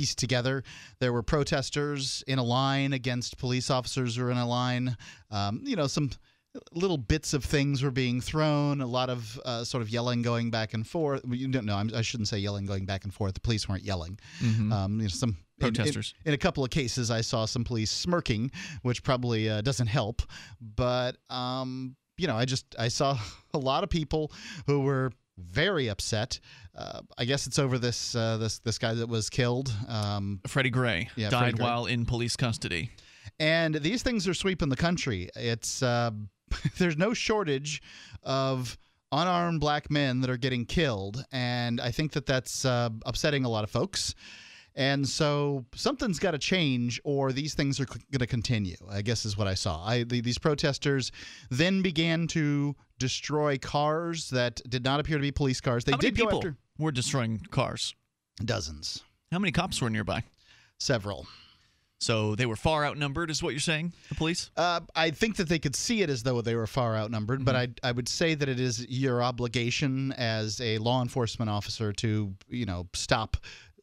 piece together. There were protesters in a line against police officers who were in a line. Um, you know, some little bits of things were being thrown. A lot of uh, sort of yelling going back and forth. You don't know. I shouldn't say yelling going back and forth. The police weren't yelling. Mhm. Um, you know, some in- in- Protesters. In, a couple of cases, I saw some police smirking, which probably uh, doesn't help. But um, you know, I just I saw a lot of people who were very upset. Uh, I guess it's over this uh, this this guy that was killed. Um, Freddie Gray Yeah, died Gray. while in police custody. and these things are sweeping the country. It's uh, there's no shortage of unarmed black men that are getting killed, and I think that that's uh, upsetting a lot of folks. And so something's got to change, or these things are going to continue. I guess is what I saw. I the, these protesters then began to destroy cars that did not appear to be police cars. They How many did people after were destroying cars? dozens, How many cops were nearby? several. So they were far outnumbered, is what you're saying, the police? Uh, I think that they could see it as though they were far outnumbered, but I, I would say that it is your obligation as a law enforcement officer to, you know, stop.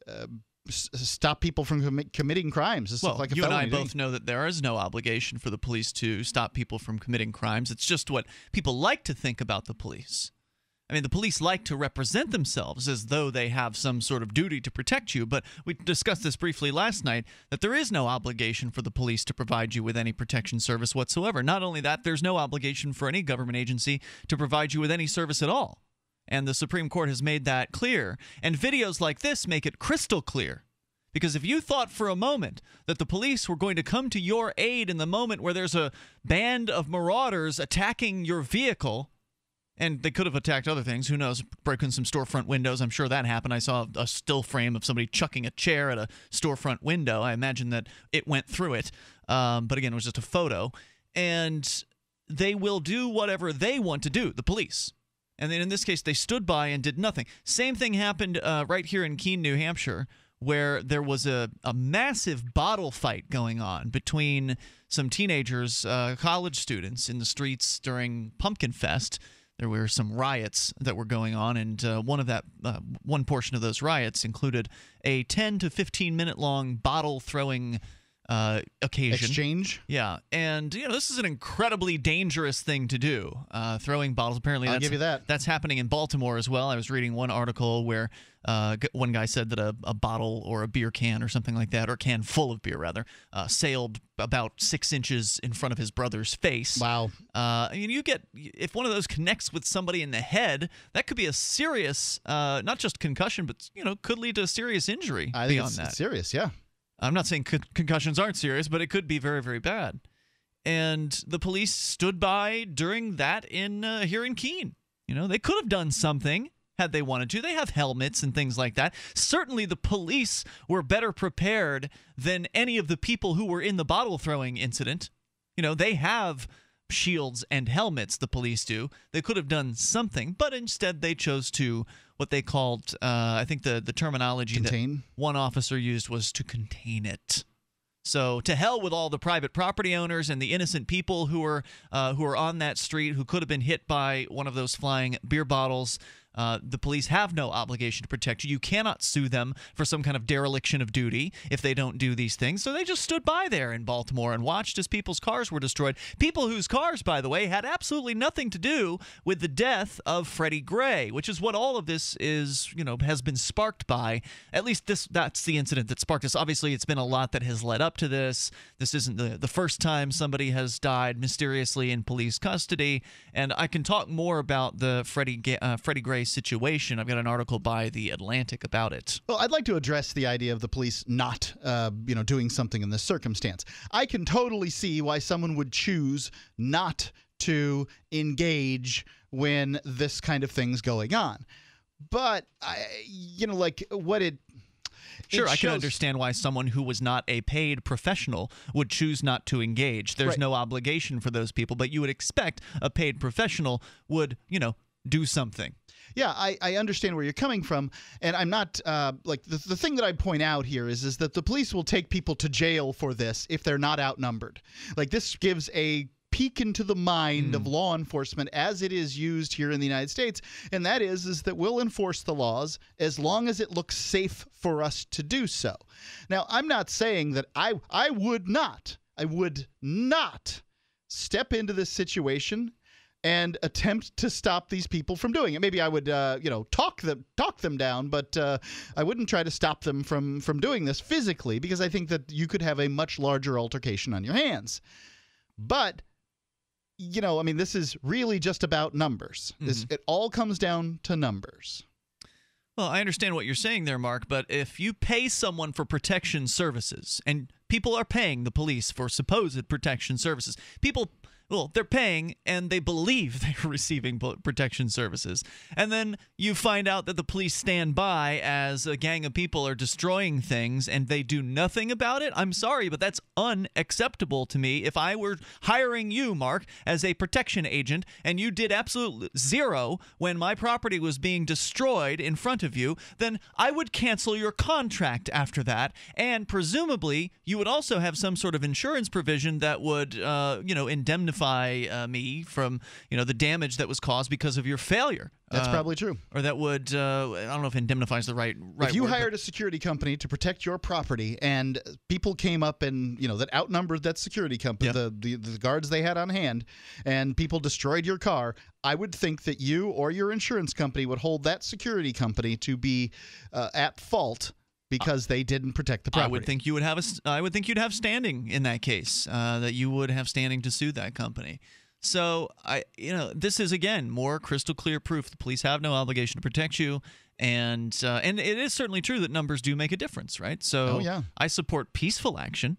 Uh, s- Stop people from commi- committing crimes. This Well, like a you and I felony to me. both know that there is no obligation for the police to stop people from committing crimes. It's just what people like to think about the police. I mean, the police like to represent themselves as though they have some sort of duty to protect you, but we discussed this briefly last night that there is no obligation for the police to provide you with any protection service whatsoever. Not only that, there's no obligation for any government agency to provide you with any service at all. And the Supreme Court has made that clear. And videos like this make it crystal clear. Because if you thought for a moment that the police were going to come to your aid in the moment where there's a band of marauders attacking your vehicle, and they could have attacked other things, who knows, broken some storefront windows. I'm sure that happened. I saw a still frame of somebody chucking a chair at a storefront window. I imagine that it went through it. Um, but again, it was just a photo. And they will do whatever they want to do, the police. And then in this case, they stood by and did nothing. Same thing happened uh, right here in Keene, New Hampshire, where there was a, a massive bottle fight going on between some teenagers, uh, college students, in the streets during Pumpkin Fest. There were some riots that were going on, and uh, one of that uh, one portion of those riots included a 10 to 15 minute long bottle throwing uh, occasion. Exchange? Yeah, and you know this is an incredibly dangerous thing to do. Uh, throwing bottles. Apparently, I'll that's, give you that. That's happening in Baltimore as well. I was reading one article where uh, one guy said that a, a bottle or a beer can or something like that, or a can full of beer rather, uh, sailed about six inches in front of his brother's face. Wow. Uh, I mean, you get if one of those connects with somebody in the head, that could be a serious, uh, not just concussion, but you know, could lead to a serious injury. I think beyond that, it's serious. Yeah. I'm not saying con- concussions aren't serious, but it could be very, very bad. And the police stood by during that in uh, here in Keene. You know, they could have done something had they wanted to. They have helmets and things like that. Certainly, the police were better prepared than any of the people who were in the bottle throwing incident. You know, they have shields and helmets, the police do. They could have done something, but instead they chose to what they called, uh, I think the, the terminology Contain? that one officer used was to contain it. So to hell with all the private property owners and the innocent people who are uh, who are on that street who could have been hit by one of those flying beer bottles. Uh, the police have no obligation to protect you. You cannot sue them for some kind of dereliction of duty if they don't do these things. So they just stood by there in Baltimore and watched as people's cars were destroyed. People whose cars, by the way, had absolutely nothing to do with the death of Freddie Gray, which is what all of this is, you know, has been sparked by. At least this that's the incident that sparked this. Obviously, it's been a lot that has led up to this. This isn't the, the first time somebody has died mysteriously in police custody. And I can talk more about the Freddie, uh, Freddie Gray situation. I've got an article by The Atlantic about it. Well, I'd like to address the idea of the police not, uh, you know, doing something in this circumstance. I can totally see why someone would choose not to engage when this kind of thing's going on. But I, you know, like what it. Sure, it I can understand why someone who was not a paid professional would choose not to engage. There's Right. no obligation for those people, but you would expect a paid professional would, you know, do something. Yeah, I, I understand where you're coming from, and I'm not uh, like the, the thing that I point out here is is that the police will take people to jail for this if they're not outnumbered. Like this gives a peek into the mind Hmm. of law enforcement as it is used here in the United States, and that is is that we'll enforce the laws as long as it looks safe for us to do so. Now, I'm not saying that I I would not I would not step into this situation and attempt to stop these people from doing it. Maybe I would, uh, you know, talk them talk them down, but uh, I wouldn't try to stop them from from doing this physically because I think that you could have a much larger altercation on your hands. But you know, I mean, this is really just about numbers. This it all comes down to numbers. Well, I understand what you're saying there, Mark, but if you pay someone for protection services, and people are paying the police for supposed protection services, people, well, they're paying and they believe they're receiving protection services. And then you find out that the police stand by as a gang of people are destroying things and they do nothing about it. I'm sorry, but that's unacceptable to me. If I were hiring you, Mark, as a protection agent, and you did absolute zero when my property was being destroyed in front of you, then I would cancel your contract after that. And presumably, you would also have some sort of insurance provision that would, uh, you know, indemnify uh, me from, you know, the damage that was caused because of your failure. That's Uh, probably true. Or that would, uh, I don't know if indemnify is the right right if you word, hired a security company to protect your property and people came up and you know that outnumbered that security company Yeah. the, the the guards they had on hand and people destroyed your car i would think that you or your insurance company would hold that security company to be uh, at fault because they didn't protect the property. I would think you would have a. I would think you'd have standing in that case. Uh, that you would have standing to sue that company. So I, you know, this is again more crystal clear proof the police have no obligation to protect you, and uh, and it is certainly true that numbers do make a difference, right? So Oh, yeah. I support peaceful action.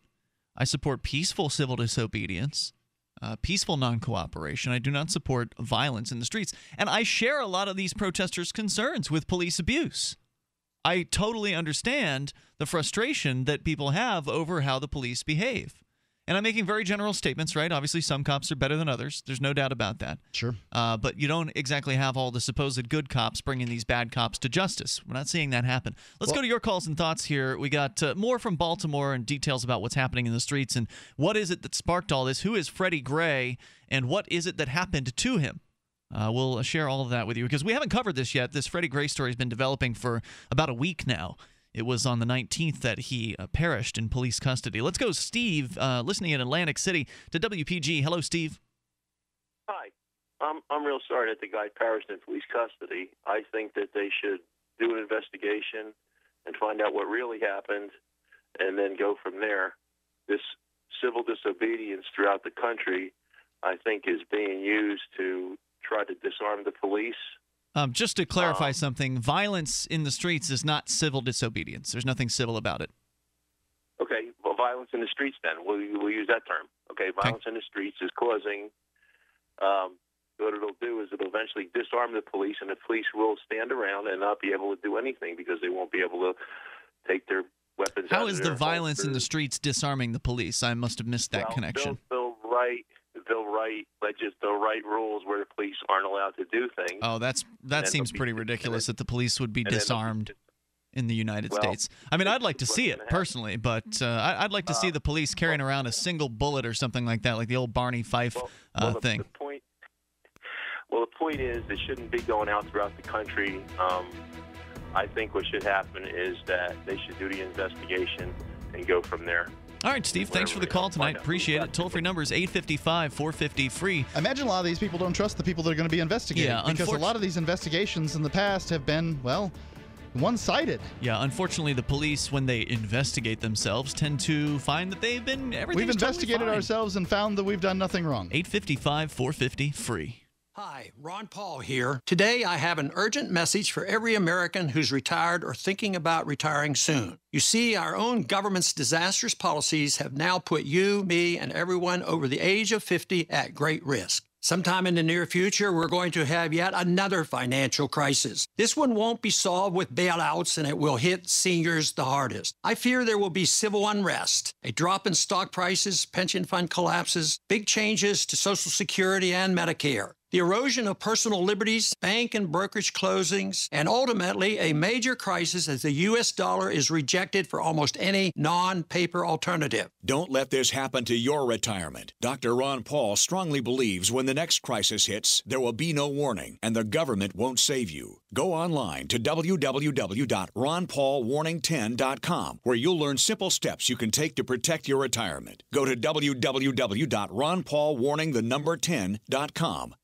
I support peaceful civil disobedience. Uh, peaceful non-cooperation. I do not support violence in the streets, and I share a lot of these protesters' concerns with police abuse. I totally understand the frustration that people have over how the police behave. And I'm making very general statements, right? Obviously, some cops are better than others. There's no doubt about that. sure Uh, but you don't exactly have all the supposed good cops bringing these bad cops to justice. We're not seeing that happen. Let's go to your calls and thoughts here. We got uh, more from Baltimore and details about what's happening in the streets and what is it that sparked all this? Who is Freddie Gray and what is it that happened to him? Uh, we'll share all of that with you because we haven't covered this yet. This Freddie Gray story has been developing for about a week now. It was on the 19th that he uh, perished in police custody. Let's go, Steve, uh, listening in Atlantic City to WPG. Hello, Steve. Hi. I'm I'm real sorry that the guy perished in police custody. I think that they should do an investigation and find out what really happened and then go from there. This civil disobedience throughout the country I think is being used to try to disarm the police. Um, just to clarify Um, something, violence in the streets is not civil disobedience. There's nothing civil about it. Okay, well violence in the streets then. We'll we'll use that term. Okay, violence in the streets is causing um what it'll do is it'll eventually disarm the police, and the police will stand around and not be able to do anything because they won't be able to take their weapons. How out is of the violence in the streets disarming the police? I must have missed that Well, connection. They'll, they'll write they'll write they'll write rules where the police aren't allowed to do things. Oh, that's that seems pretty ridiculous that the police would be and then they'll be disarmed in the United Well, States. I mean, I'd like to see it personally, but uh, I- I'd like to see Uh, the police carrying around a single bullet or something like that, like the old Barney Fife uh, well, the, thing. The point, well, the point is, it shouldn't be going out throughout the country. Um, I think what should happen is that they should do the investigation and go from there. All right, Steve, thanks for the call tonight. Appreciate it. Toll free number is 855 450 free. I imagine a lot of these people don't trust the people that are going to be investigated Yeah, because a lot of these investigations in the past have been well one-sided Yeah, unfortunately, the police, when they investigate themselves, tend to find that they've been everything. we've investigated ourselves and found that we've done nothing wrong 855 450 free. Hi, Ron Paul here. Today I have an urgent message for every American who's retired or thinking about retiring soon. You see, our own government's disastrous policies have now put you, me, and everyone over the age of 50 at great risk. Sometime in the near future, we're going to have yet another financial crisis. This one won't be solved with bailouts and it will hit seniors the hardest. I fear there will be civil unrest, a drop in stock prices, pension fund collapses, big changes to Social Security and Medicare. The erosion of personal liberties, bank and brokerage closings, and ultimately a major crisis as the U.S. dollar is rejected for almost any non paper alternative. Don't let this happen to your retirement. Dr. Ron Paul strongly believes when the next crisis hits, there will be no warning and the government won't save you. Go online to www.ronpaulwarning10.com where you'll learn simple steps you can take to protect your retirement. Go to www.ronpaulwarning10.com.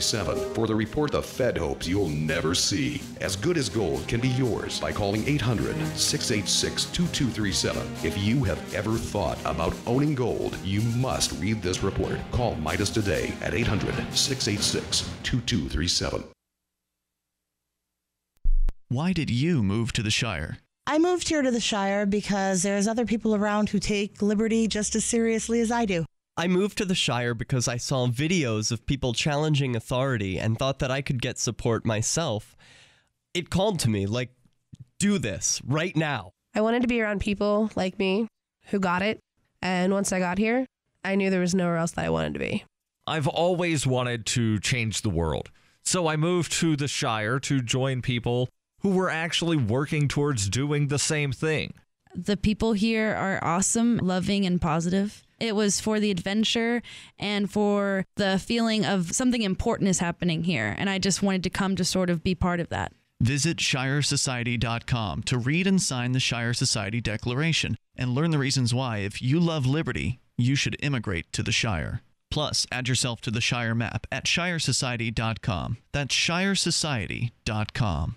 2237 for the report the Fed hopes you'll never see. As Good as Gold can be yours by calling 800 686 2237. If you have ever thought about owning gold, you must read this report. Call Midas today at 800 686 2237. Why did you move to the Shire? I moved here to the Shire because there's other people around who take liberty just as seriously as I do. I moved to the Shire because I saw videos of people challenging authority and thought that I could get support myself. It called to me, like, do this right now. I wanted to be around people like me who got it. And once I got here, I knew there was nowhere else that I wanted to be. I've always wanted to change the world. So I moved to the Shire to join people who were actually working towards doing the same thing. The people here are awesome, loving, and positive. It was for the adventure and for the feeling of something important is happening here. And I just wanted to come to sort of be part of that. Visit ShireSociety.com to read and sign the Shire Society Declaration and learn the reasons why, if you love liberty, you should immigrate to the Shire. Plus, add yourself to the Shire map at ShireSociety.com. That's ShireSociety.com.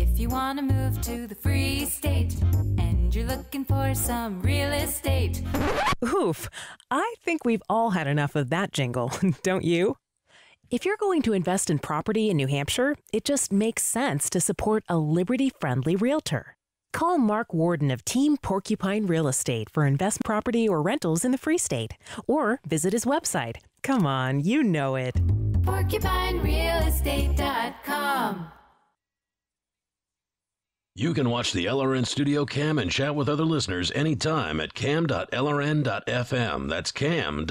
If you want to move to the free state and you're looking for some real estate. Oof, I think we've all had enough of that jingle, don't you? If you're going to invest in property in New Hampshire, it just makes sense to support a liberty friendly realtor. Call Mark Warden of Team Porcupine Real Estate for investment property or rentals in the Free State, or visit his website. Come on, you know it. PorcupineRealEstate.com. You can watch the LRN Studio Cam and chat with other listeners anytime at cam.lrn.fm. That's cam.lrn.fm.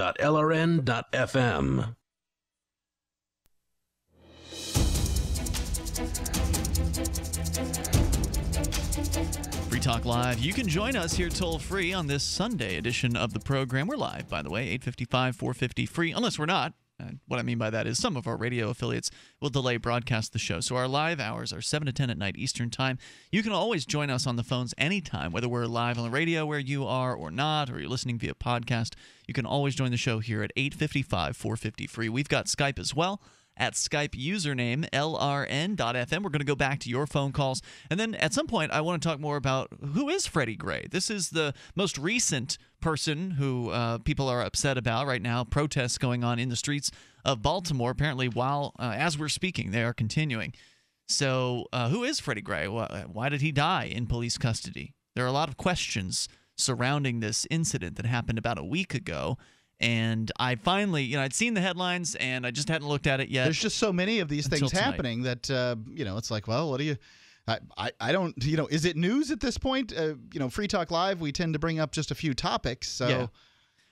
Free Talk Live. You can join us here toll free on this Sunday edition of the program. We're live, by the way, 855 450 free, unless we're not. Uh, what I mean by that is some of our radio affiliates will delay broadcast the show. So our live hours are 7 to 10 at night Eastern Time. You can always join us on the phones anytime, whether we're live on the radio where you are or not, or you're listening via podcast. You can always join the show here at 855 450 free. We've got Skype as well at Skype username lrn.fm. We're going to go back to your phone calls. And then at some point, I want to talk more about who is Freddie Gray. This is the most recent person who uh, people are upset about right now. Protests going on in the streets of Baltimore. Apparently, while uh, as we're speaking, they are continuing. So, uh, who is Freddie Gray? Why, why did he die in police custody? There are a lot of questions surrounding this incident that happened about a week ago. And I finally, you know, I'd seen the headlines and I just hadn't looked at it yet. There's just so many of these things tonight. happening that uh, you know it's like, well, what do you? I, I, I don't you know is it news at this point? Uh, you know, Free Talk Live we tend to bring up just a few topics. So Yeah.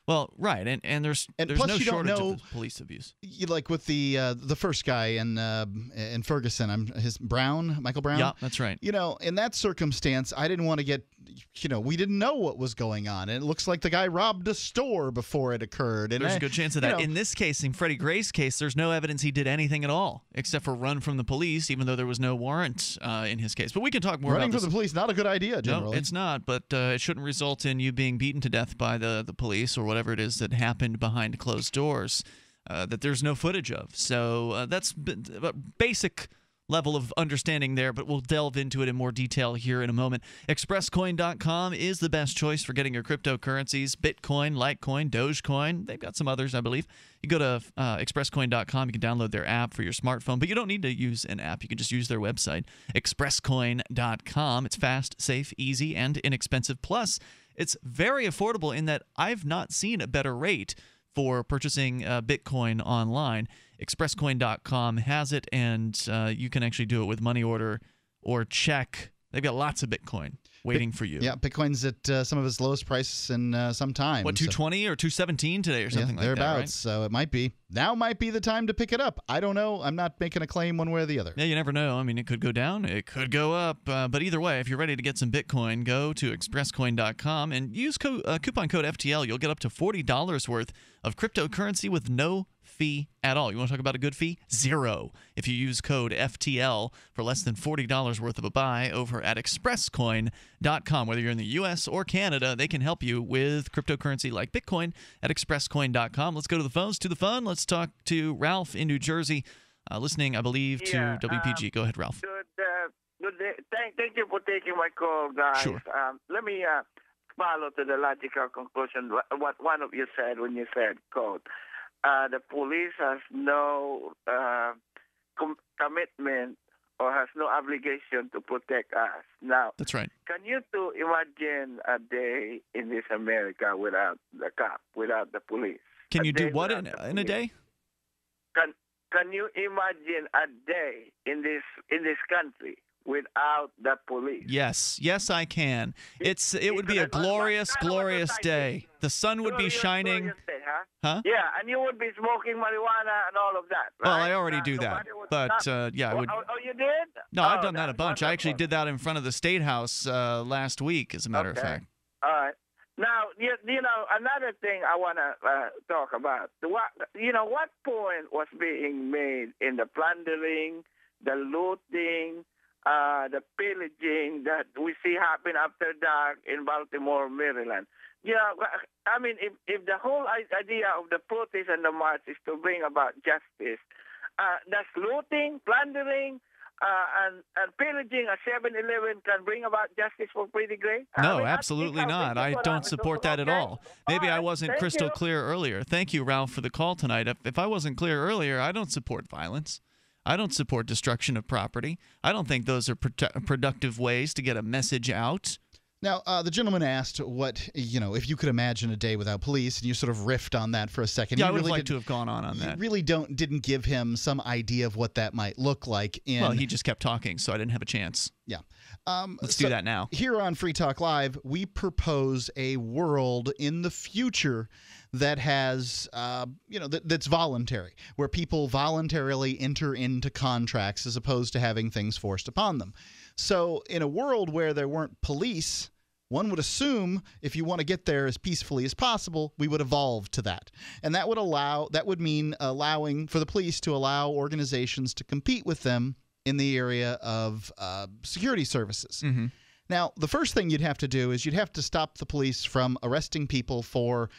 Well, right, and and there's And there's plus no you don't shortage know- of police abuse. You, like with the uh, the first guy in uh, in Ferguson, I'm his Brown, Michael Brown. Yeah, that's right. You know, in that circumstance, I didn't want to get, you know, we didn't know what was going on, and it looks like the guy robbed a store before it occurred. And There's I- a good chance of you that. know, in this case, in Freddie Gray's case, there's no evidence he did anything at all except for run from the police, even though there was no warrant uh, in his case. But we can talk more running about from the police not a good idea. No, it's not. But uh, it shouldn't result in you being beaten to death by the, the police or whatever it is that happened behind closed doors uh, that there's no footage of. So uh, that's basic level of understanding there, but we'll delve into it in more detail here in a moment. ExpressCoin.com is the best choice for getting your cryptocurrencies Bitcoin, Litecoin, Dogecoin. They've got some others, I believe. You go to uh, ExpressCoin.com, you can download their app for your smartphone, but you don't need to use an app. You can just use their website, ExpressCoin.com. It's fast, safe, easy, and inexpensive. Plus, it's very affordable in that I've not seen a better rate for purchasing uh, Bitcoin online. ExpressCoin.com has it, and uh, you can actually do it with money order or check. They've got lots of Bitcoin waiting for you. yeah, Bitcoin's at uh, some of its lowest prices in uh, some time. What, so- 220 or 217 today or something yeah, like that, thereabouts. right? So it might be now. Might be the time to pick it up. I don't know. I'm not making a claim one way or the other. Yeah, you never know. I mean, it could go down, it could go up. Uh, but either way, if you're ready to get some Bitcoin, go to expresscoin.com and use co- uh, coupon code FTL. You'll get up to $40 worth of cryptocurrency with no fee at all. You want to talk about a good fee? Zero. If you use code FTL for less than $40 worth of a buy over at expresscoin.com. Whether you're in the US or Canada, they can help you with cryptocurrency like Bitcoin at expresscoin.com. Let's go to the phones, to the fun. Let's talk to Ralph in New Jersey, uh, listening, I believe, Yeah, to WPG. go ahead, Ralph. Good, uh, good day. Thank, thank you for taking my call, guys. Sure. Um, let me uh, follow to the logical conclusion what, what one of you said when you said, "quote uh, The police has no uh, com- commitment or has no obligation to protect us." Now, That's right. can you two imagine a day in this America without the cop, without the police? Can A you do what in, in a day? Can Can you imagine a day in this in this country without the police? Yes, yes, I can. It's it would be a glorious, glorious day. The sun would be shining. huh? Yeah, and you would be smoking marijuana and all of that. Well. I already do that, but uh, yeah, I Oh, would. Oh, you did? No, I've Oh, done that a bunch. I actually did that in front of the state house uh, last week, as a matter of fact. All right. Now, you, you know, another thing I want to uh, talk about. What, you know, what point was being made in the plundering, the looting, uh, the pillaging that we see happen after dark in Baltimore, Maryland? Know, I mean, if, if the whole idea of the protest and the march is to bring about justice, uh, does looting, plundering, uh, and, and pillaging a 7-Eleven can bring about justice for Freddie Gray? I No, mean, absolutely not. I don't support that at all. Maybe I wasn't crystal you. clear earlier. Thank you, Ralph, for the call tonight. If, if I wasn't clear earlier, I don't support violence. I don't support destruction of property. I don't think those are prote- productive ways to get a message out. Now, uh, the gentleman asked what you know if you could imagine a day without police, and you sort of riffed on that for a second. Yeah, You I would really liked did- to have gone on on you that. really don't didn't give him some idea of what that might look like. In Well, he just kept talking, so I didn't have a chance. yeah. Um, Let's so do that now. Here on Free Talk Live, we propose a world in the future that has, uh, you know, that, that's voluntary, where people voluntarily enter into contracts as opposed to having things forced upon them. So, in a world where there weren't police, one would assume if you want to get there as peacefully as possible, we would evolve to that. And that would allow that would mean allowing for the police to allow organizations to compete with them in the area of uh, security services. Mm-hmm. Now, the first thing you'd have to do is you'd have to stop the police from arresting people for,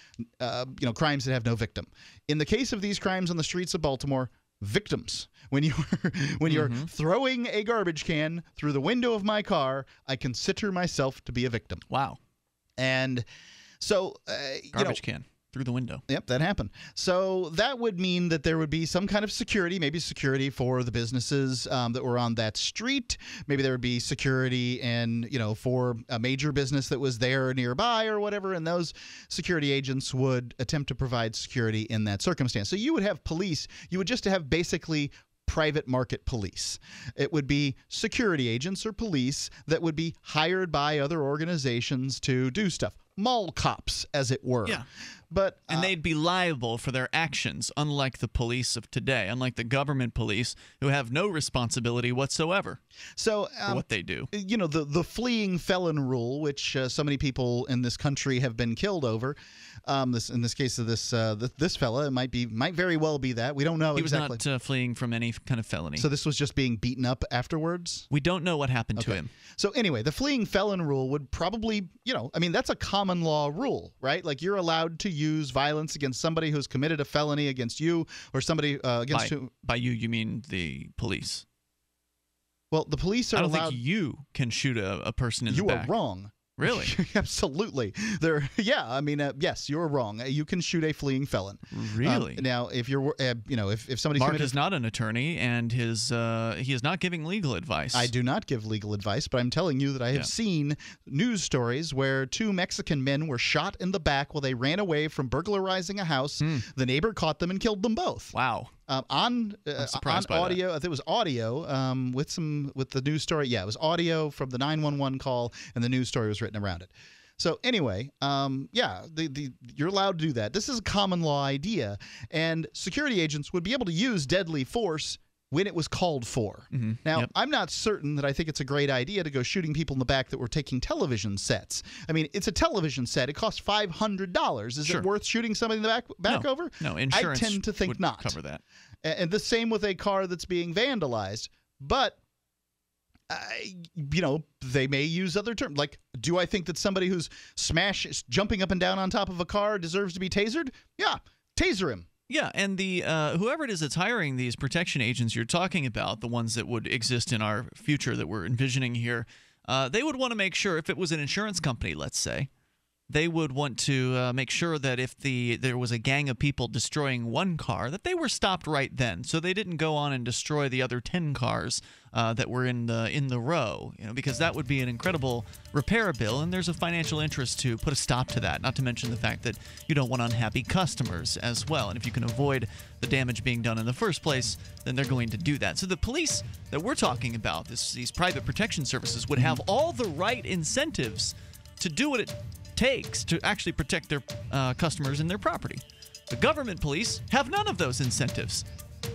uh, you know, crimes that have no victim. In the case of these crimes on the streets of Baltimore, victims. When you when you're Mm-hmm. throwing a garbage can through the window of my car, I consider myself to be a victim. Wow. And so, uh, you know, Garbage can through the window. Yep, that happened. So that would mean that there would be some kind of security, maybe security for the businesses um, that were on that street. Maybe there would be security and you know for a major business that was there nearby or whatever, and those security agents would attempt to provide security in that circumstance. So you would have police. You would just have basically private market police. It would be security agents or police that would be hired by other organizations to do stuff. Mall cops, as it were. Yeah. But and they'd be liable for their actions, unlike the police of today, unlike the government police who have no responsibility whatsoever so for what they do. you know the the fleeing felon rule, which uh, so many people in this country have been killed over. Um, this in this case of this uh, th- this fella, it might be might very well be that we don't know he was not uh, fleeing from any kind of felony. so this was just being beaten up afterwards. we don't know what happened to him. So anyway, the fleeing felon rule would probably, you know, I mean that's a common law rule, right? Like you're allowed to use violence against somebody who's committed a felony against you or somebody uh, against By, who. by you, you mean the police. Well, the police are I don't allowed. think you can shoot a, a person in you the are wrong. Really? Absolutely. There. Yeah. I mean, uh, yes, you're wrong. You can shoot a fleeing felon. Really? Um, now, if you're, uh, you know, if if somebody's Mark committed is not an attorney, and his uh, he is not giving legal advice. I do not give legal advice, but I'm telling you that I have Yeah. seen news stories where two Mexican men were shot in the back while they ran away from burglarizing a house. The neighbor caught them and killed them both. Wow. Um, on uh, on surprised by that. audio, I think it was audio um, with some with the news story. Yeah, it was audio from the 911 call, and the news story was written around it. So anyway, um, yeah, the, the you're allowed to do that. This is a common law idea, and security agents would be able to use deadly force when it was called for. Mm-hmm. Now, I'm not certain that I think it's a great idea to go shooting people in the back that were taking television sets. I mean, it's a television set; it costs five hundred dollars. Is Sure. it worth shooting somebody in the back back No. over? No, insurance I tend to think not. cover that. And the same with a car that's being vandalized. But, I, you know, they may use other terms. Like, do I think that somebody who's smash jumping up and down on top of a car deserves to be tasered? Yeah, taser him. Yeah, and the uh, whoever it is that's hiring these protection agents you're talking about, the ones that would exist in our future that we're envisioning here, uh, they would want to make sure if it was an insurance company, let's say, they would want to uh, make sure that if the there was a gang of people destroying one car, that they were stopped right then, so they didn't go on and destroy the other ten cars uh, that were in the in the row, you know, because that would be an incredible repair bill, and there's a financial interest to put a stop to that. Not to mention the fact that you don't want unhappy customers as well, and if you can avoid the damage being done in the first place, then they're going to do that. So the police that we're talking about, this, these private protection services, would have all the right incentives to do what it takes to actually protect their uh, customers and their property. The government police have none of those incentives,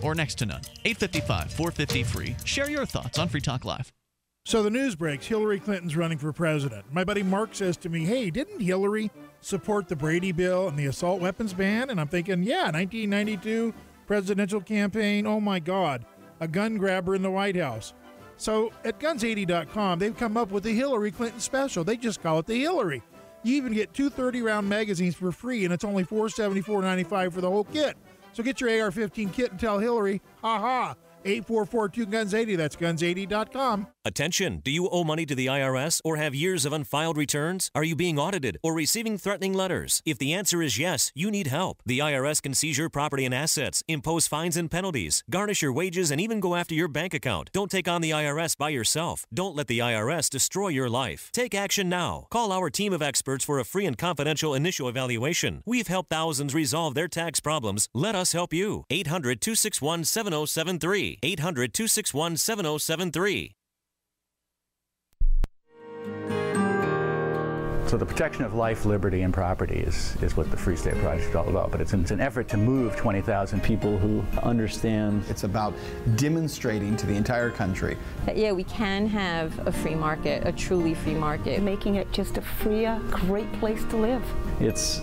or next to none. 855 450 free. Share your thoughts on Free Talk Live. So the news breaks Hillary Clinton's running for president. My buddy Mark says to me, Hey, didn't Hillary support the Brady bill and the assault weapons ban? And I'm thinking, Yeah, 1992 presidential campaign. Oh my God, a gun grabber in the White House. So at guns80.com, they've come up with the Hillary Clinton special. They just call it the Hillary. You even get two 30 round magazines for free, and it's only $474.95 for the whole kit. So get your AR 15 kit and tell Hillary, ha ha, 8442 Guns 80. That's guns80.com. Attention! Do you owe money to the IRS or have years of unfiled returns? Are you being audited or receiving threatening letters? If the answer is yes, you need help. The IRS can seize your property and assets, impose fines and penalties, garnish your wages, and even go after your bank account. Don't take on the IRS by yourself. Don't let the IRS destroy your life. Take action now. Call our team of experts for a free and confidential initial evaluation. We've helped thousands resolve their tax problems. Let us help you. 800 261 7073. 800 261 7073. So the protection of life, liberty, and property is, is what the Free State Project is all about. But it's, it's an effort to move 20,000 people who understand. It's about demonstrating to the entire country. That, yeah, we can have a free market, a truly free market. Making it just a freer, great place to live. It's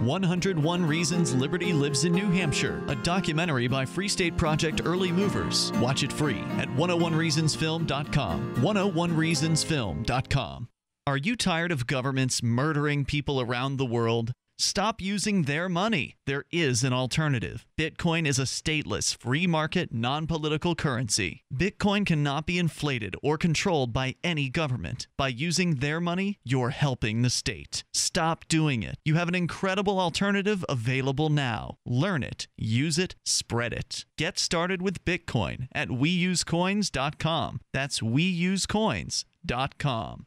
101 Reasons Liberty Lives in New Hampshire, a documentary by Free State Project Early Movers. Watch it free at 101reasonsfilm.com. 101reasonsfilm.com. Are you tired of governments murdering people around the world? Stop using their money. There is an alternative. Bitcoin is a stateless, free market, non political currency. Bitcoin cannot be inflated or controlled by any government. By using their money, you're helping the state. Stop doing it. You have an incredible alternative available now. Learn it, use it, spread it. Get started with Bitcoin at weusecoins.com. That's weusecoins.com.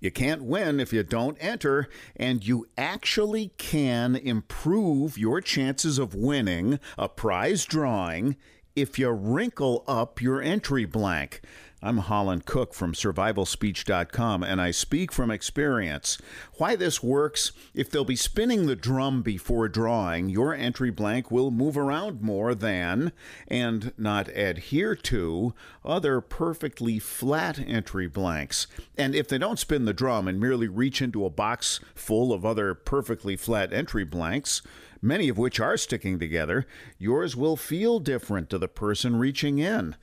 You can't win if you don't enter, and you actually can improve your chances of winning a prize drawing if you wrinkle up your entry blank. I'm Holland Cooke from survivalspeech.com and I speak from experience. Why this works if they'll be spinning the drum before drawing, your entry blank will move around more than and not adhere to other perfectly flat entry blanks. And if they don't spin the drum and merely reach into a box full of other perfectly flat entry blanks, many of which are sticking together, yours will feel different to the person reaching in.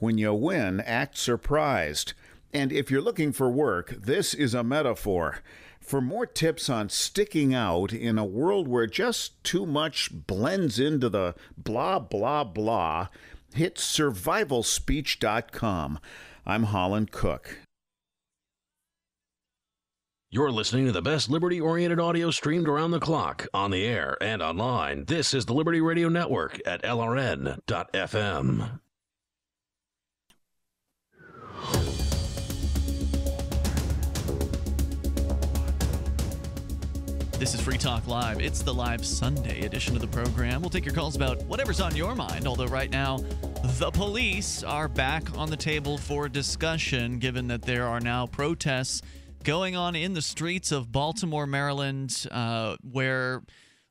When you win, act surprised. And if you're looking for work, this is a metaphor. For more tips on sticking out in a world where just too much blends into the blah, blah, blah, hit survivalspeech.com. I'm Holland Cooke. You're listening to the best liberty oriented audio streamed around the clock, on the air, and online. This is the Liberty Radio Network at LRN.FM. This is Free Talk Live. It's the live Sunday edition of the program. We'll take your calls about whatever's on your mind, although right now the police are back on the table for discussion given that there are now protests going on in the streets of Baltimore, Maryland, uh, where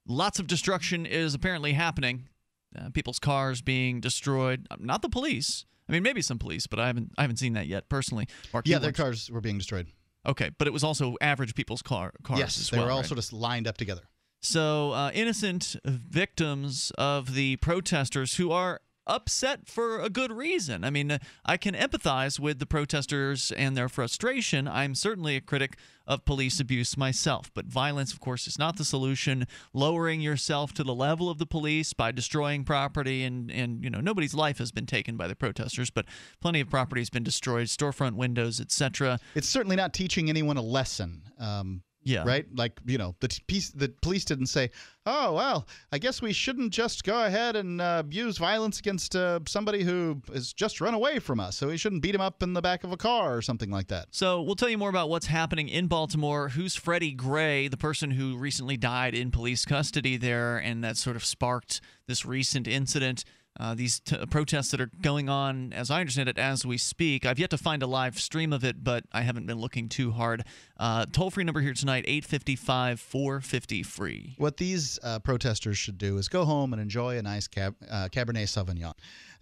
lots of destruction is apparently happening. Uh, people's cars being destroyed. Not the police. I mean, maybe some police, but I haven't I haven't seen that yet personally. Mark, Yeah, their cars were being destroyed. Okay, but it was also average people's car cars yes, they well. were all right? sort of lined up together. So, uh, innocent victims of the protesters who are upset for a good reason. I mean, I can empathize with the protesters and their frustration. I'm certainly a critic of police abuse myself, but violence, of course, is not the solution. Lowering yourself to the level of the police by destroying property and, and you know, nobody's life has been taken by the protesters, but plenty of property has been destroyed, storefront windows, etc. It's certainly not teaching anyone a lesson. Um, Yeah. Right? Like, you know, the, t- piece, the police didn't say, oh, well, I guess we shouldn't just go ahead and uh, use violence against uh, somebody who has just run away from us. So we shouldn't beat him up in the back of a car or something like that. So we'll tell you more about what's happening in Baltimore. Who's Freddie Gray, the person who recently died in police custody there, and that sort of sparked this recent incident. Uh, these t- protests that are going on, as I understand it, as we speak. I've yet to find a live stream of it, but I haven't been looking too hard. Uh, toll free number here tonight 855 450 free. What these uh, protesters should do is go home and enjoy a nice cab, uh, Cabernet Sauvignon.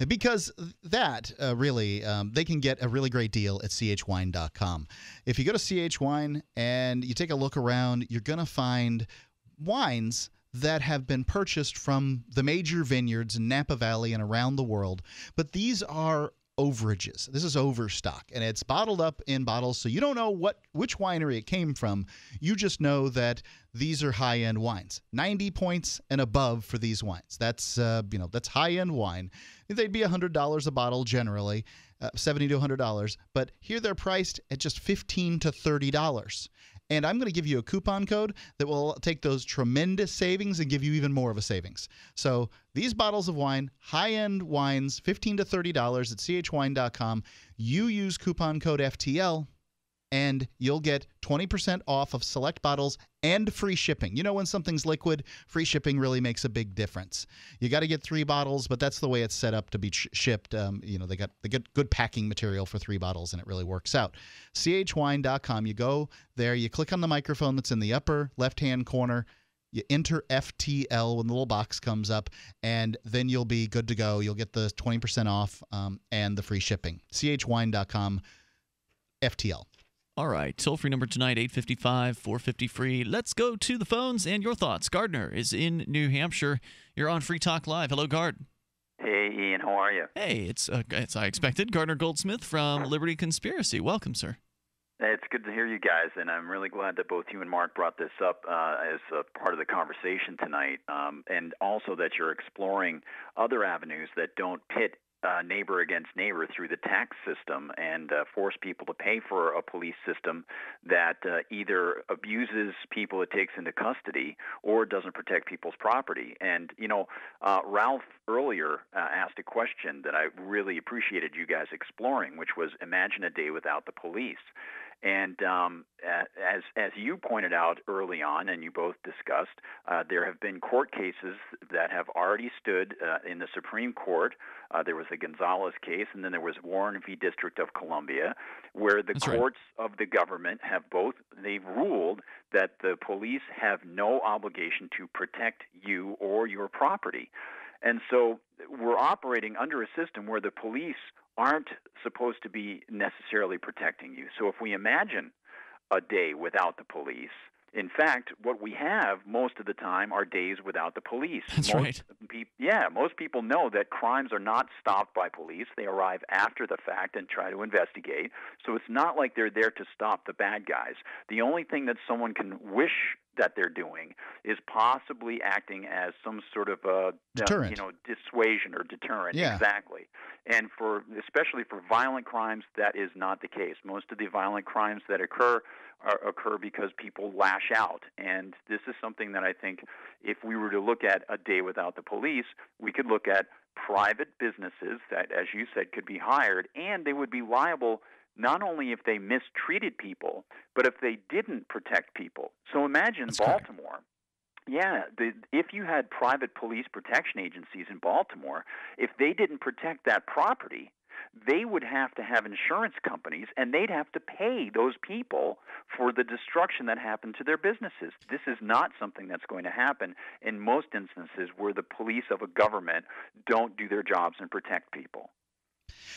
Because that, uh, really, um, they can get a really great deal at chwine.com. If you go to chwine and you take a look around, you're going to find wines that have been purchased from the major vineyards in Napa Valley and around the world. But these are overages. This is overstock and it's bottled up in bottles so you don't know what which winery it came from. You just know that these are high-end wines. 90 points and above for these wines. That's uh, you know, that's high-end wine. They'd be $100 a bottle generally, uh, 70 to $100, but here they're priced at just 15 to $30. And I'm going to give you a coupon code that will take those tremendous savings and give you even more of a savings. So these bottles of wine, high-end wines, 15 to $30 at chwine.com. You use coupon code FTL and you'll get 20% off of select bottles and free shipping. You know, when something's liquid, free shipping really makes a big difference. You got to get three bottles, but that's the way it's set up to be sh- shipped. Um, you know, they got the good, good packing material for three bottles, and it really works out. chwine.com. You go there, you click on the microphone that's in the upper left hand corner. You enter FTL when the little box comes up, and then you'll be good to go. You'll get the 20% off um, and the free shipping. chwine.com, FTL. All right, toll free number tonight 855 450 free. Let's go to the phones and your thoughts. Gardner is in New Hampshire. You're on Free Talk Live. Hello, Gard. Hey, Ian, how are you? Hey, it's uh, it's I expected. Gardner Goldsmith from Liberty Conspiracy. Welcome, sir. It's good to hear you guys, and I'm really glad that both you and Mark brought this up uh, as a part of the conversation tonight, um, and also that you're exploring other avenues that don't pit uh, neighbor against neighbor through the tax system and uh, force people to pay for a police system that uh, either abuses people it takes into custody or doesn't protect people's property. And, you know, uh, Ralph earlier uh, asked a question that I really appreciated you guys exploring, which was imagine a day without the police. And um, as as you pointed out early on, and you both discussed, uh, there have been court cases that have already stood uh, in the Supreme Court. Uh, there was the Gonzales case, and then there was Warren v. District of Columbia, where the That's right. courts of the government have both they've ruled that the police have no obligation to protect you or your property. And so we're operating under a system where the police aren't supposed to be necessarily protecting you. So if we imagine a day without the police, in fact, what we have most of the time are days without the police. That's most right. peop- yeah, most people know that crimes are not stopped by police. They arrive after the fact and try to investigate. So it's not like they're there to stop the bad guys. The only thing that someone can wish that they're doing is possibly acting as some sort of a uh, Deterrent. you know dissuasion or deterrent. Yeah. Exactly. And for especially for violent crimes, that is not the case. Most of the violent crimes that occur are, occur because people lash out, and this is something that I think if we were to look at a day without the police, we could look at private businesses that, as you said, could be hired, and they would be liable not only if they mistreated people, but if they didn't protect people. So imagine Baltimore. Yeah, the, if you had private police protection agencies in Baltimore, if they didn't protect that property, they would have to have insurance companies and they'd have to pay those people for the destruction that happened to their businesses. This is not something that's going to happen in most instances where the police of a government don't do their jobs and protect people.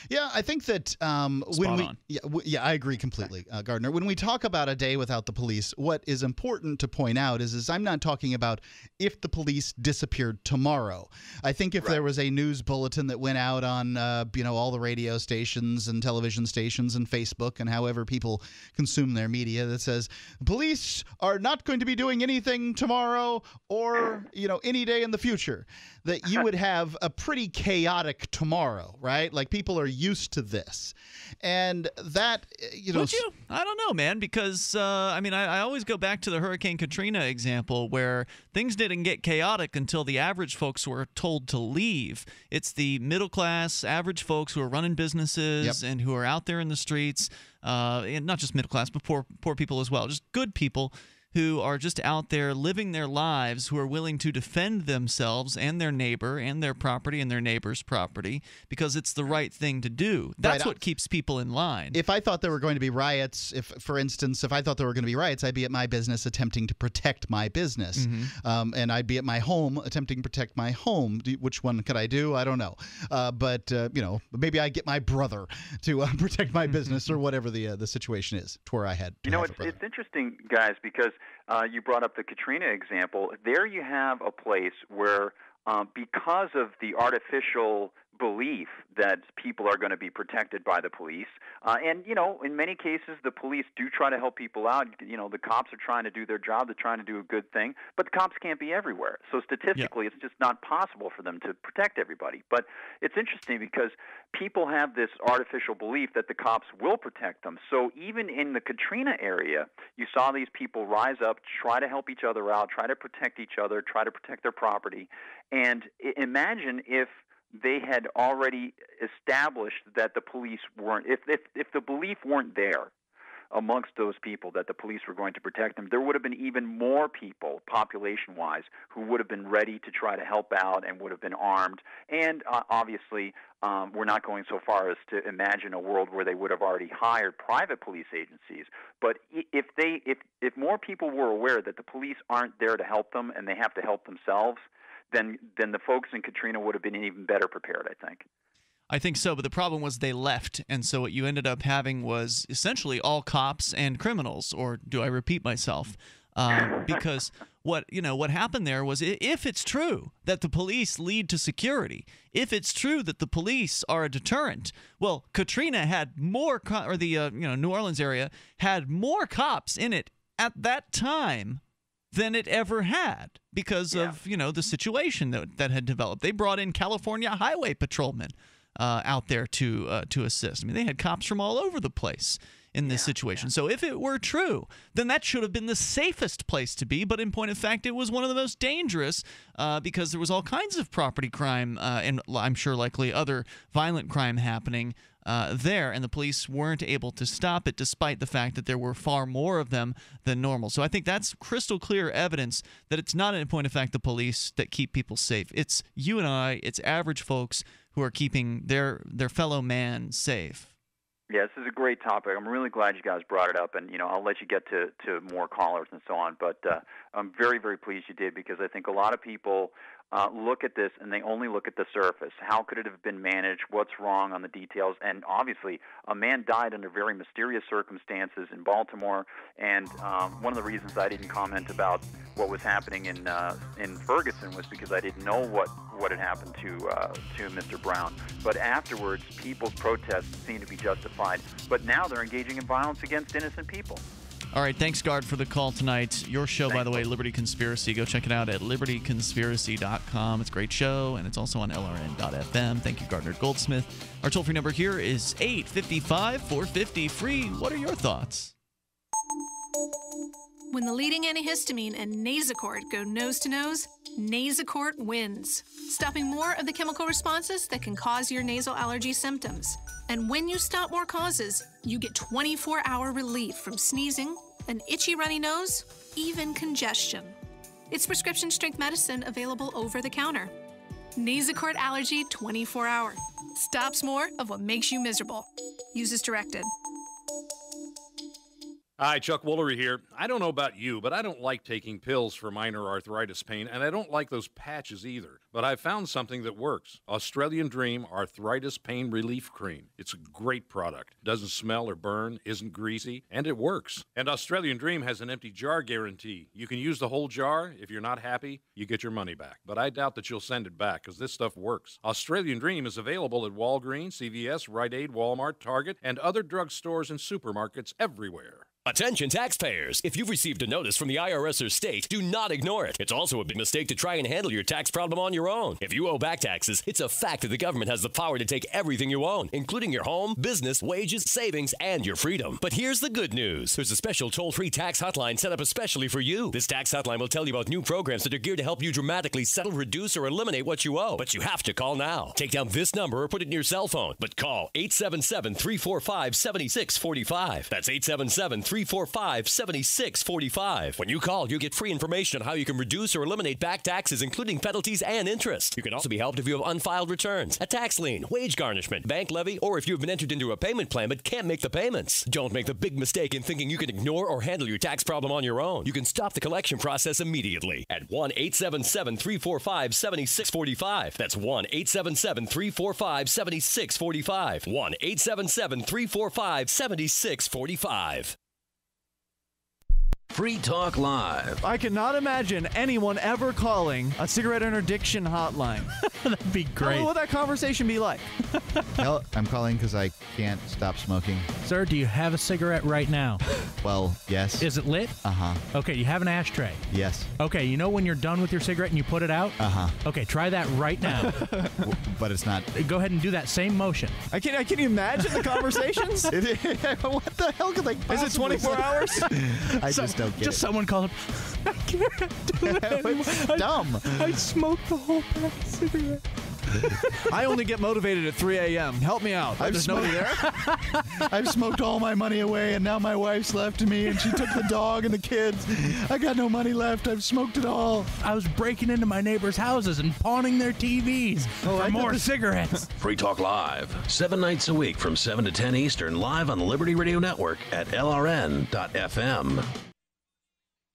Yeah, I think that um, when we yeah, w- yeah, I agree completely, uh, Gardner. When we talk about a day without the police, what is important to point out is, is I'm not talking about if the police disappeared tomorrow. I think if there was a news bulletin that went out on uh, you know all the radio stations and television stations and Facebook and however people consume their media that says police are not going to be doing anything tomorrow or you know any day in the future, that you would have a pretty chaotic tomorrow, right? Like people are used to this, and that uh, you know. Would you? I don't know, man, because uh, I mean, I, I always go back to the Hurricane Katrina example where things didn't get chaotic until the average folks were told to leave. It's the middle class, average folks who are running businesses and who are out there in the streets, uh, and not just middle class, but poor poor people as well, just good people who are just out there living their lives, who are willing to defend themselves and their neighbor and their property and their neighbor's property because it's the right thing to do. That's Right, what keeps people in line. If I thought there were going to be riots, if, for instance, if I thought there were going to be riots, I'd be at my business attempting to protect my business, Mm-hmm. um, and I'd be at my home attempting to protect my home. Which one could I do? I don't know, uh, but uh, you know, maybe I get my brother to uh, protect my business or whatever the uh, the situation is. To where I had. To You know, have it's, brother. it's interesting, guys, because uh, you brought up the Katrina example. There you have a place where, um, because of the artificial belief that people are going to be protected by the police, uh, and you know, in many cases, the police do try to help people out. You know, the cops are trying to do their job; they're trying to do a good thing, but the cops can't be everywhere. So statistically, it's just not possible for them to protect everybody. But it's interesting because people have this artificial belief that the cops will protect them. So even in the Katrina area, you saw these people rise up, try to help each other out, try to protect each other, try to protect their property. And imagine if they had already established that the police weren't if if if the belief weren't there amongst those people that the police were going to protect them, there would have been even more people, population wise, who would have been ready to try to help out and would have been armed. And uh, obviously, um, we're not going so far as to imagine a world where they would have already hired private police agencies. But if they, if if more people were aware that the police aren't there to help them and they have to help themselves, then then the folks in Katrina would have been even better prepared. I think. I think so, but the problem was they left, and so what you ended up having was essentially all cops and criminals. Or do I repeat myself? Um, because what you know what happened there was if it's true that the police lead to security, if it's true that the police are a deterrent, well, Katrina had more, co- or the uh, you know New Orleans area had more cops in it at that time than it ever had because of you know the situation that that had developed. They brought in California highway patrolmen uh, out there to uh, to assist. I mean, they had cops from all over the place in this situation. So if it were true, then that should have been the safest place to be. But in point of fact, it was one of the most dangerous uh, because there was all kinds of property crime uh, and I'm sure likely other violent crime happening. Uh, there, and the police weren't able to stop it despite the fact that there were far more of them than normal. So I think that's crystal clear evidence that it's not, in point of fact, the police that keep people safe. It's you and I, it's average folks who are keeping their their fellow man safe. Yeah, this is a great topic. I'm really glad you guys brought it up, and you know I'll let you get to to more callers and so on. But uh, I'm very very pleased you did because I think a lot of people uh, look at this and they only look at the surface. How could it have been managed? What's wrong on the details? And obviously, a man died under very mysterious circumstances in Baltimore. And um, one of the reasons I didn't comment about what was happening in uh, in Ferguson was because I didn't know what what had happened to uh, to Mr. Brown. But afterwards, people's protests seemed to be justified. But now they're engaging in violence against innocent people. All right, thanks, Guard, for the call tonight. Your show, by the way, Liberty Conspiracy. Go check it out at libertyconspiracy.com. It's a great show, and it's also on LRN.FM. Thank you, Gardner Goldsmith. Our toll free number here is 855 450 free. What are your thoughts? When the leading antihistamine and Nasacort go nose to nose, Nasacort wins, stopping more of the chemical responses that can cause your nasal allergy symptoms. And when you stop more causes, you get 24 hour relief from sneezing, an itchy runny nose, even congestion. It's prescription strength medicine available over the counter. Nasacort Allergy 24 Hour. Stops more of what makes you miserable. Use as directed. Hi, Chuck Woolery here. I don't know about you, but I don't like taking pills for minor arthritis pain, and I don't like those patches either. But I've found something that works Australian Dream Arthritis Pain Relief Cream. It's a great product. Doesn't smell or burn, isn't greasy, and it works. And Australian Dream has an empty jar guarantee. You can use the whole jar. If you're not happy, you get your money back. But I doubt that you'll send it back because this stuff works. Australian Dream is available at Walgreens, CVS, Rite Aid, Walmart, Target, and other drugstores and supermarkets everywhere. Attention taxpayers! If you've received a notice from the IRS or state, do not ignore it. It's also a big mistake to try and handle your tax problem on your own. If you owe back taxes, it's a fact that the government has the power to take everything you own, including your home, business, wages, savings, and your freedom. But here's the good news. There's a special toll-free tax hotline set up especially for you. This tax hotline will tell you about new programs that are geared to help you dramatically settle, reduce, or eliminate what you owe. But you have to call now. Take down this number or put it in your cell phone. But call 877-345-7645. That's 877 345 7645. When you call, you get free information on how you can reduce or eliminate back taxes, including penalties and interest. You can also be helped if you have unfiled returns, a tax lien, wage garnishment, bank levy, or if you have been entered into a payment plan but can't make the payments. Don't make the big mistake in thinking you can ignore or handle your tax problem on your own. You can stop the collection process immediately at 1 877 345 7645. That's 1 877 345 7645. 1 877 345 7645. Free Talk Live. I cannot imagine anyone ever calling a cigarette interdiction hotline. That'd be great. What would that conversation be like? Hell, I'm calling because I can't stop smoking. Sir, do you have a cigarette right now? Well, yes. Is it lit? Uh huh. Okay, you have an ashtray. Yes. Okay, you know when you're done with your cigarette and you put it out? Uh huh. Okay, try that right now. but it's not. Go ahead and do that same motion. I can't. I can you imagine the conversations? what the hell could they? Is it 24 hours? I just don't get Just it. someone called. I can't do it anymore. It's dumb. I, I smoked the whole pack of cigarettes. I only get motivated at 3 a.m. Help me out. I've There's nobody there. I've smoked all my money away, and now my wife's left me, and she took the dog and the kids. I got no money left. I've smoked it all. I was breaking into my neighbors' houses and pawning their TVs Oh, for I more got cigarettes. Free Talk Live, seven nights a week from 7 to 10 Eastern, live on the Liberty Radio Network at LRN.FM.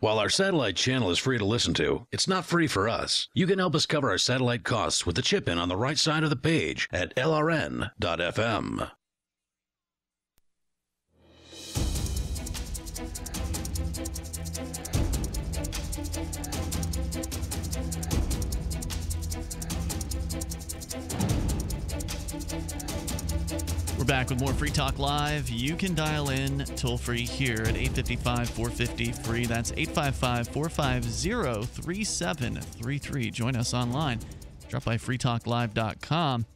While our satellite channel is free to listen to, it's not free for us. You can help us cover our satellite costs with the chip in on the right side of the page at lrn.fm. back with more Free Talk Live. You can dial in toll free here at 855 450 free. That's 855 450 3733. Join us online. Drop by freetalklive.com.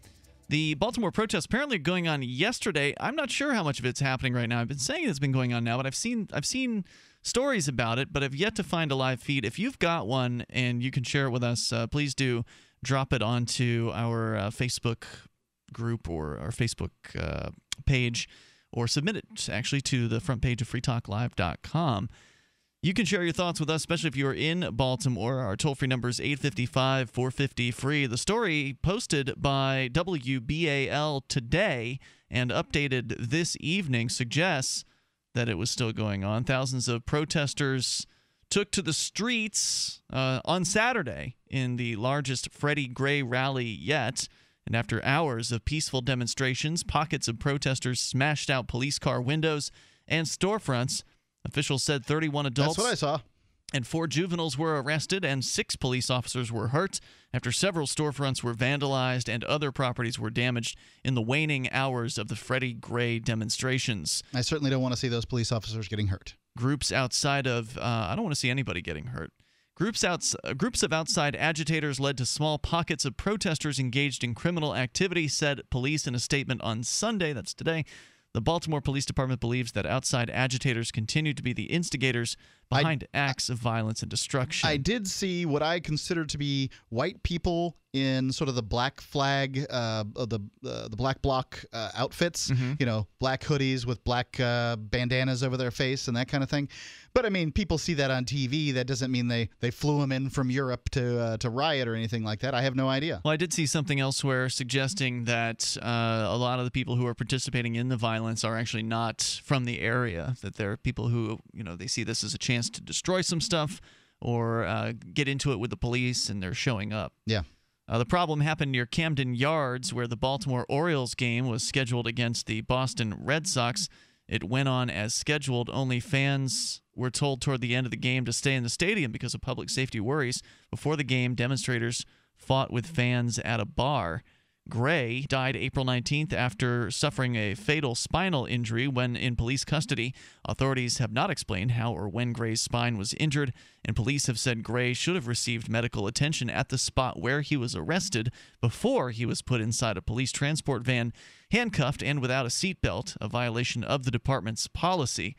The Baltimore protests apparently going on yesterday. I'm not sure how much of it's happening right now. I've been saying it's been going on now, but I've seen I've seen stories about it, but I've yet to find a live feed. If you've got one and you can share it with us, uh, please do drop it onto our uh, Facebook group or our Facebook uh, page or submit it actually to the front page of freetalklive.com. You can share your thoughts with us, especially if you're in Baltimore. Our toll free number is 855 450 free. The story posted by WBAL today and updated this evening suggests that it was still going on. Thousands of protesters took to the streets uh, on Saturday in the largest Freddie Gray rally yet. And after hours of peaceful demonstrations, pockets of protesters smashed out police car windows and storefronts. Officials said 31 adults. That's what I saw. And four juveniles were arrested, and six police officers were hurt after several storefronts were vandalized and other properties were damaged in the waning hours of the Freddie Gray demonstrations. I certainly don't want to see those police officers getting hurt. Groups outside of, uh, I don't want to see anybody getting hurt. Groups, outs- uh, groups of outside agitators led to small pockets of protesters engaged in criminal activity, said police in a statement on Sunday. That's today. The Baltimore Police Department believes that outside agitators continue to be the instigators behind acts of violence and destruction. I did see what I consider to be white people in sort of the black flag, uh, the uh, the black bloc uh, outfits. Mm-hmm. You know, black hoodies with black uh, bandanas over their face and that kind of thing. But I mean, people see that on TV. That doesn't mean they they flew them in from Europe to uh, to riot or anything like that. I have no idea. Well, I did see something elsewhere suggesting that uh, a lot of the people who are participating in the violence are actually not from the area. That they're people who, you know, they see this as a chance to destroy some stuff or uh, get into it with the police, and they're showing up. Yeah. Uh, the problem happened near Camden Yards, where the Baltimore Orioles game was scheduled against the Boston Red Sox. It went on as scheduled. Only fans were told toward the end of the game to stay in the stadium because of public safety worries. Before the game, demonstrators fought with fans at a bar. Gray died April 19th after suffering a fatal spinal injury when in police custody. Authorities have not explained how or when Gray's spine was injured, and police have said Gray should have received medical attention at the spot where he was arrested before he was put inside a police transport van, handcuffed and without a seatbelt, a violation of the department's policy.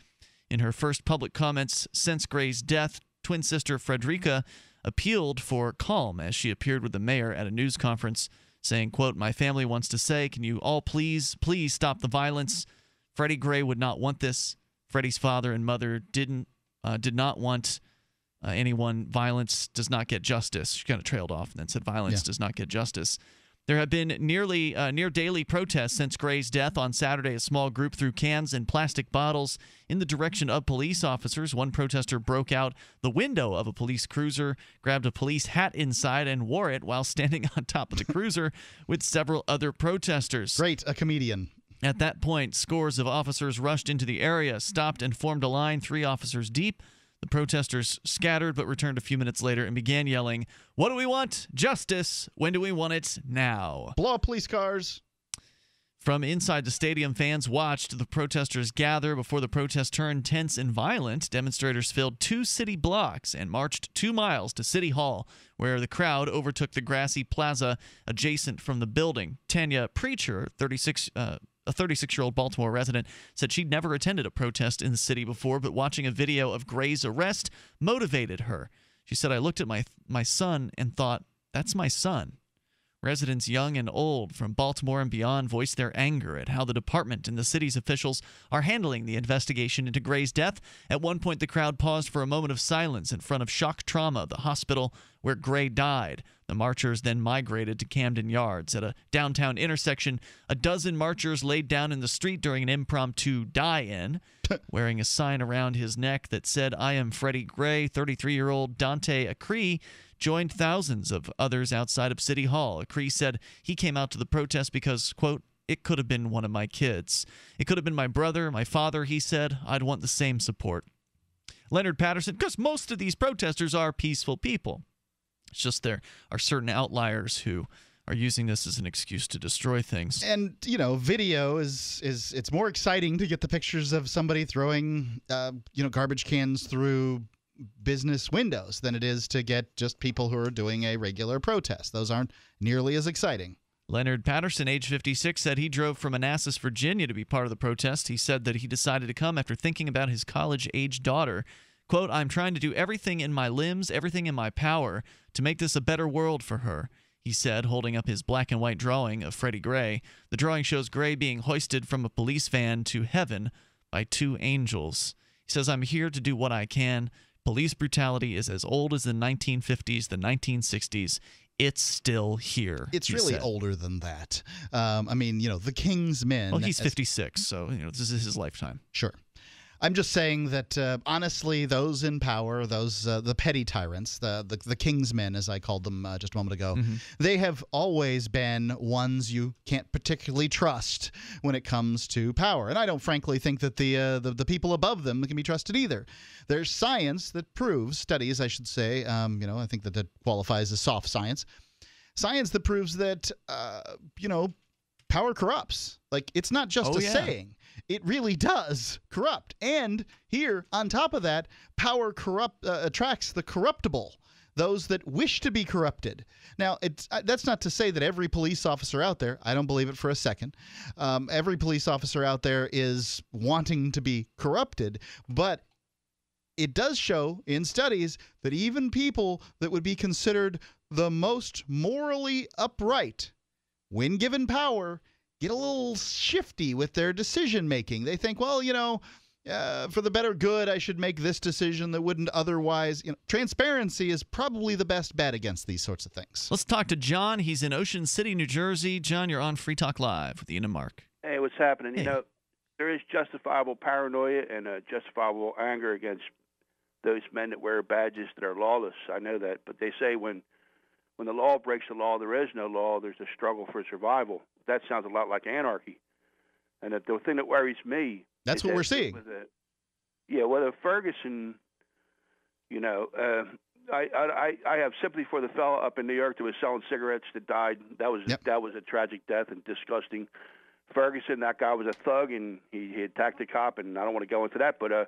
In her first public comments since Gray's death, twin sister Frederica appealed for calm as she appeared with the mayor at a news conference saying, quote, My family wants to say, can you all please, please stop the violence? Freddie Gray would not want this. Freddie's father and mother didn't uh, did not want uh, anyone. Violence does not get justice. She kind of trailed off and then said, Violence Yeah. does not get justice. There have been nearly uh, near daily protests since Gray's death on Saturday. A small group threw cans and plastic bottles in the direction of police officers. One protester broke out the window of a police cruiser, grabbed a police hat inside, and wore it while standing on top of the cruiser with several other protesters. Great, a comedian. At that point, scores of officers rushed into the area, stopped, and formed a line, three officers deep. The protesters scattered but returned a few minutes later and began yelling, What do we want? Justice. When do we want it? Now. Blow up police cars. From inside the stadium, fans watched the protesters gather. Before the protest turned tense and violent, demonstrators filled two city blocks and marched two miles to City Hall, where the crowd overtook the grassy plaza adjacent from the building. Tanya Preacher, 36, uh, a 36 year old Baltimore resident, said she'd never attended a protest in the city before, but watching a video of Gray's arrest motivated her. She said, I looked at my, my son and thought, that's my son. Residents young and old from Baltimore and beyond voiced their anger at how the department and the city's officials are handling the investigation into Gray's death. At one point, the crowd paused for a moment of silence in front of Shock Trauma, the hospital where Gray died. The marchers then migrated to Camden Yards. At a downtown intersection, a dozen marchers laid down in the street during an impromptu die in, wearing a sign around his neck that said, I am Freddie Gray. 33 year old Dante Acree joined thousands of others outside of City Hall. Acree said he came out to the protest because, quote, it could have been one of my kids. It could have been my brother, my father, he said. I'd want the same support. Leonard Patterson, because most of these protesters are peaceful people. It's just there are certain outliers who are using this as an excuse to destroy things. And you know, video is is it's more exciting to get the pictures of somebody throwing uh, you know garbage cans through business windows than it is to get just people who are doing a regular protest. Those aren't nearly as exciting. Leonard Patterson, age 56, said he drove from Manassas, Virginia to be part of the protest. He said that he decided to come after thinking about his college age daughter. Quote, I'm trying to do everything in my limbs, everything in my power to make this a better world for her, he said, holding up his black and white drawing of Freddie Gray. The drawing shows Gray being hoisted from a police van to heaven by two angels. He says, I'm here to do what I can. Police brutality is as old as the 1950s, the 1960s. It's still here. It's he really said. older than that. Um, I mean, you know, the King's Men. Well, he's as- 56, so you know this is his lifetime. Sure. I'm just saying that uh, honestly, those in power, those uh, the petty tyrants, the, the the king's men, as I called them uh, just a moment ago, they have always been ones you can't particularly trust when it comes to power. And I don't frankly think that the uh, the, the people above them can be trusted either. There's science that proves studies, I should say. Um, you know, I think that that qualifies as soft science. Science that proves that uh, you know power corrupts. Like it's not just Oh, a yeah. saying it really does corrupt. And here, on top of that, power corrupt uh, attracts the corruptible, those that wish to be corrupted. Now, it's uh, that's not to say that every police officer out there. I don't believe it for a second. Um, every police officer out there is wanting to be corrupted, but it does show in studies that even people that would be considered the most morally upright, when given power, get a little shifty with their decision making. They think, well, you know, uh, for the better good, I should make this decision that wouldn't otherwise. You know, transparency is probably the best bet against these sorts of things. Let's talk to John. He's in Ocean City, New Jersey. John, you're on Free Talk Live with Ian and Mark. Hey, what's happening? You know, there is justifiable paranoia and uh, justifiable anger against those men that wear badges that are lawless. I know that, but they say when when the law breaks the law, there is no law. There's a struggle for survival. That sounds a lot like anarchy. And that the thing that worries me. That's what that we're seeing. the- yeah, whether Ferguson, you know, uh, I, I I have sympathy for the fellow up in New York that was selling cigarettes that died. That was that was a tragic death and disgusting. Ferguson, that guy was a thug and he, he attacked a cop, and I don't want to go into that, but uh,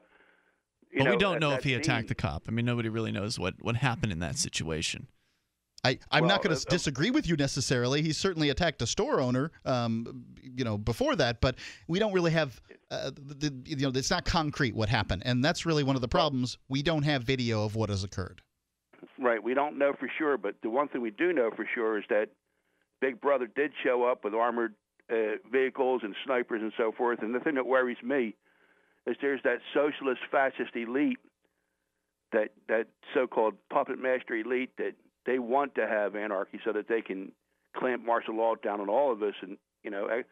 you But know, we don't that- know that if he scene- attacked the cop. I mean, nobody really knows what, what happened in that situation. I, I'm Well, not going uh, to disagree with you necessarily. He certainly attacked a store owner, um, you know, before that, but we don't really have, uh, the, the, you know, it's not concrete what happened, and that's really one of the problems. We don't have video of what has occurred. Right. We don't know for sure, but the one thing we do know for sure is that Big Brother did show up with armored uh, vehicles and snipers and so forth. And the thing that worries me is there's that socialist fascist elite, that that so-called puppet master elite, that they want to have anarchy so that they can clamp martial law down on all of us, and you know, eh,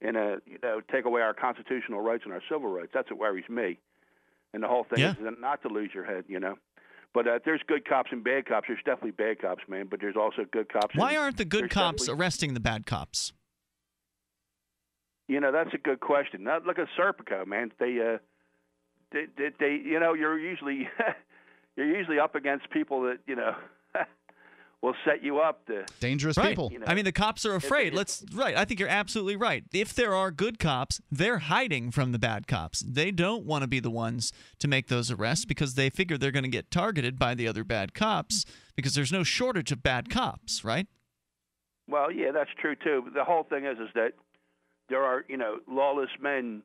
and uh, you know, take away our constitutional rights and our civil rights. That's what worries me. And the whole thing Yeah. is not to lose your head, you know. But uh, there's good cops and bad cops. There's definitely bad cops, man. But there's also good cops. Why aren't the good cops arresting the bad cops? You know, that's a good question. Now, look at Serpico, man. They, uh, they, they, they, you know, you're usually, you're usually up against people that, you know, will set you up to dangerous right. You know, I mean, the cops are If- afraid. if- Let's right. I think you're absolutely right. If there are good cops, they're hiding from the bad cops. They don't want to be the ones to make those arrests because they figure they're going to get targeted by the other bad cops because there's no shortage of bad cops, right? Well, yeah, that's true too. But the whole thing is, is that there are, you know, lawless men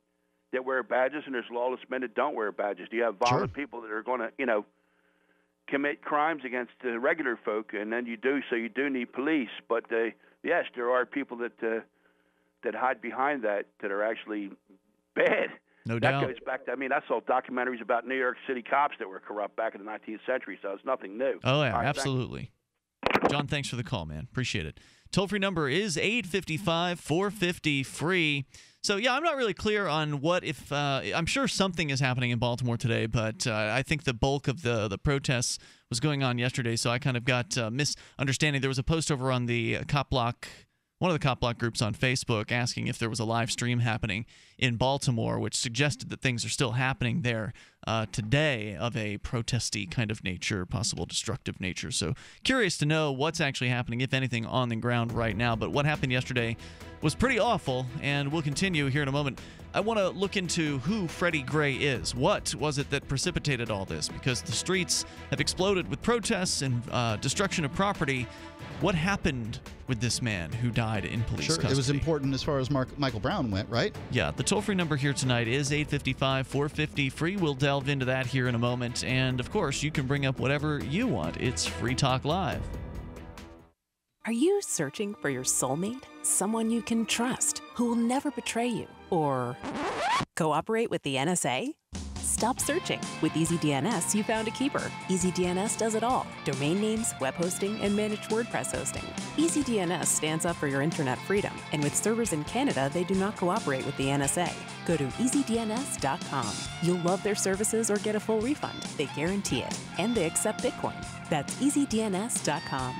that wear badges, and there's lawless men that don't wear badges. Do You have violent people that are going to, you know, commit crimes against the regular folk, and then you do so. You do need police, but uh, yes, there are people that uh, that hide behind that that are actually bad. No that doubt. goes back to. I mean, I saw documentaries about New York City cops that were corrupt back in the 19th century, so it's nothing new. Oh yeah, right, absolutely. John, thanks for the call, man. Appreciate it. Toll free number is 855 450 free. So, yeah, I'm not really clear on what if. Uh, I'm sure something is happening in Baltimore today, but uh, I think the bulk of the, the protests was going on yesterday. So I kind of got uh, misunderstanding. There was a post over on the Cop Block one of the cop block groups on Facebook asking if there was a live stream happening in Baltimore, which suggested that things are still happening there uh, today of a protesty kind of nature, possible destructive nature. So curious to know what's actually happening, if anything, on the ground right now. But what happened yesterday was pretty awful, and we'll continue here in a moment. I want to look into who Freddie Gray is. What was it that precipitated all this? Because the streets have exploded with protests and uh, destruction of property. What happened with this man who died in police Sure, custody? it was important as far as Mark, Michael Brown went, right? Yeah, the toll free number here tonight is 855 450 free. We'll delve into that here in a moment. And of course, you can bring up whatever you want. It's Free Talk Live. Are you searching for your soulmate? Someone you can trust, who will never betray you? Or cooperate with the NSA? Stop searching. With EasyDNS, you found a keeper. EasyDNS does it all domain names, web hosting, and managed WordPress hosting. EasyDNS stands up for your internet freedom, and with servers in Canada, they do not cooperate with the NSA. Go to easydns.com. You'll love their services or get a full refund. They guarantee it. And they accept Bitcoin. That's easydns.com.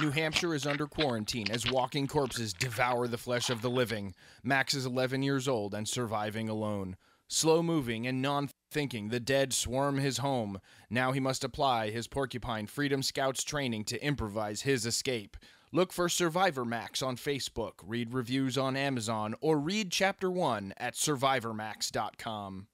New Hampshire is under quarantine as walking corpses devour the flesh of the living. Max is 11 years old and surviving alone. Slow moving and non thinking, the dead swarm his home. Now he must apply his Porcupine Freedom Scouts training to improvise his escape. Look for Survivor Max on Facebook, read reviews on Amazon, or read Chapter 1 at survivormax.com.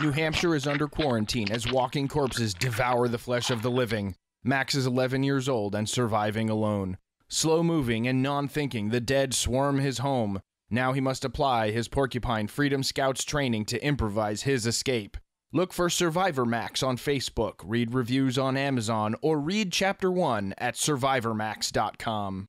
New Hampshire is under quarantine as walking corpses devour the flesh of the living. Max is 11 years old and surviving alone. Slow moving and non thinking, the dead swarm his home. Now he must apply his Porcupine Freedom Scouts training to improvise his escape. Look for Survivor Max on Facebook, read reviews on Amazon, or read Chapter 1 at survivormax.com.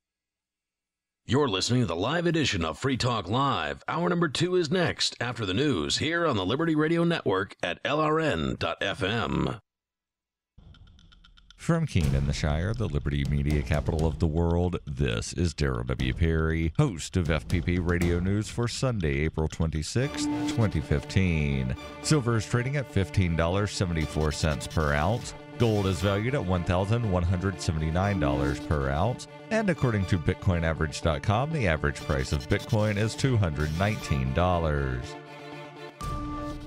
You're listening to the live edition of Free Talk Live. Hour number two is next after the news here on the Liberty Radio Network at LRN.FM. From Keene in the Shire, the Liberty Media capital of the world, this is Daryl W. Perry, host of FPP Radio News for Sunday, April 26, 2015. Silver is trading at $15.74 per ounce. Gold is valued at $1,179 per ounce. And according to BitcoinAverage.com, the average price of Bitcoin is $219.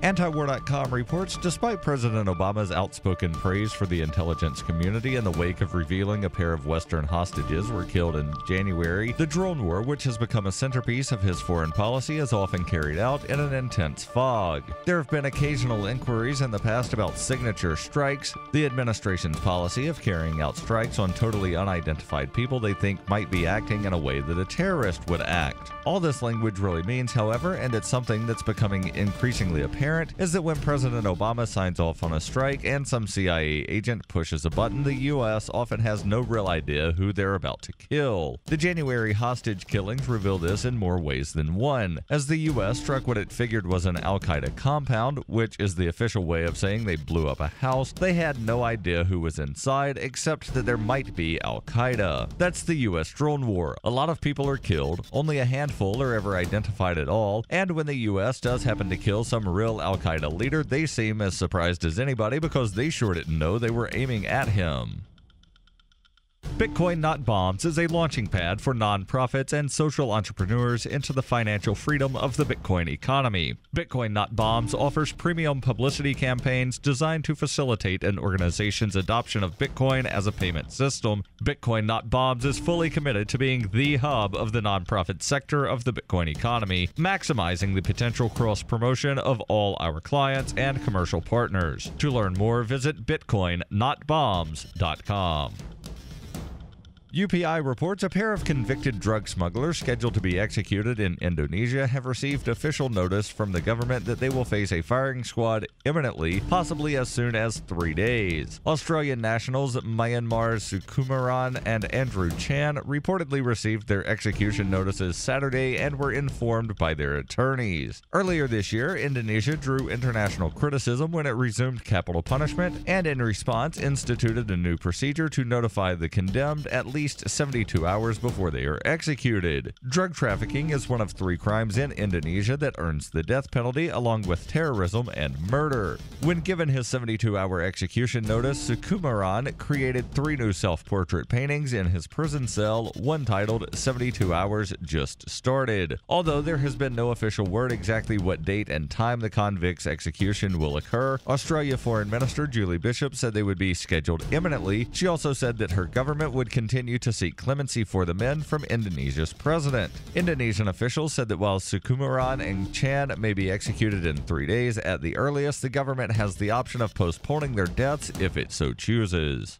Antiwar.com reports despite President Obama's outspoken praise for the intelligence community in the wake of revealing a pair of Western hostages were killed in January, the drone war, which has become a centerpiece of his foreign policy, is often carried out in an intense fog. There have been occasional inquiries in the past about signature strikes, the administration's policy of carrying out strikes on totally unidentified people they think might be acting in a way that a terrorist would act. All this language really means, however, and it's something that's becoming increasingly apparent is that when President Obama signs off on a strike and some CIA agent pushes a button, the U.S. often has no real idea who they're about to kill. The January hostage killings reveal this in more ways than one, as the U.S. struck what it figured was an Al Qaeda compound, which is the official way of saying they blew up a house. They had no idea who was inside, except that there might be Al Qaeda. That's the U.S. drone war. A lot of people are killed, only a handful are ever identified at all, and when the U.S. does happen to kill some real Al Qaeda leader, they seem as surprised as anybody because they sure didn't know they were aiming at him. Bitcoin Not Bombs is a launching pad for nonprofits and social entrepreneurs into the financial freedom of the Bitcoin economy. Bitcoin Not Bombs offers premium publicity campaigns designed to facilitate an organization's adoption of Bitcoin as a payment system. Bitcoin Not Bombs is fully committed to being the hub of the nonprofit sector of the Bitcoin economy, maximizing the potential cross promotion of all our clients and commercial partners. To learn more, visit bitcoinnotbombs.com. UPI reports a pair of convicted drug smugglers scheduled to be executed in Indonesia have received official notice from the government that they will face a firing squad imminently, possibly as soon as three days. Australian nationals Myuran Sukumaran and Andrew Chan reportedly received their execution notices Saturday and were informed by their attorneys. Earlier this year, Indonesia drew international criticism when it resumed capital punishment and, in response, instituted a new procedure to notify the condemned at least 72 hours before they are executed. Drug trafficking is one of three crimes in Indonesia that earns the death penalty, along with terrorism and murder. When given his 72 hour execution notice, Sukumaran created three new self portrait paintings in his prison cell, one titled 72 Hours Just Started. Although there has been no official word exactly what date and time the convict's execution will occur, Australia Foreign Minister Julie Bishop said they would be scheduled imminently. She also said that her government would continue to seek clemency for the men from Indonesia's president. Indonesian officials said that while Sukumaran and Chan may be executed in three days at the earliest, the government has the option of postponing their deaths if it so chooses.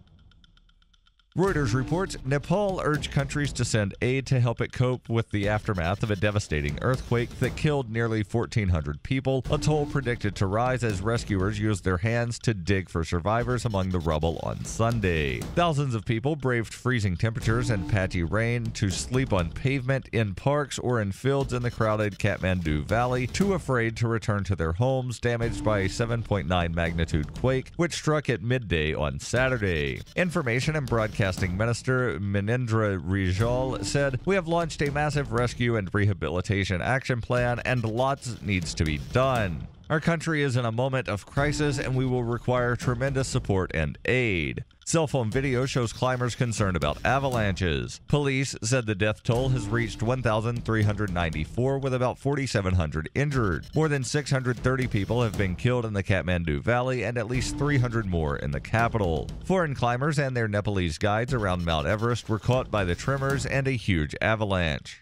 Reuters reports Nepal urged countries to send aid to help it cope with the aftermath of a devastating earthquake that killed nearly 1,400 people, a toll predicted to rise as rescuers used their hands to dig for survivors among the rubble on Sunday. Thousands of people braved freezing temperatures and patchy rain to sleep on pavement, in parks, or in fields in the crowded Kathmandu Valley, too afraid to return to their homes damaged by a 7.9 magnitude quake, which struck at midday on Saturday. Information and broadcast Broadcasting Minister Minendra Rijal said, We have launched a massive rescue and rehabilitation action plan, and lots needs to be done. Our country is in a moment of crisis, and we will require tremendous support and aid. Cell phone video shows climbers concerned about avalanches. Police said the death toll has reached 1,394 with about 4,700 injured. More than 630 people have been killed in the Kathmandu Valley and at least 300 more in the capital. Foreign climbers and their Nepalese guides around Mount Everest were caught by the tremors and a huge avalanche.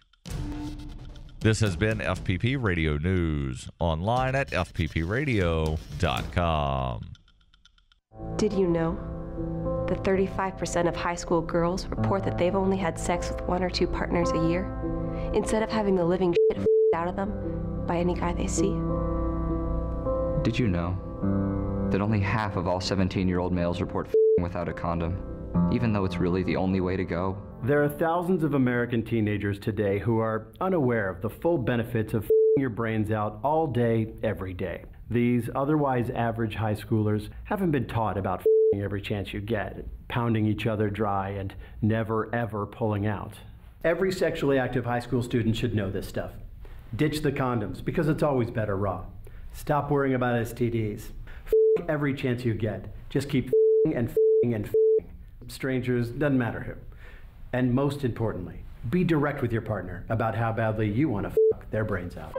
This has been FPP Radio News, online at fppradio.com. Did you know that 35% of high school girls report that they've only had sex with one or two partners a year instead of having the living shit out of them by any guy they see? Did you know that only half of all 17 year old males report without a condom, even though it's really the only way to go? There are thousands of American teenagers today who are unaware of the full benefits of fing your brains out all day, every day. These otherwise average high schoolers haven't been taught about fing every chance you get, pounding each other dry, and never ever pulling out. Every sexually active high school student should know this stuff. Ditch the condoms because it's always better raw. Stop worrying about STDs. F- every chance you get. Just keep f***ing and f***ing and f***ing. Strangers, doesn't matter who. And most importantly, be direct with your partner about how badly you want to fuck their brains out.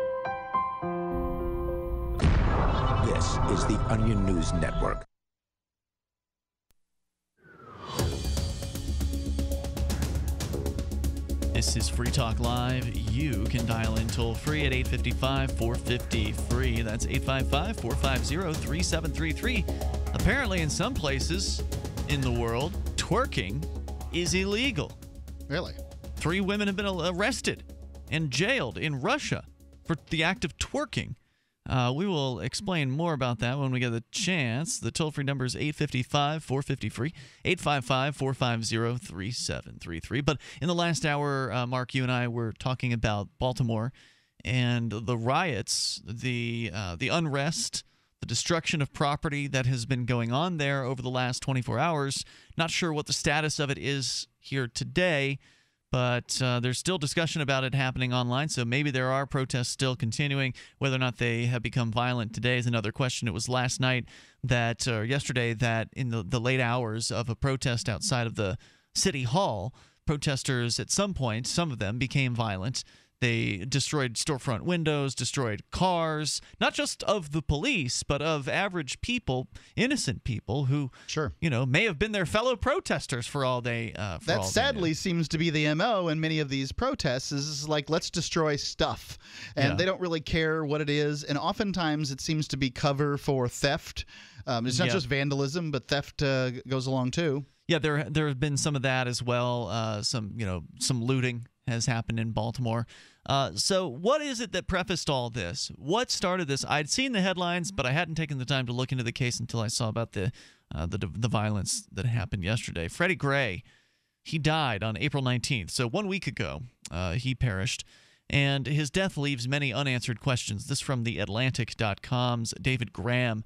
This is the Onion News Network. This is Free Talk Live. You can dial in toll free at 855 450 free. That's 855 450 3733. Apparently, in some places in the world, twerking is illegal. Really? Three women have been arrested and jailed in Russia for the act of twerking. Uh, we will explain more about that when we get the chance. The toll free number is 855 450 free, 855 450 3733. But in the last hour, uh, Mark, you and I were talking about Baltimore and the riots, the, uh, the unrest, the destruction of property that has been going on there over the last 24 hours. Not sure what the status of it is here today but uh, there's still discussion about it happening online. So maybe there are protests still continuing. Whether or not they have become violent today is another question. It was last night that, or yesterday, that in the, the late hours of a protest outside of the city hall, protesters at some point, some of them became violent. They destroyed storefront windows, destroyed cars, not just of the police, but of average people, innocent people who, sure, you know, may have been their fellow protesters for all they. Uh, for that sadly seems to be the mo in many of these protests. Is like let's destroy stuff, and Yeah. they don't really care what it is. And oftentimes it seems to be cover for theft. Um, it's not Yeah. just vandalism, but theft uh, goes along too. Yeah, there there have been some of that as well. Uh, some you know some looting has happened in Baltimore. Uh, so what is it that prefaced all this? What started this? I'd seen the headlines, but I hadn't taken the time to look into the case until I saw about the uh, the the violence that happened yesterday. Freddie Gray, he died on April 19th, so one week ago, uh, he perished. And his death leaves many unanswered questions. This from the Atlantic.com's David Graham.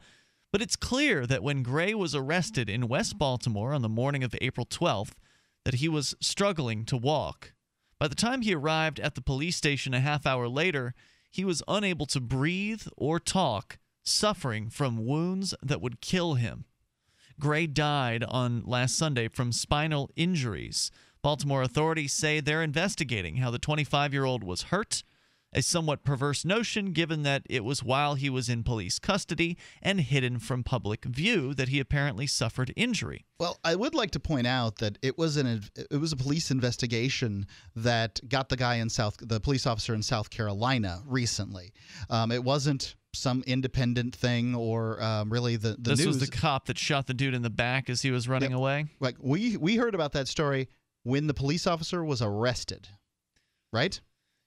But it's clear that when Gray was arrested in West Baltimore on the morning of April 12th, that he was struggling to walk. By the time he arrived at the police station a half hour later, he was unable to breathe or talk, suffering from wounds that would kill him. Gray died on last Sunday from spinal injuries. Baltimore authorities say they're investigating how the 25 year old was hurt, a somewhat perverse notion given that it was while he was in police custody and hidden from public view that he apparently suffered injury. Well, I would like to point out that it was an it was a police investigation that got the guy in South the police officer in South Carolina recently. Um, it wasn't some independent thing or um, really the the this news. was the cop that shot the dude in the back as he was running away. like we we heard about that story when the police officer was arrested, right?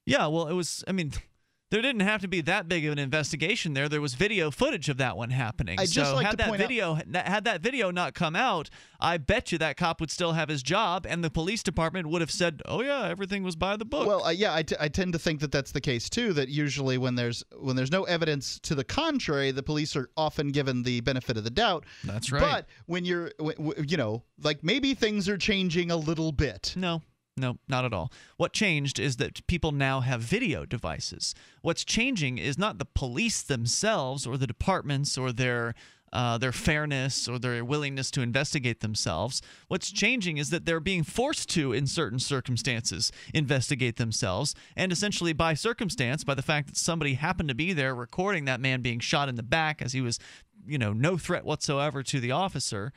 Yeah, well, it was. I mean, there didn't have to be that big of an investigation there. There was video footage of that one happening. I'd just so like had that point out- video had that video not come out, I bet you that cop would still have his job, and the police department would have said, "Oh yeah, everything was by the book." Well, uh, yeah, I, t- I tend to think that that's the case too. That usually when there's when there's no evidence to the contrary, the police are often given the benefit of the doubt. That's right. But when you're, w- w- you know, like maybe things are changing a little bit. No, no, not at all. What changed is that people now have video devices. What's changing is not the police themselves or the departments or their uh, their fairness or their willingness to investigate themselves. What's changing is that they're being forced to, in certain circumstances, investigate themselves. And essentially, by circumstance, by the fact that somebody happened to be there recording that man being shot in the back as he was, you know, no threat whatsoever to the officer,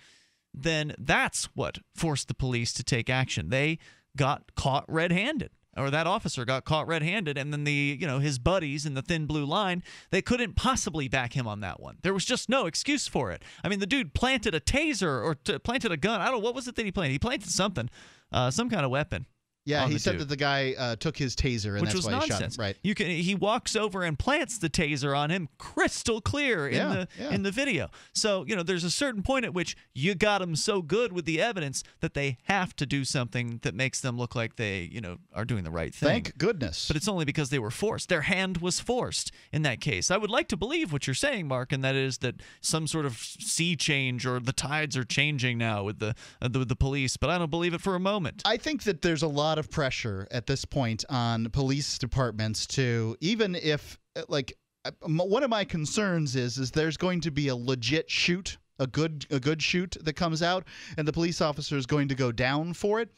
then that's what forced the police to take action. They got caught red-handed or that officer got caught red-handed and then the you know his buddies in the thin blue line they couldn't possibly back him on that one. There was just no excuse for it. I mean the dude planted a taser or t- planted a gun. I don't know what was it that he planted? He planted something uh, some kind of weapon Yeah, he said dude. that the guy uh, took his taser and which that's was why he nonsense. shot him. Right. You can he walks over and plants the taser on him, crystal clear in Yeah, the yeah. in the video. So you know, there's a certain point at which you got them so good with the evidence that they have to do something that makes them look like they you know are doing the right thing. Thank goodness. But it's only because they were forced. Their hand was forced in that case. I would like to believe what you're saying, Mark, and that is that some sort of sea change or the tides are changing now with the uh, the, with the police. But I don't believe it for a moment. I think that there's a lot of pressure at this point on police departments to even if like one of my concerns is is there's going to be a legit shoot a good a good shoot that comes out and the police officer is going to go down for it.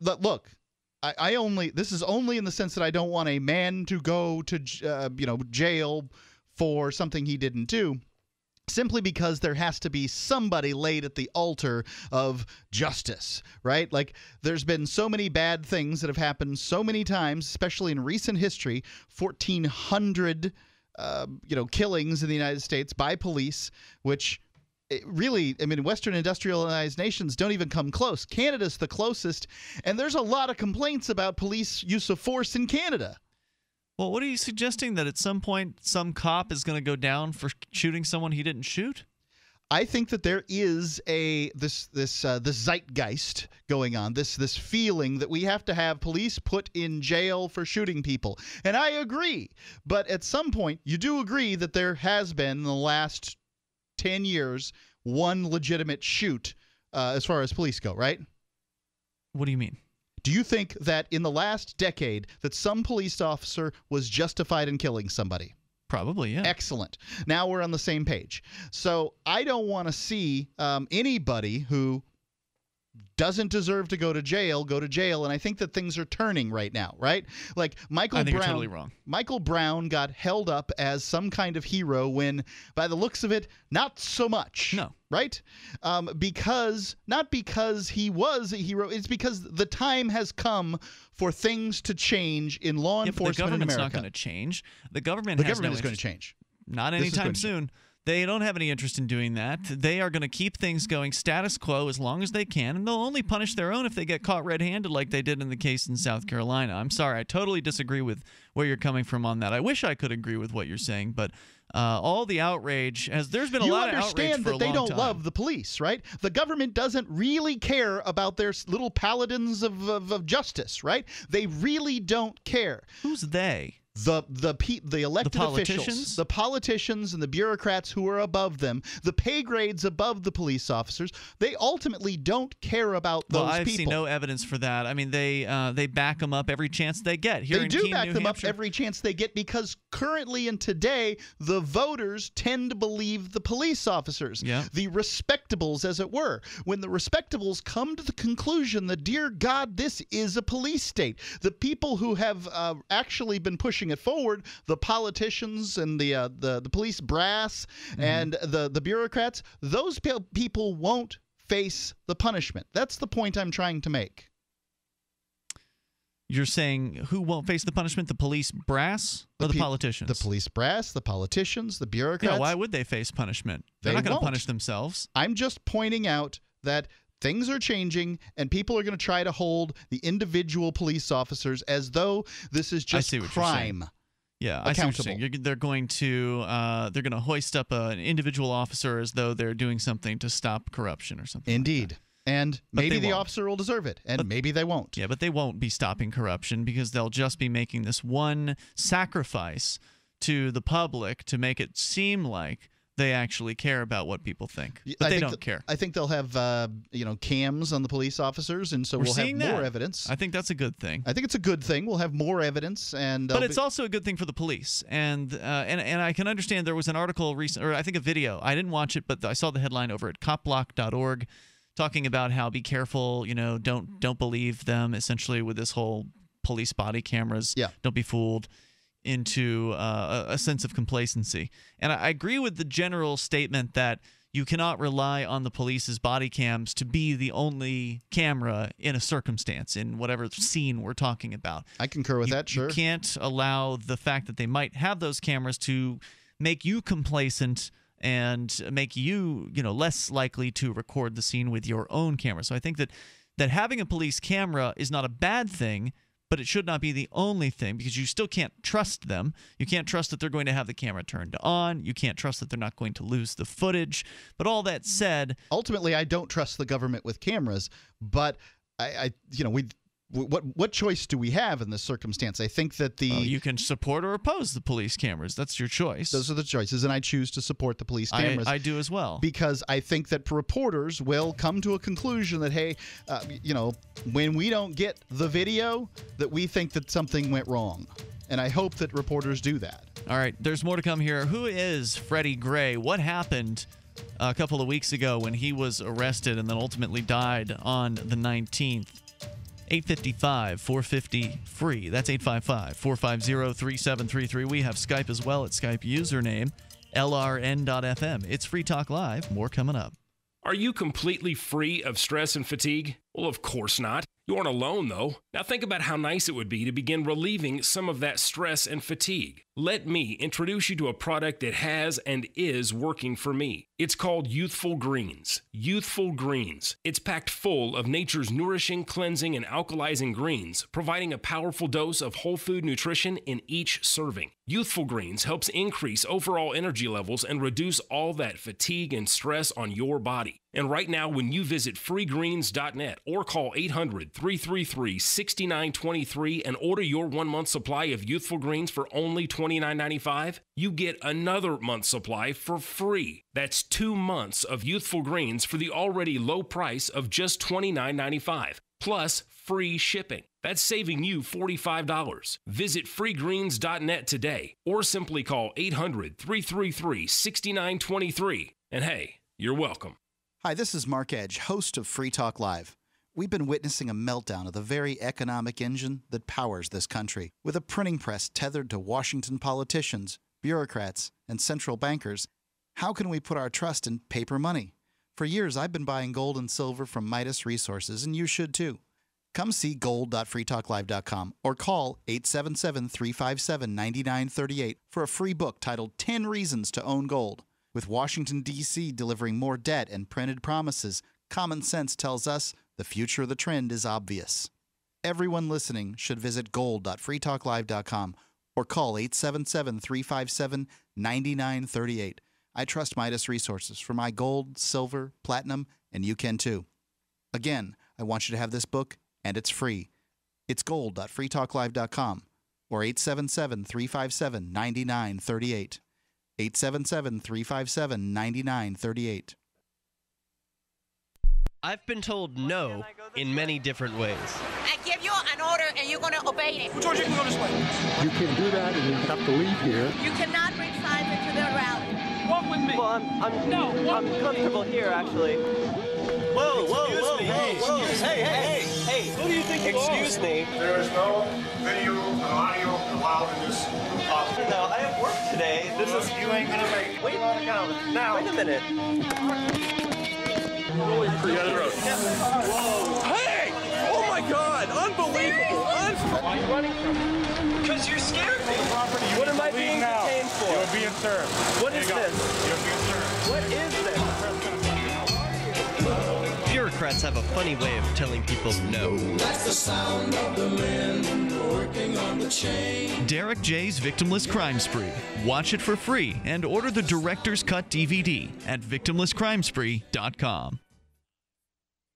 Look- look I, I only this is only in the sense that I don't want a man to go to uh, you know jail for something he didn't do simply because there has to be somebody laid at the altar of justice, right? Like there's been so many bad things that have happened so many times, especially in recent history, 1400 uh, you know killings in the United States by police, which it really, I mean, Western industrialized nations don't even come close. Canada's the closest, and there's a lot of complaints about police use of force in Canada. Well, what are you suggesting that at some point some cop is going to go down for shooting someone he didn't shoot? I think that there is a this this uh, this zeitgeist going on. This this feeling that we have to have police put in jail for shooting people, and I agree. But at some point, you do agree that there has been in the last ten years one legitimate shoot uh, as far as police go, right? What do you mean? Do you think that in the last decade that some police officer was justified in killing somebody? Probably, yeah. Excellent. Now we're on the same page. So I don't want to see um, anybody who doesn't deserve to go to jail go to jail. And i think that things are turning right now right? Like michael I think you're brown totally wrong. michael brown got held up as some kind of hero when by the looks of it not so much no. right? Um, because not because he was a hero it's because the time has come for things to change in law Yeah, the enforcement in government's america not going to change. The government the has government no is going to change. Not anytime to change. They don't have any interest in doing that. They are going to keep things going status quo as long as they can, and they'll only punish their own if they get caught red-handed, like they did in the case in South Carolina. I'm sorry, I totally disagree with where you're coming from on that. I wish I could agree with what you're saying, but uh, all the outrage has. There's been a you lot of outrage understand that they don't time. love the police, right? The government doesn't really care about their little paladins of, of, of justice, right? They really don't care. Who's they? The the pe- the elected politicians? officials, the politicians and the bureaucrats who are above them, the pay grades above the police officers, they ultimately don't care about those Well, I've people. seen no evidence for that. I mean, they uh, they back them up every chance they get. Here they do Keene, back New them Hampshire, up every chance they get because currently and today the voters tend to believe the police officers Yeah. the respectables as it were when the respectables come to the conclusion that dear god this is a police state the people who have uh, actually been pushing it forward the politicians and the uh, the, the police brass Mm-hmm. and the the bureaucrats those pe- people won't face the punishment that's the point i'm trying to make You're saying who won't face the punishment? The police brass or the, pe- politicians? The police brass, the politicians, the bureaucrats. Yeah, why would they face punishment? They're They not going to punish themselves. I'm just pointing out that things are changing and people are going to try to hold the individual police officers as though this is just see what you're crime. Yeah, I see what you're saying. They're going to uh, they're going to hoist up a, an individual officer as though they're doing something to stop corruption or something. Indeed. And But maybe the won't. officer will deserve it, and maybe they won't. Yeah, but they won't be stopping corruption because they'll just be making this one sacrifice to the public to make it seem like they actually care about what people think. But I they think don't care. I think they'll have uh, you know cams on the police officers, and so We're will have seeing more evidence. I think that's a good thing. I think it's a good thing. We'll have more evidence, and But it's also a good thing for the police, and uh, and and I can understand there was an article recent, or I think a video. I didn't watch it, but I saw the headline over at copblock.org, talking about how be careful, you know, don't don't believe them. Essentially, with this whole police body cameras, yeah, don't be fooled into uh, a sense of complacency. And I I agree with the general statement that you cannot rely on the police's body cams to be the only camera in a circumstance in whatever scene we're talking about. I concur with You- that. Sure. You can't allow the fact that they might have those cameras to make you complacent and make you, you know, less likely to record the scene with your own camera. So I think that that having a police camera is not a bad thing, but it should not be the only thing because you still can't trust them. You can't trust that they're going to have the camera turned on. You can't trust that they're not going to lose the footage. But all that said, ultimately, I don't trust the government with cameras, but I, I you know, we what what choice do we have in this circumstance? I think that the well, you can support or oppose the police cameras. That's your choice. Those are the choices, and I choose to support the police cameras. I, I do as well because I think that reporters will come to a conclusion that hey, uh, you know, when we don't get the video, that we think that something went wrong, and I hope that reporters do that. All right, there's more to come here. Who is Freddie Gray? What happened? A couple of weeks ago, when he was arrested and then ultimately died on the 19th. 855 450 free. That's 855 450 3733. We have Skype as well at Skype username lrn.fm. It's Free Talk Live. More coming up. Are you completely free of stress and fatigue? Well, of course not. You aren't alone, though. Now think about how nice it would be to begin relieving some of that stress and fatigue. Let me introduce you to a product that has and is working for me. It's called Youthful Greens. Youthful Greens. It's packed full of nature's nourishing, cleansing, and alkalizing greens, providing a powerful dose of whole food nutrition in each serving. Youthful Greens helps increase overall energy levels and reduce all that fatigue and stress on your body. And right now, when you visit freegreens.net or call 800 333 6923 and order your one month supply of Youthful Greens for only $29.95, you get another month's supply for free. That's two months of Youthful Greens for the already low price of just $29.95, plus free shipping. That's saving you $45. Visit freegreens.net today or simply call 800 333 6923. And hey, you're welcome. Hi, this is Mark Edge, host of Free Talk Live. We've been witnessing a meltdown of the very economic engine that powers this country. With a printing press tethered to Washington politicians, bureaucrats, and central bankers, how can we put our trust in paper money? For years, I've been buying gold and silver from Midas Resources, and you should too. Come see gold.freetalklive.com or call 877 357 9938 for a free book titled 10 Reasons to Own Gold. With Washington, D.C. delivering more debt and printed promises, common sense tells us the future of the trend is obvious. Everyone listening should visit gold.freetalklive.com or call 877 357 9938. I trust Midas Resources for my gold, silver, platinum, and you can too. Again, I want you to have this book, and it's free. It's gold.freetalklive.com or 877 357 9938. 877 357 9938. I've been told no in many different ways. I give you an order and you're going to obey it. George, you can go this way. You can do that and you have to leave here. You cannot bring signs into the rally. Walk with me. Well, I'm, I'm, no, I'm comfortable here, actually. Whoa, whoa, Excuse whoa, me. whoa, whoa. Hey, me. hey, hey, hey. Who do you think you Excuse are? me. There is no video and audio allowed in this office. No, I have work today. This is. You ain't gonna make it. Wait, Now. wait a minute. Hey! Oh my God! Unbelievable! Un- Why are you running from me? Because you're scared me. What am I being now. detained for? You're being served. What There is you go. this? You're being served. What is this? Bureaucrats have a funny way of telling people no. That's the sound of the men working on the chain. Derrick J's Victimless Crime Spree. Watch it for free and order the Director's Cut DVD at victimlesscrimespree.com.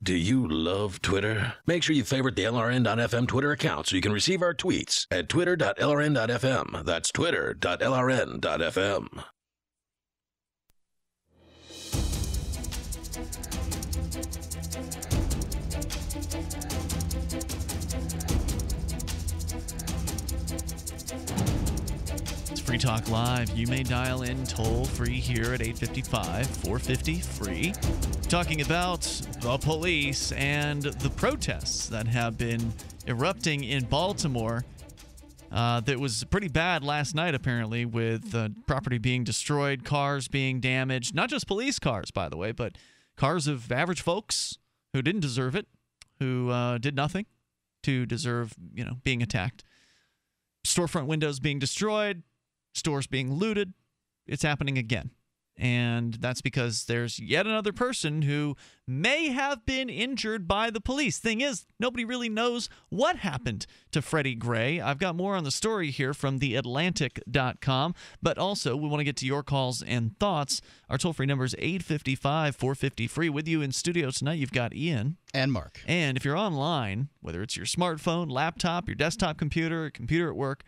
Do you love Twitter? Make sure you favorite the LRN.FM Twitter account so you can receive our tweets at twitter.lrn.fm. That's twitter.lrn.fm. Free Talk Live. You may dial in toll free here at 855 450 free. Talking about the police and the protests that have been erupting in Baltimore. Uh, that was pretty bad last night, apparently, with uh, property being destroyed, cars being damaged. Not just police cars, by the way, but cars of average folks who didn't deserve it, who uh, did nothing to deserve, you know, being attacked. Storefront windows being destroyed, stores being looted. It's happening again. And that's because there's yet another person who may have been injured by the police. Thing is, nobody really knows what happened to Freddie Gray. I've got more on the story here from theatlantic.com, but also we want to get to your calls and thoughts. Our toll free number is 855 450 free. With you in studio tonight, you've got Ian. And Mark. And if you're online, whether it's your smartphone, laptop, your desktop computer, computer at work,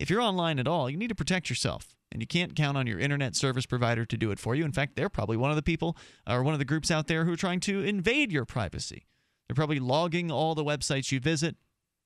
if you're online at all, you need to protect yourself. And you can't count on your internet service provider to do it for you. In fact, they're probably one of the people or one of the groups out there who are trying to invade your privacy. They're probably logging all the websites you visit,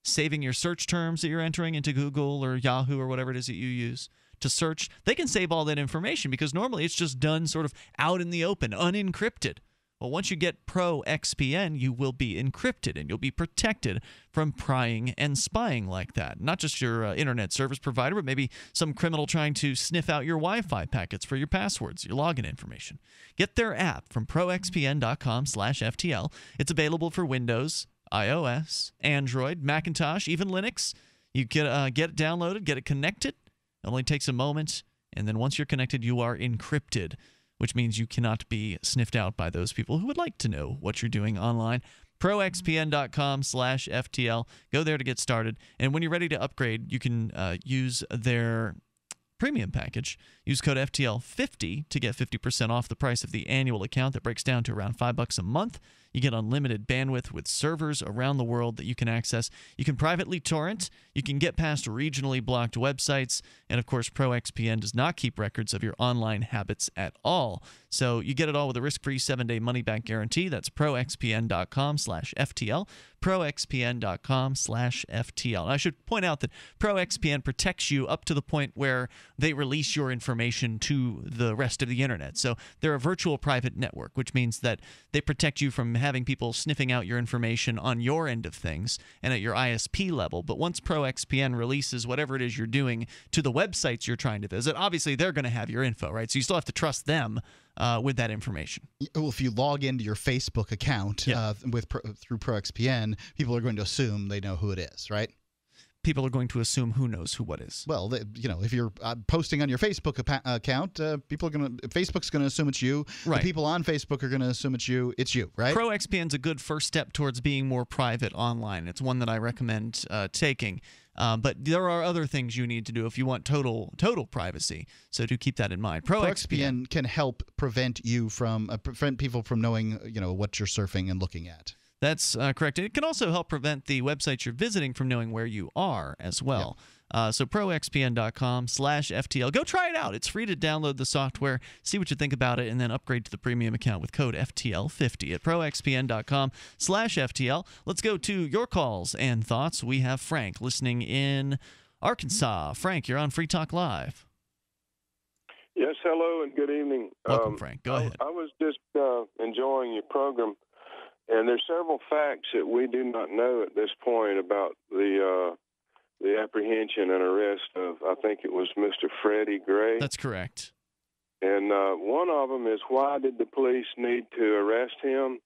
saving your search terms that you're entering into Google or Yahoo or whatever it is that you use to search. They can save all that information because normally it's just done sort of out in the open, unencrypted. Well, once you get Pro XPN, you will be encrypted and you'll be protected from prying and spying like that. Not just your uh, internet service provider, but maybe some criminal trying to sniff out your Wi-Fi packets for your passwords, your login information. Get their app from proxpn.com/ftl. It's available for Windows, iOS, Android, Macintosh, even Linux. You get uh, get it downloaded, get it connected. It only takes a moment, and then once you're connected, you are encrypted which means you cannot be sniffed out by those people who would like to know what you're doing online. ProXPN.com slash FTL. Go there to get started. And when you're ready to upgrade, you can uh, use their premium package. Use code FTL50 to get 50% off the price of the annual account that breaks down to around 5 bucks a month. You get unlimited bandwidth with servers around the world that you can access. You can privately torrent. You can get past regionally blocked websites. And of course, ProXPN does not keep records of your online habits at all. So you get it all with a risk-free seven-day money-back guarantee. That's proxpn.com slash FTL. proxpn.com slash FTL. I should point out that ProXPN protects you up to the point where they release your information to the rest of the internet. So they're a virtual private network, which means that they protect you from having people sniffing out your information on your end of things and at your ISP level. But once ProXPN releases whatever it is you're doing to the websites you're trying to visit, obviously they're going to have your info, right? So you still have to trust them uh, with that information. Well, if you log into your Facebook account yeah. uh, with through ProXPN, people are going to assume they know who it is, right? People are going to assume who knows who what is. Well, they, you know, if you're uh, posting on your Facebook account, uh, people are going to Facebook's going to assume it's you. Right. The people on Facebook are going to assume it's you. It's you, right? ProXPN's a good first step towards being more private online. It's one that I recommend uh, taking. Um, but there are other things you need to do if you want total total privacy. So do keep that in mind. Pro ProXPN can help prevent you from uh, prevent people from knowing you know what you're surfing and looking at. That's uh, correct. It can also help prevent the websites you're visiting from knowing where you are as well. Yep. Uh, so proxpn.com slash FTL. Go try it out. It's free to download the software, see what you think about it, and then upgrade to the premium account with code FTL50 at proxpn.com slash FTL. Let's go to your calls and thoughts. We have Frank listening in Arkansas. Frank, you're on Free Talk Live. Yes, hello and good evening. Welcome, um, Frank. Go ahead. I, I was just uh, enjoying your program. And there's several facts that we do not know at this point about the uh, the apprehension and arrest of I think it was Mr. Freddie Gray. That's correct. And uh, one of them is why did the police need to arrest him?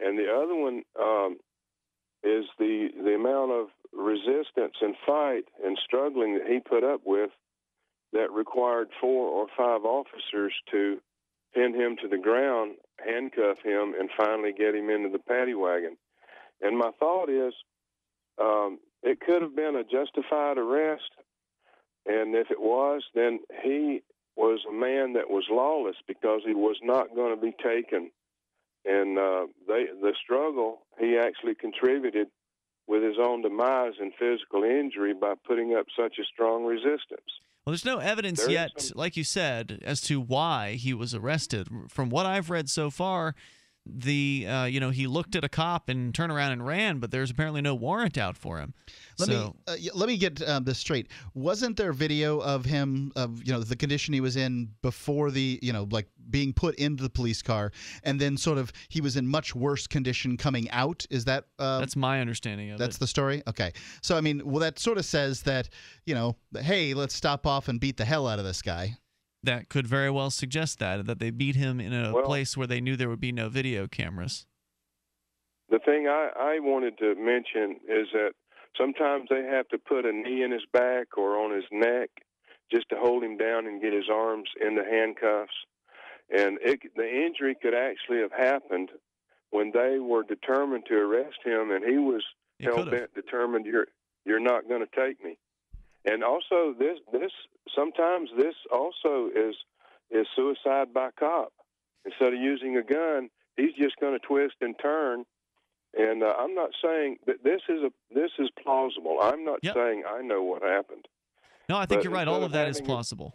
And the other one um, is the the amount of resistance and fight and struggling that he put up with that required four or five officers to pin him to the ground handcuff him, and finally get him into the paddy wagon. And my thought is, um, it could have been a justified arrest, and if it was, then he was a man that was lawless because he was not going to be taken and uh, they the struggle he actually contributed with his own demise and physical injury by putting up such a strong resistance. Well, there's no evidence There yet, some- like you said, as to why he was arrested. From what I've read so far, the uh, you know he looked at a cop and turned around and ran, but there's apparently no warrant out for him. Let so me uh, let me get um, this straight. Wasn't there video of him of you know the condition he was in before the you know like being put into the police car, and then sort of he was in much worse condition coming out? Is that uh, that's my understanding of that's it. the story? Okay, so I mean, well, that sort of says that you know, hey, let's stop off and beat the hell out of this guy. That could very well suggest that that they beat him in a Well- place where they knew there would be no video cameras. The thing I, I wanted to mention is that sometimes they have to put a knee in his back or on his neck just to hold him down and get his arms in the handcuffs. And it, the injury could actually have happened when they were determined to arrest him, and he was hell bent, determined you're you're not going to take me. And also, this this sometimes this also is is suicide by cop. Instead of using a gun, he's just going to twist and turn. And uh, I'm not saying that this is a this is plausible. I'm not Yep. saying I know what happened. No, I think But you're right. All of that is plausible.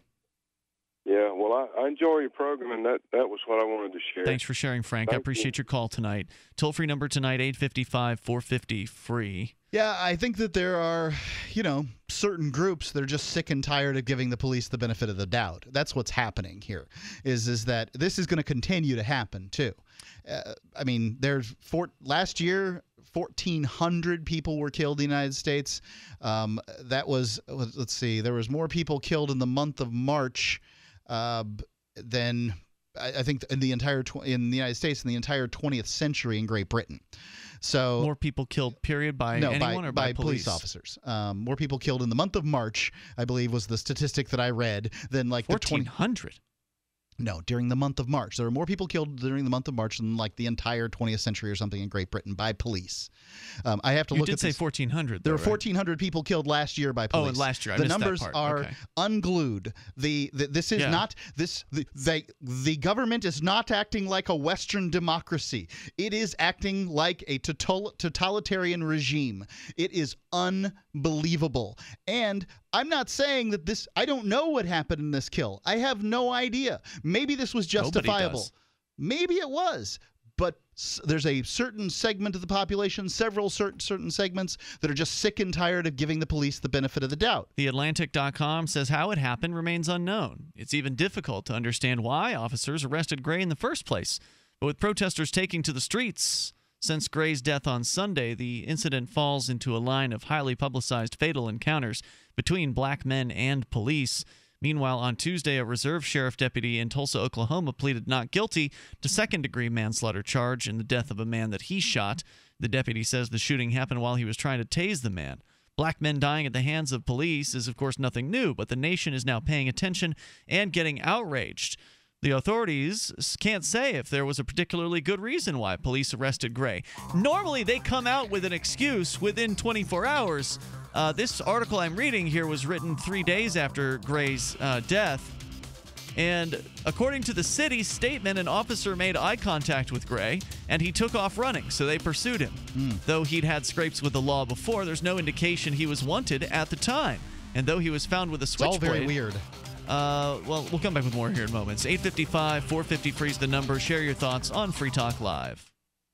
Yeah, well, I, I enjoy your program, and that that was what I wanted to share. Thanks for sharing, Frank. I Thank you. appreciate your call tonight. Toll free number tonight 855 450 free. Yeah, I think that there are, you know, certain groups that are just sick and tired of giving the police the benefit of the doubt. That's what's happening here. Is is that this is going to continue to happen too? Uh, I mean, there's four, last year. 1,400 people were killed in the United States. Um, that was, let's see, there was more people killed in the month of March uh, than I I think in the entire tw- in the United States in the entire 20th century in Great Britain. So More people killed, period, by no, anyone by, or by, police officers. Um, more people killed in the month of March, I believe, was the statistic that I read than like the 20 1,400. No, during the month of March, there were more people killed during the month of March than like the entire 20th century or something in Great Britain by police. Um, I have to look. You look did at say this. 1,400. There though, were right? 1,400 people killed last year by Oh, police. and last year. I the numbers are Okay. unglued. The, the this is Yeah. not this the, they, the government is not acting like a Western democracy. It is acting like a total, totalitarian regime. It is unbelievable. And I'm not saying that this. I don't know what happened in this kill. I have no idea. Maybe this was justifiable. Maybe it was, but there's a certain segment of the population, several certain certain segments that are just sick and tired of giving the police the benefit of the doubt. The Atlantic.com says how it happened remains unknown. It's even difficult to understand why officers arrested Gray in the first place. But with protesters taking to the streets since Gray's death on Sunday, the incident falls into a line of highly publicized fatal encounters between black men and police. Meanwhile, on Tuesday, a reserve sheriff deputy in Tulsa, Oklahoma pleaded not guilty to second degree manslaughter charge in the death of a man that he shot. The deputy says the shooting happened while he was trying to tase the man. Black men dying at the hands of police is, of course, nothing new, but the nation is now paying attention and getting outraged. The authorities can't say if there was a particularly good reason why police arrested Gray. Normally, they come out with an excuse within 24 hours. Uh, this article I'm reading here was written three days after Gray's uh, death. And according to the city's statement, an officer made eye contact with Gray and he took off running, so they pursued him. Though he'd had scrapes with the law before, there's no indication he was wanted at the time. And though he was found with a switchblade. It's all very weird. Uh, well, we'll come back with more here in moments. 855 450 freeze the number. Share your thoughts on Free Talk Live.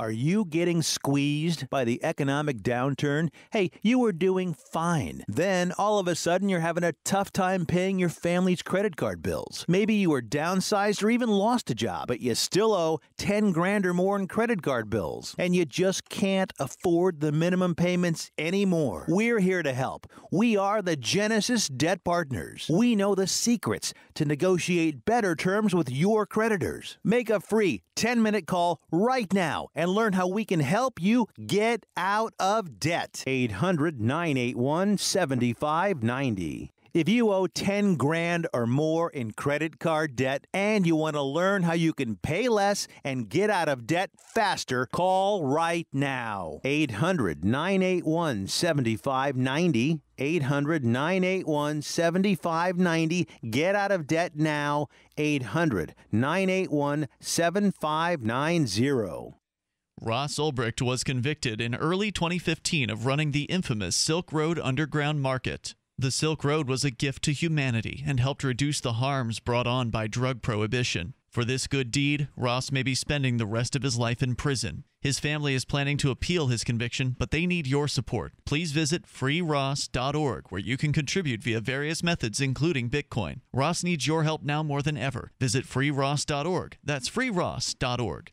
Are you getting squeezed by the economic downturn? Hey, you were doing fine. Then all of a sudden you're having a tough time paying your family's credit card bills. Maybe you were downsized or even lost a job, but you still owe 10 grand or more in credit card bills, and you just can't afford the minimum payments anymore. We're here to help. We are the Genesis Debt Partners. We know the secrets to negotiate better terms with your creditors. Make a free 10 minute call right now and learn how we can help you get out of debt. 800 981 7590. If you owe 10 grand or more in credit card debt and you want to learn how you can pay less and get out of debt faster, call right now. 800 981 7590. 800 981 7590. Get out of debt now. 800 981 7590. Ross Ulbricht was convicted in early 2015 of running the infamous Silk Road Underground Market. The Silk Road was a gift to humanity and helped reduce the harms brought on by drug prohibition. For this good deed, Ross may be spending the rest of his life in prison. His family is planning to appeal his conviction, but they need your support. Please visit freeross.org, where you can contribute via various methods, including Bitcoin. Ross needs your help now more than ever. Visit freeross.org. That's freeross.org.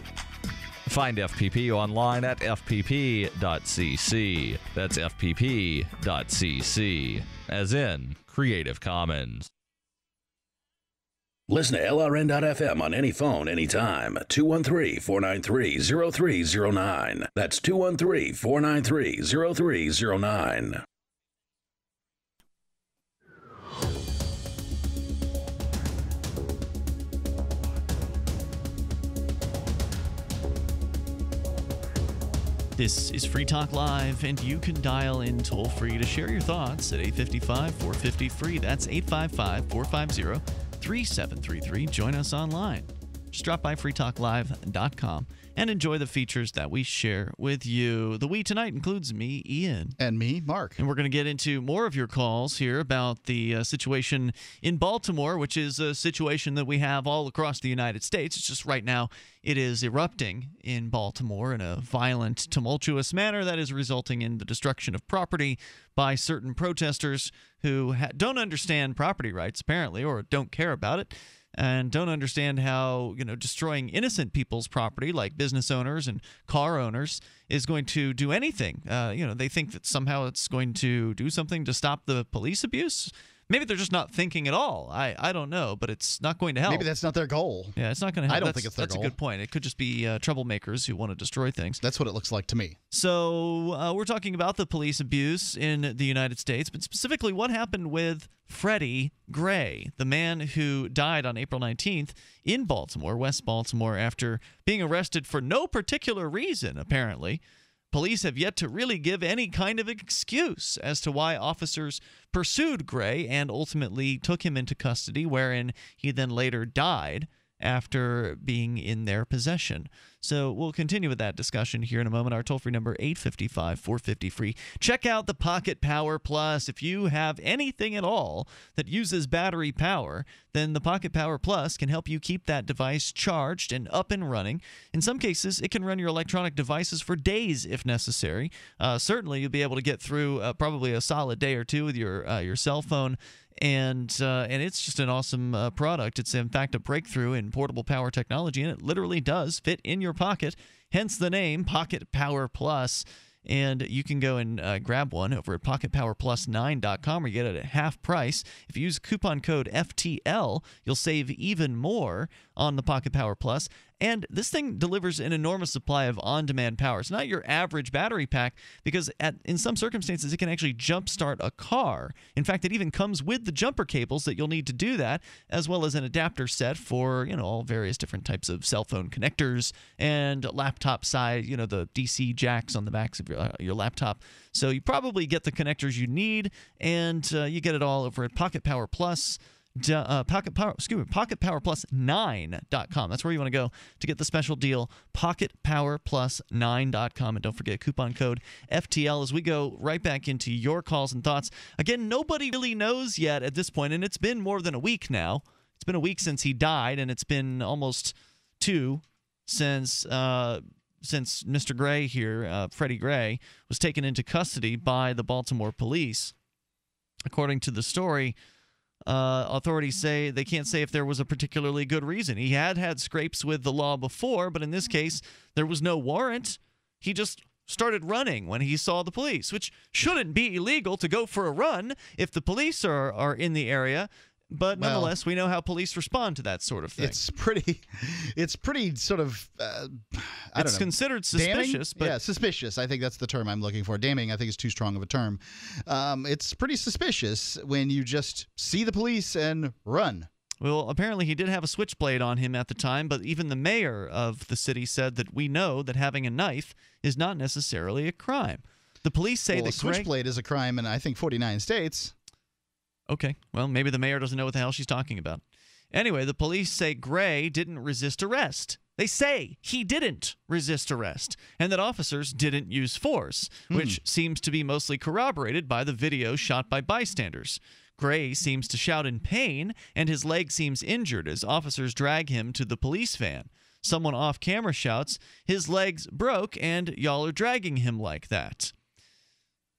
Find FPP online at fpp.cc. That's fpp.cc, as in Creative Commons. Listen to LRN.FM on any phone, anytime. 213 493 0309. That's 213 493 0309. This is Free Talk Live, and you can dial in toll free to share your thoughts at 855 450 free. That's 855 450 3733. Join us online. Just drop by freetalklive.com and enjoy the features that we share with you. The we tonight includes me, Ian. And me, Mark. And we're going to get into more of your calls here about the uh, situation in Baltimore, which is a situation that we have all across the United States. It's just right now it is erupting in Baltimore in a violent, tumultuous manner that is resulting in the destruction of property by certain protesters who ha- don't understand property rights, apparently, or don't care about it and don't understand how you know destroying innocent people's property like business owners and car owners is going to do anything. Uh, you know they think that somehow it's going to do something to stop the police abuse maybe they're just not thinking at all i i don't know but it's not going to help Maybe that's not their goal. yeah it's not going to help I don't That's- think it's their that's goal. a good point it could just be uh, troublemakers who want to destroy things That's what it looks like to me. so uh, we're talking about the police abuse in the United States, but specifically what happened with Freddie Gray, the man who died on April 19th in Baltimore, West Baltimore, after being arrested for no particular reason, apparently. Police have yet to really give any kind of excuse as to why officers pursued Gray and ultimately took him into custody, wherein he then later died after being in their possession. So we'll continue with that discussion here in a moment. Our toll free number 855 450 free. Check out the Pocket Power Plus. If you have anything at all that uses battery power, then the Pocket Power Plus can help you keep that device charged and up and running. In some cases, it can run your electronic devices for days if necessary. Uh, certainly, you'll be able to get through uh, probably a solid day or two with your uh, your cell phone and uh, and it's just an awesome uh, product. It's in fact a breakthrough in portable power technology, and it literally does fit in your pocket. Hence the name Pocket Power Plus. And you can go and uh, grab one over at pocketpowerplus9.com, or get it at half price. If you use coupon code FTL, you'll save even more on the Pocket Power Plus. And this thing delivers an enormous supply of on-demand power. It's not your average battery pack because at, in some circumstances it can actually jumpstart a car. In fact, it even comes with the jumper cables that you'll need to do that, as well as an adapter set for you know all various different types of cell phone connectors and laptop size, you know the DC jacks on the backs of your, uh, your laptop. So you probably get the connectors you need, and uh, you get it all over at Pocket Power Plus uh, Pocket Power, excuse me, PocketPowerPlus9.com. That's where you want to go to get the special deal. pocket power PocketPowerPlus9.com, and don't forget coupon code FTL as we go right back into your calls and thoughts. Again, nobody really knows yet at this point, and it's been more than a week now. It's been a week since he died, and it's been almost two since. Uh, since Mr. Gray here, uh, Freddie Gray, was taken into custody by the Baltimore police. According to the story, uh, authorities say they can't say if there was a particularly good reason. He had had scrapes with the law before, but in this case, there was no warrant. He just started running when he saw the police, which shouldn't be illegal to go for a run if the police are, are in the area. But Well- nonetheless, we know how police respond to that sort of thing. It's pretty, it's pretty sort of. Uh, I It's don't know. considered Damning? suspicious, but- yeah, suspicious. I think that's the term I'm looking for. Damning, I think, is too strong of a term. Um, it's pretty suspicious when you just see the police and run. Well, apparently he did have a switchblade on him at the time, but even the mayor of the city said that we know that having a knife is not necessarily a crime. The police say well, a that Greg- switchblade is a crime in I think 49 states. Okay. Well, maybe the mayor doesn't know what the hell she's talking about. Anyway, the police say Gray didn't resist arrest. They say he didn't resist arrest and that officers didn't use force, hmm. which seems to be mostly corroborated by the video shot by bystanders. Gray seems to shout in pain, and his leg seems injured as officers drag him to the police van. Someone off camera shouts, His legs broke, and y'all are dragging him like that.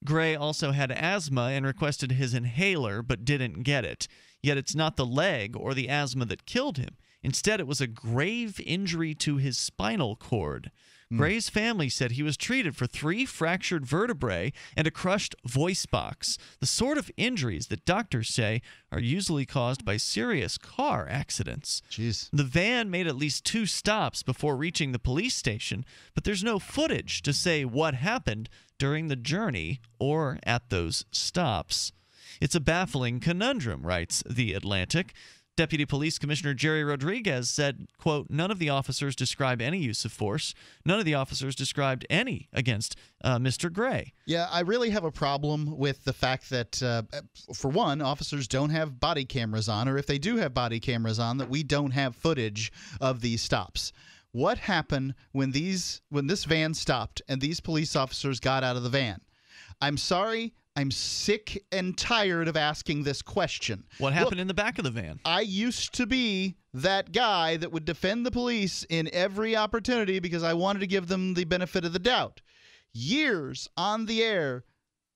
Gray also had asthma and requested his inhaler but didn't get it. Yet it's not the leg or the asthma that killed him. Instead, it was a grave injury to his spinal cord. Hmm. Gray's family said he was treated for three fractured vertebrae and a crushed voice box, the sort of injuries that doctors say are usually caused by serious car accidents. Jeez. The van made at least two stops before reaching the police station, but there's no footage to say what happened during the journey or at those stops. It's a baffling conundrum, writes The Atlantic. Deputy Police Commissioner Jerry Rodriguez said, quote, none of the officers describe any use of force. None of the officers described any against uh, Mr. Gray. Yeah, I really have a problem with the fact that, uh, for one, officers don't have body cameras on, or if they do have body cameras on, that we don't have footage of these stops. What happened when these when this van stopped and these police officers got out of the van? I'm sorry, I'm sick and tired of asking this question. What happened in the back of the van? I used to be that guy that would defend the police in every opportunity because I wanted to give them the benefit of the doubt. Years on the air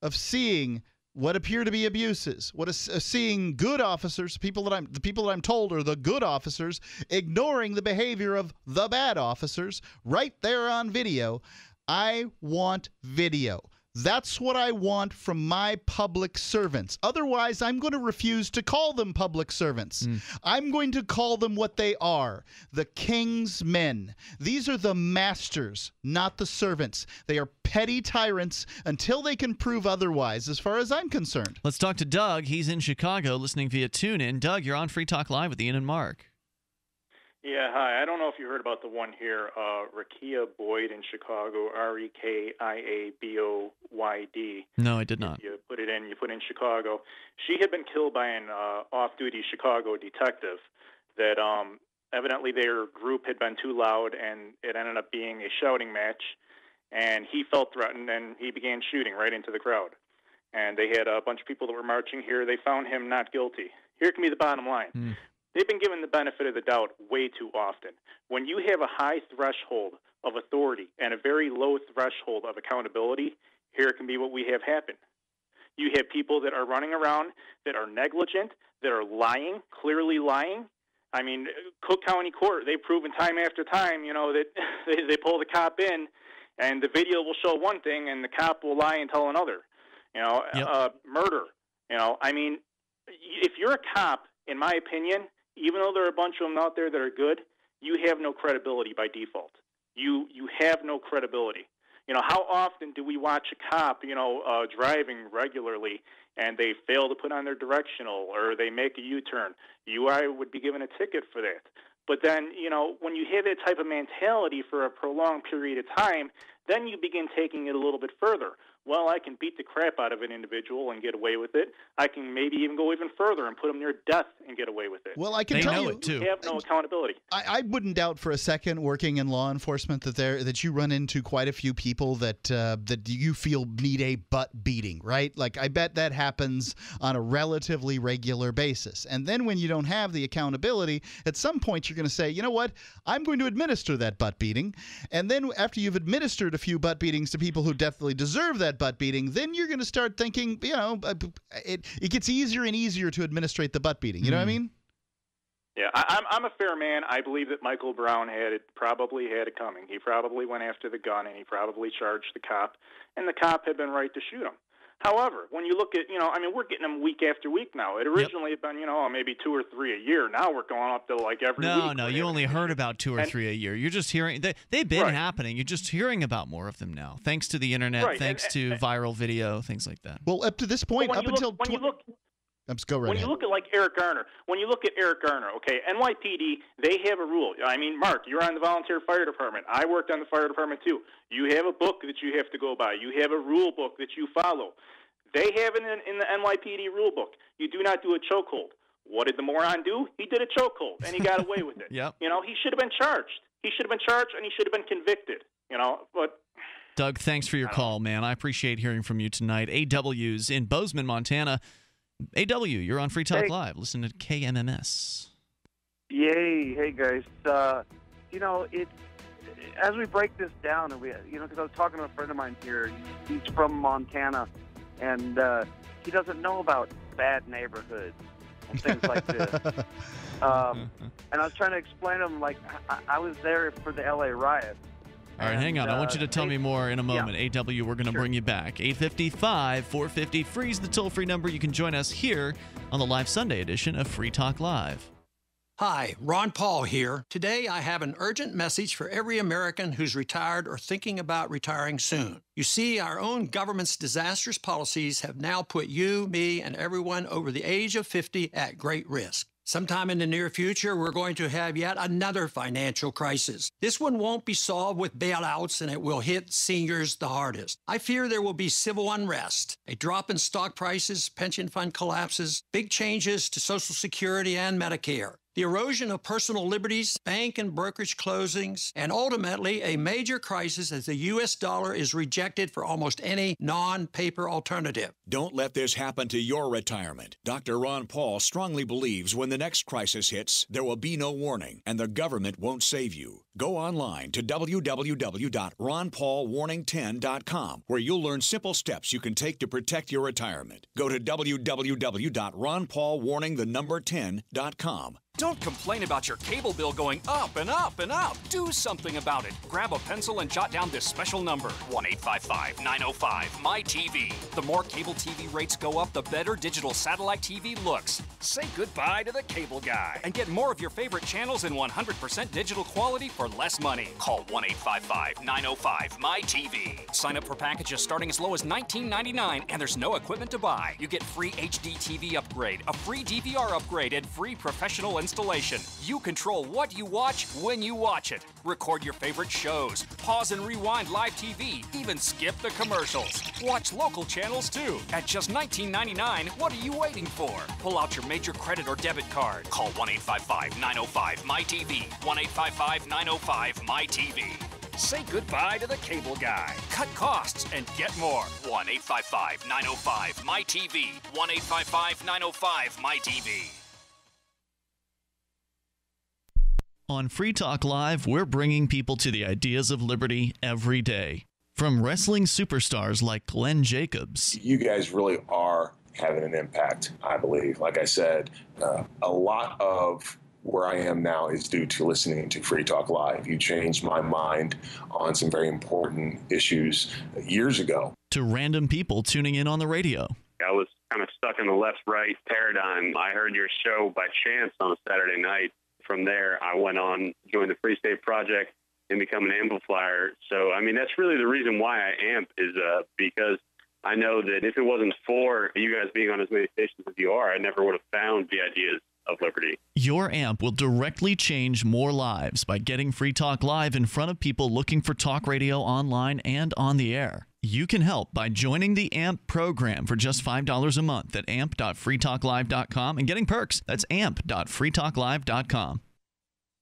of seeing what appear to be abuses, what is uh, seeing good officers, people that I'm the people that I'm told are the good officers, ignoring the behavior of the bad officers right there on video. I want video. That's what I want from my public servants. Otherwise, I'm going to refuse to call them public servants. Mm. I'm going to call them what they are the king's men. These are the masters, not the servants. They are petty tyrants until they can prove otherwise, as far as I'm concerned. Let's talk to Doug. He's in Chicago listening via TuneIn. Doug, you're on Free Talk Live with Ian and Mark. Yeah, hi. I don't know if you heard about the one here, uh, Rekia Boyd in Chicago, R E K I A B O Y D. No, I did not. You put it in, you put in Chicago. She had been killed by an uh, off duty Chicago detective that um, evidently their group had been too loud, and it ended up being a shouting match. And he felt threatened, and he began shooting right into the crowd. And they had a bunch of people that were marching here. They found him not guilty. Here can be the bottom line. Hmm. They've been given the benefit of the doubt way too often. When you have a high threshold of authority and a very low threshold of accountability, here can be what we have happen. You have people that are running around that are negligent, that are lying, clearly lying. I mean, Cook County Court, they've proven time after time, you know, that they, they pull the cop in and the video will show one thing and the cop will lie and tell another. You know, Yep. uh, murder. You know, I mean, if you're a cop, in my opinion, even though there are a bunch of them out there that are good, you have no credibility by default. You you have no credibility. You know, how often do we watch a cop, you know, uh, driving regularly and they fail to put on their directional or they make a U-turn? You I would be given a ticket for that. But then, you know, when you have that type of mentality for a prolonged period of time, then you begin taking it a little bit further. Well, I can beat the crap out of an individual and get away with it. I can maybe even go even further and put them near death and get away with it. Well, I can They tell know you, it, too. You have no accountability. I, I wouldn't doubt for a second, working in law enforcement, that there that you run into quite a few people that uh, that you feel need a butt beating, right? Like I bet that happens on a relatively regular basis. And then when you don't have the accountability, at some point you're going to say, you know what, I'm going to administer that butt beating. And then after you've administered a few butt beatings to people who definitely deserve that butt beating, then you're going to start thinking, you know, uh, it it gets easier and easier to administrate the butt beating. You know what I mean? Yeah, I, I'm I'm a fair man. I believe that Michael Brown had it probably had it coming. He probably went after the gun and he probably charged the cop, and the cop had been right to shoot him. However, when you look at you know, I mean, we're getting them week after week now. It originally had been you know maybe two or three a year. Now we're going up to like every No, week. no, you only heard about two or And- three a year. You're just hearing they, they've been Right. happening. You're just hearing about more of them now, thanks to the internet, Right, thanks and- to viral video, things like that. Well, up to this point, up you until look, when you tw- go right when ahead. you look at like Eric Garner, when you look at Eric Garner, okay, NYPD, they have a rule. I mean, Mark, you're on the volunteer fire department. I worked on the fire department too. You have a book that you have to go by. You have a rule book that you follow. They have it in, in the NYPD rule book. You do not do a chokehold. What did the moron do? He did a chokehold and he got away with it. Yep. You know, he should have been charged. He should have been charged and he should have been convicted. You know, but Doug, thanks for your call, man. I appreciate hearing from you tonight. AW's in Bozeman, Montana. AW, you're on Free Talk Hey. Live. Listen to KMMS. Yay! Hey guys, uh, you know it. As we break this down, and we, you know, because I was talking to a friend of mine here. He's from Montana, and uh, he doesn't know about bad neighborhoods and things like this. Um, and I was trying to explain to him, like, I, I was there for the LA riots. All right, hang on. I want you to uh, tell me more in a yeah. moment. AW, we're going to bring you back. 855 450 freeze the toll free number. You can join us here on the live Sunday edition of Free Talk Live. Hi, Ron Paul here. Today I have an urgent message for every American who's retired or thinking about retiring soon. You see, our own government's disastrous policies have now put you, me, and everyone over the age of 50 at great risk. Sometime in the near future, we're going to have yet another financial crisis. This one won't be solved with bailouts and it will hit seniors the hardest. I fear there will be civil unrest, a drop in stock prices, pension fund collapses, big changes to Social Security and Medicare. The erosion of personal liberties, bank and brokerage closings, and ultimately a major crisis as the U.S. dollar is rejected for almost any non paper alternative. Don't let this happen to your retirement. Dr. Ron Paul strongly believes when the next crisis hits, there will be no warning and the government won't save you. Go online to www.ronpaulwarning10.com where you'll learn simple steps you can take to protect your retirement. Go to www.ronpaulwarningthenumber10.com. Don't complain about your cable bill going up and up and up. Do something about it. Grab a pencil and jot down this special number 1 855 905 MyTV. The more cable TV rates go up, the better digital satellite TV looks. Say goodbye to the cable guy and get more of your favorite channels in 100% digital quality for less money. Call 1 855 905 MyTV. Sign up for packages starting as low as $19.99 and there's no equipment to buy. You get free HD TV upgrade, a free DVR upgrade, and free professional installation. You control what you watch when you watch it. Record your favorite shows, pause and rewind live TV, even skip the commercials. Watch local channels too. At just $19.99, what are you waiting for? Pull out your major credit or debit card. Call 1 855 905 MyTV. 1 855 905 MyTV. Say goodbye to the cable guy. Cut costs and get more. 1 855 905 MyTV. 1 855 905 MyTV. On Free Talk Live, we're bringing people to the ideas of liberty every day. From wrestling superstars like Glenn Jacobs. You guys really are having an impact, I believe. Like I said, uh, a lot of where I am now is due to listening to Free Talk Live. You changed my mind on some very important issues years ago. To random people tuning in on the radio. I was kind of stuck in the left right paradigm. I heard your show by chance on a Saturday night. From there, I went on, joined the Free State Project, and become an amplifier. So, I mean, that's really the reason why I amp is uh, because I know that if it wasn't for you guys being on as many stations as you are, I never would have found the ideas of liberty. Your amp will directly change more lives by getting Free Talk Live in front of people looking for talk radio online and on the air. You can help by joining the AMP program for just $5 a month at amp.freetalklive.com and getting perks. That's amp.freetalklive.com.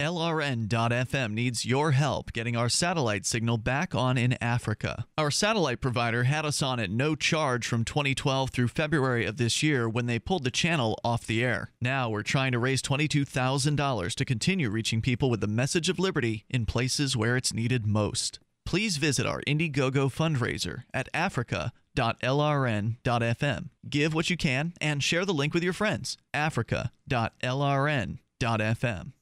LRN.FM needs your help getting our satellite signal back on in Africa. Our satellite provider had us on at no charge from 2012 through February of this year when they pulled the channel off the air. Now we're trying to raise $22,000 to continue reaching people with the message of liberty in places where it's needed most. Please visit our Indiegogo fundraiser at africa.lrn.fm. Give what you can and share the link with your friends. africa.lrn.fm.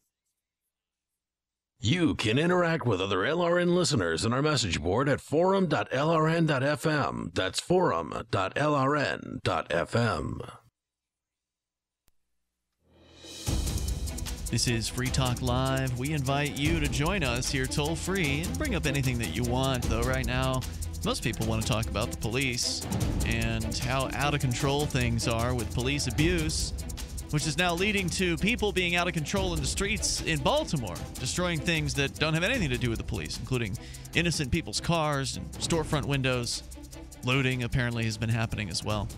You can interact with other LRN listeners in our message board at forum.lrn.fm. That's forum.lrn.fm. This is Free Talk Live. We invite you to join us here toll free and bring up anything that you want, though, right now. Most people want to talk about the police and how out of control things are with police abuse, which is now leading to people being out of control in the streets in Baltimore, destroying things that don't have anything to do with the police, including innocent people's cars and storefront windows. Looting apparently has been happening as well.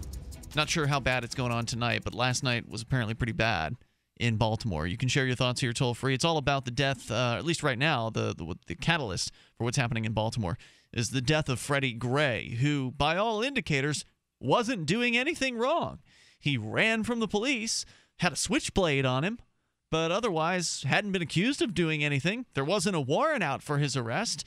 Not sure how bad it's going on tonight, but last night was apparently pretty bad in Baltimore. You can share your thoughts here toll free. It's all about the death, uh, at least right now, the, the the catalyst for what's happening in Baltimore is the death of Freddie Gray, who, by all indicators, wasn't doing anything wrong. He ran from the police, had a switchblade on him, but otherwise hadn't been accused of doing anything. There wasn't a warrant out for his arrest.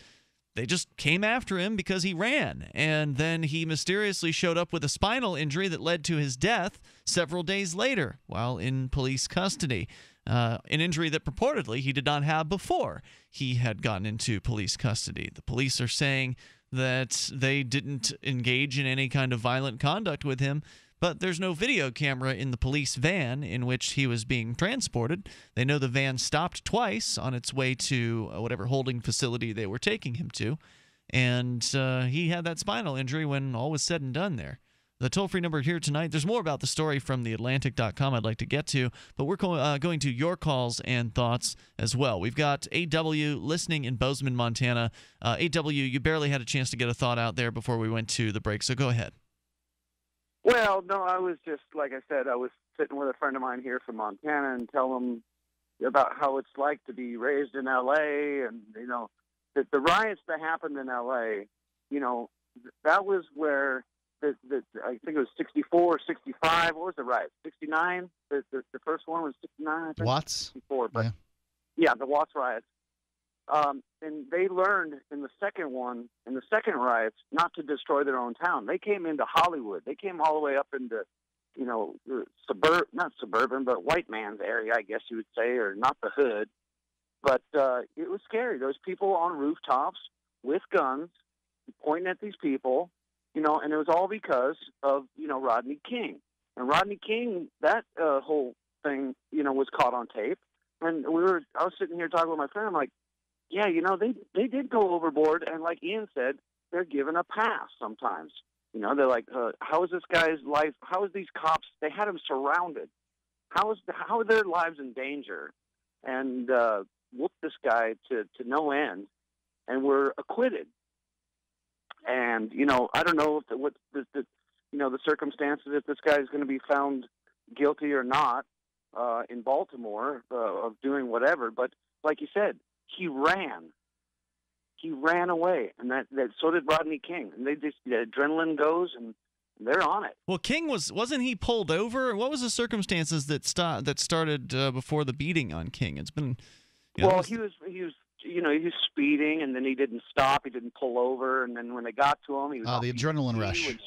They just came after him because he ran. And then he mysteriously showed up with a spinal injury that led to his death several days later while in police custody. Uh, an injury that purportedly he did not have before he had gotten into police custody. The police are saying that they didn't engage in any kind of violent conduct with him, but there's no video camera in the police van in which he was being transported. They know the van stopped twice on its way to uh, whatever holding facility they were taking him to, and uh, he had that spinal injury when all was said and done there. The toll free number here tonight, there's more about the story from theatlantic.com I'd like to get to, but we're co- uh, going to your calls and thoughts as well. We've got AW listening in Bozeman, Montana. Uh, AW, you barely had a chance to get a thought out there before we went to the break, so go ahead. Well, no, I was just like I said, I was sitting with a friend of mine here from Montana and tell him about how it's like to be raised in L.A. and you know the, the riots that happened in L.A. You know that was where the, the I think it was 64, 65. What was the riot? 69. The, the the first one was 69. I think. Watts. 64, but yeah, the Watts riots. Um, and they learned in the second one, in the second riots, not to destroy their own town. They came into Hollywood. They came all the way up into you know, suburb not suburban, but white man's area, I guess you would say, or not the hood. But uh, it was scary. There was people on rooftops with guns pointing at these people, you know, and it was all because of you know Rodney King. And Rodney King, that uh, whole thing, you know, was caught on tape. And we were, I was sitting here talking with my friend. I'm like, yeah, you know, they they did go overboard, and like Ian said, they're given a pass sometimes. You know, they're like, uh, how is this guy's life? How is these cops? They had him surrounded. How is how are their lives in danger? And uh, whooped this guy to to no end, and were acquitted. And you know, I don't know if the, what the, the you know the circumstances if this guy is going to be found guilty or not uh, in Baltimore uh, of doing whatever. But like you said, he ran. He ran away, and that, that so did Rodney King. And they just the adrenaline goes, and they're on it. Well, King was wasn't he pulled over? What was the circumstances that sta- that started uh, before the beating on King? It's been you know, well, it's- he was he was you know he was speeding, and then he didn't stop. He didn't pull over, and then when they got to him, he was Oh, the adrenaline rush. which-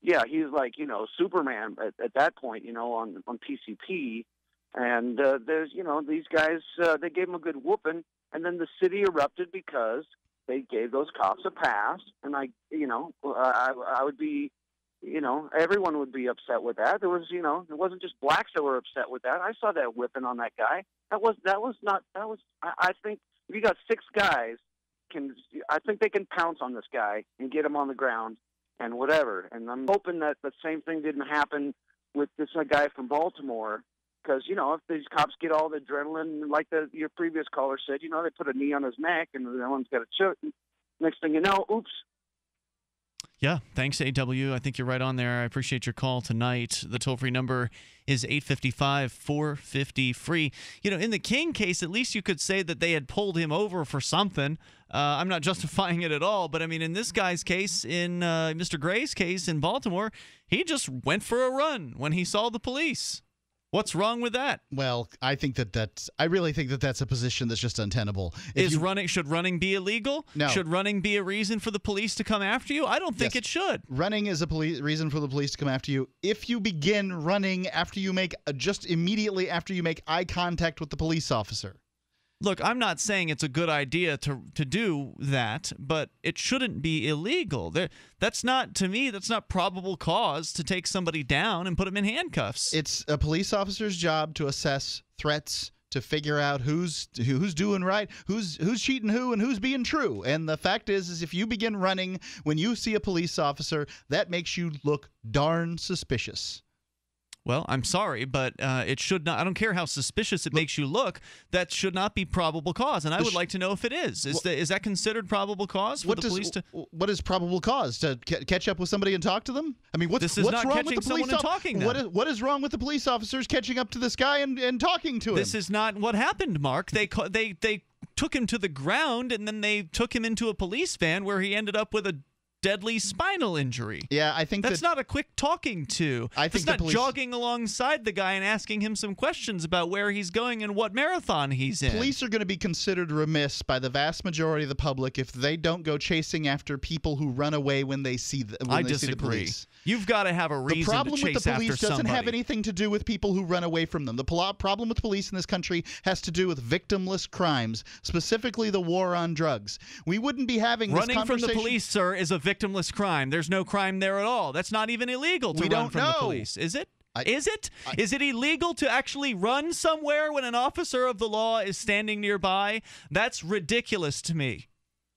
yeah, he's like you know Superman at, at that point, you know, on on PCP, and uh, there's you know these guys uh, they gave him a good whooping, and then the city erupted because they gave those cops a pass, and I you know I I would be. You know, everyone would be upset with that. There was, you know, it wasn't just blacks that were upset with that. I saw that whipping on that guy. That was, that was not, that was. I, I think if you got six guys, can I think they can pounce on this guy and get him on the ground and whatever. And I'm hoping that the same thing didn't happen with this guy from Baltimore, because you know if these cops get all the adrenaline, like the your previous caller said, you know they put a knee on his neck and the one's got a choke. Next thing you know, oops. Yeah, thanks, AW. I think you're right on there. I appreciate your call tonight. The toll free number is 855 450 free. You know, in the King case, at least you could say that they had pulled him over for something. Uh, I'm not justifying it at all, but I mean, in this guy's case, in uh, Mr. Gray's case in Baltimore, he just went for a run when he saw the police. What's wrong with that? Well, I think that that's. I really think that that's a position that's just untenable. If Is you- running should running be illegal? No. Should running be a reason for the police to come after you? I don't think Yes. it should. running is a police reason for the police to come after you. If you begin running after you make uh, just immediately after you make eye contact with the police officer, Look, I'm not saying it's a good idea to to do that, but it shouldn't be illegal. There, that's not to me. That's not probable cause to take somebody down and put them in handcuffs. it's a police officer's job to assess threats, to figure out who's who's doing right, who's who's cheating who, and who's being true. And the fact is, is if you begin running when you see a police officer, that makes you look darn suspicious. Well, I'm sorry, but uh, it should not. I don't care how suspicious it makes you look. That should not be probable cause, and I would like to know if it is. Is, the, is that considered probable cause for What the does police to? what is probable cause to ca- catch up with somebody and talk to them? I mean, what's This is what's not wrong with the police and talking What is what is wrong with the police officers catching up to this guy and, and talking to him? This is not what happened, Mark. They ca- they they took him to the ground and then they took him into a police van where he ended up with a deadly spinal injury. Yeah, I think that's that- not a quick talking to. I That's think the not police- jogging alongside the guy and asking him some questions about where he's going and what marathon he's in. Police are going to be considered remiss by the vast majority of the public if they don't go chasing after people who run away when they see the, when I they see the disagree. police. You've got to have a reason The problem with the police doesn't somebody. have anything to do with people who run away from them. The pol- problem with police in this country has to do with victimless crimes, specifically the war on drugs. We wouldn't be having this Running from the police, sir, is a victimless crime. There's no crime there at all. That's not even illegal to We run don't from the know. police, is it? Is it? Is it illegal to actually run somewhere when an officer of the law is standing nearby? That's ridiculous to me.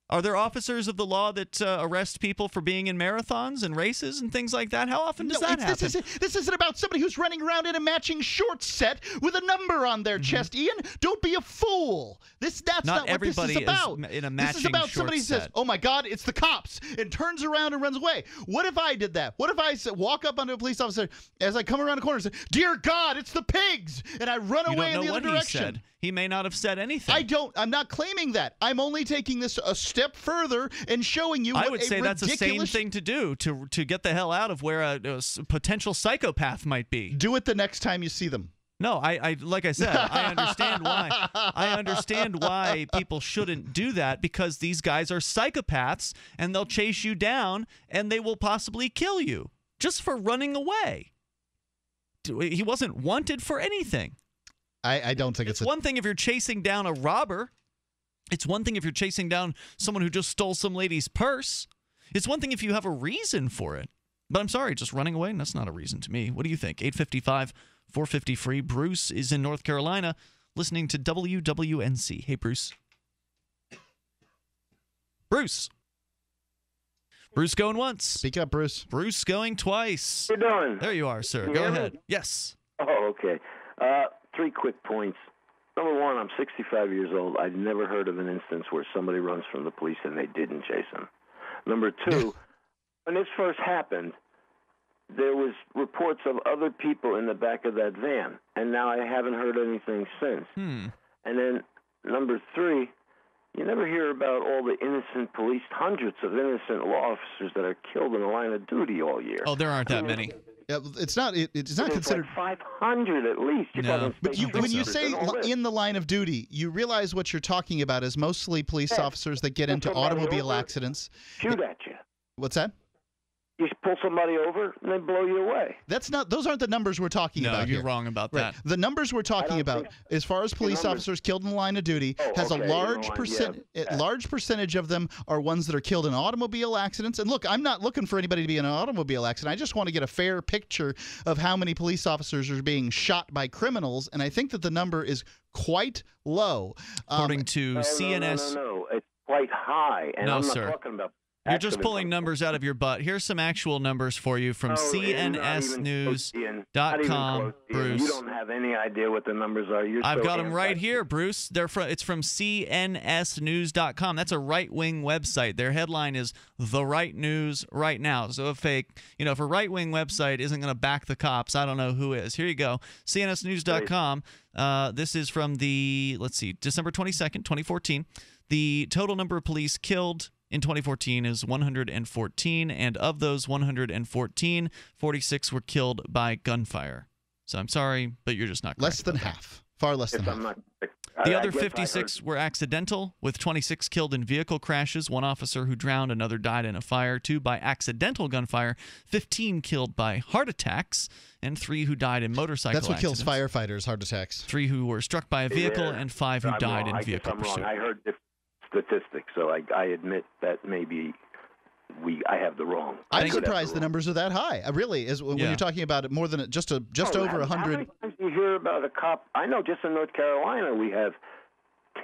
Are there officers of the law that uh, arrest people for being in marathons and races and things like that? How often does No, that happen? This isn't, this isn't about somebody who's running around in a matching short set with a number on their chest. Ian, don't be a fool. This that's Mm-hmm. Not not, what this everybody is is about. m- in a this is matching about somebody who says, "Oh my God, it's the cops," and turns around and runs away. What if I did that? What if I walk up onto a police officer as I come around a corner and say, "Dear God, it's the pigs," and I run you away in the other direction? said. He may not have said anything. I don't. I'm not claiming that. I'm only taking this a step further and showing you. I what would a say that's the same thing to do to to get the hell out of where a potential psychopath might be. Do it the next time you see them. No, I, I like I said, I understand why. I understand why people shouldn't do that because these guys are psychopaths and they'll chase you down and they will possibly kill you just for running away. he wasn't wanted for anything. I, I don't think it's, It's a, one thing if you're chasing down a robber. It's one thing if you're chasing down someone who just stole some lady's purse. It's one thing if you have a reason for it. But I'm sorry, just running away, that's not a reason to me. What do you think? 855 450 free. Bruce is in North Carolina listening to WWNC. Hey, Bruce. Bruce. Bruce going once. Speak up, Bruce. Bruce going twice. What you doing? There you are, sir. Can Go hear me? ahead. Yes. Oh, okay. Uh, three quick points. Number one, I'm 65 years old. I've never heard of an instance where somebody runs from the police and they didn't chase him. Number two, when this first happened, there was reports of other people in the back of that van, and now I haven't heard anything since. Hmm. And then number three, you never hear about all the innocent police, hundreds of innocent law officers that are killed in the line of duty all year. Oh, there aren't that many. Yeah, it's not. It, it's not considered. like 500 at least. You're talking But you, when you say and all li- this. in the line of duty, you realize what you're talking about is mostly police Yeah. officers that get into automobile accidents. shoot at you. What's that? You pull somebody over and they blow you away. That's not. Those aren't the numbers we're talking No, about. you're here. wrong about Right. that. The numbers we're talking about, as far as police numbers- officers killed in the line of duty, Oh, has okay, a large percent. yeah. A large percentage of them are ones that are killed in automobile accidents. And look, I'm not looking for anybody to be in an automobile accident. I just want to get a fair picture of how many police officers are being shot by criminals. And I think that the number is quite low. Um, According to No, CNS. No, no, no, no. It's quite high. And No, I'm not sir. talking about. You're just pulling numbers out of your butt. Here's some actual numbers for you from No, it's not even close, Ian. Not even CNSnews.com. Bruce. You don't have any idea what the numbers are. You're I've so got them right here, Bruce. They're from it's from CNSnews.com. That's a right-wing website. Their headline is "The Right News Right Now." So if a you know if a right-wing website isn't going to back the cops, I don't know who is. Here you go, CNSnews.com. Uh, this is from the let's see, December 22nd, 2014. The total number of police killed in 2014 is 114, and of those 114, 46 were killed by gunfire. So I'm sorry, but you're just not less than half. Far less than Yes, half. I'm not. the I- I other 56 were accidental, with 26 killed in vehicle crashes, one officer who drowned, another died in a fire, two by accidental gunfire, 15 killed by heart attacks, and three who died in motorcycle That's what kills firefighters. Heart attacks. Three who were struck by a vehicle, Yeah. and five who I'm died wrong. in I vehicle pursuit. I heard different statistics, so I, I admit that maybe we I have the wrong. I I'm surprised the wrong. numbers are that high. I really is when Yeah. you're talking about it more than just a just Oh, over how- a How hundred. many times you hear about a cop? I know just in North Carolina we have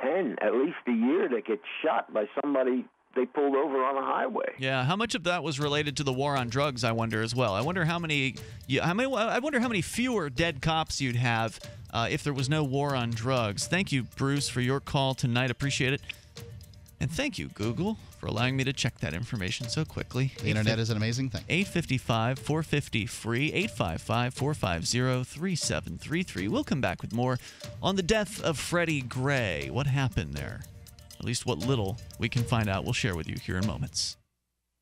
ten at least a year that get shot by somebody they pulled over on a highway. Yeah, how much of that was related to the war on drugs? I wonder as well. I wonder how many, yeah, how many, I wonder how many fewer dead cops you'd have uh, if there was no war on drugs. Thank you, Bruce, for your call tonight. Appreciate it, and thank you, Google, for allowing me to check that information so quickly. The internet is an amazing thing. 855 450 free, 855 450 3733. We'll come back with more on the death of Freddie Gray. What happened there? At least what little we can find out, we'll share with you here in moments.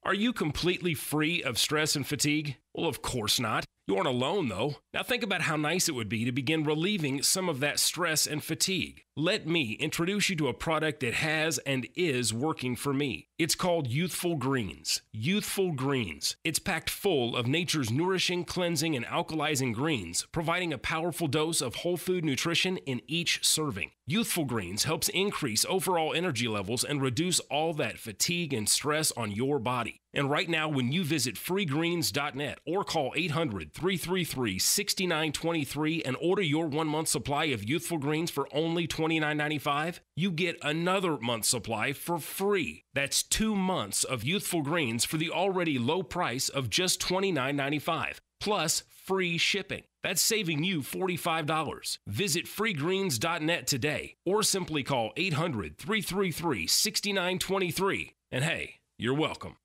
Are you completely free of stress and fatigue? Well, of course not. You aren't alone, though. Now think about how nice it would be to begin relieving some of that stress and fatigue. Let me introduce you to a product that has and is working for me. It's called Youthful Greens. Youthful Greens. It's packed full of nature's nourishing, cleansing, and alkalizing greens, providing a powerful dose of whole food nutrition in each serving. Youthful Greens helps increase overall energy levels and reduce all that fatigue and stress on your body. And right now, when you visit freegreens.net or call 800 333 6923 and order your one month supply of Youthful Greens for only $29.95, you get another month's supply for free. That's two months of Youthful Greens for the already low price of just $29.95, plus free shipping. That's saving you $45. Visit freegreens.net today or simply call 800 333 6923. And hey, you're welcome.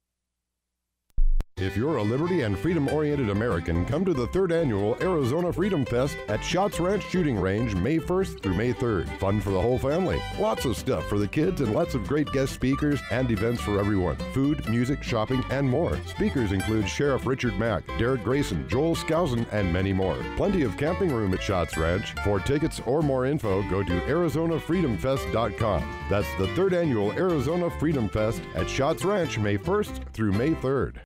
If you're a liberty and freedom oriented American, come to the third annual Arizona Freedom Fest at Shots Ranch Shooting Range May 1st through May 3rd. Fun for the whole family. Lots of stuff for the kids and lots of great guest speakers and events for everyone. Food, music, shopping, and more. Speakers include Sheriff Richard Mack, Derek Grayson, Joel Skousen, and many more. Plenty of camping room at Shots Ranch. For tickets or more info, go to ArizonaFreedomFest.com. That's the third annual Arizona Freedom Fest at Shots Ranch May 1st through May 3rd.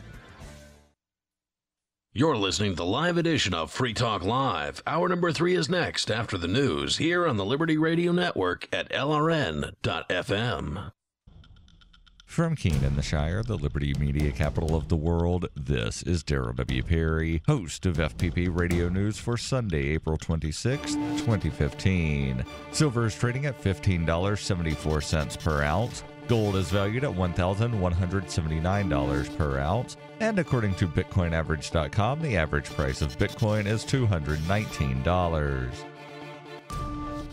You're listening to the live edition of Free Talk Live. Hour number three is next after the news here on the Liberty Radio Network at LRN.FM. From Keene in the Shire, the Liberty Media capital of the world, this is Darryl W. Perry, host of FPP Radio News for Sunday, April 26, 2015. Silver is trading at $15.74 per ounce. Gold is valued at $1,179 per ounce. And according to BitcoinAverage.com, the average price of Bitcoin is $219.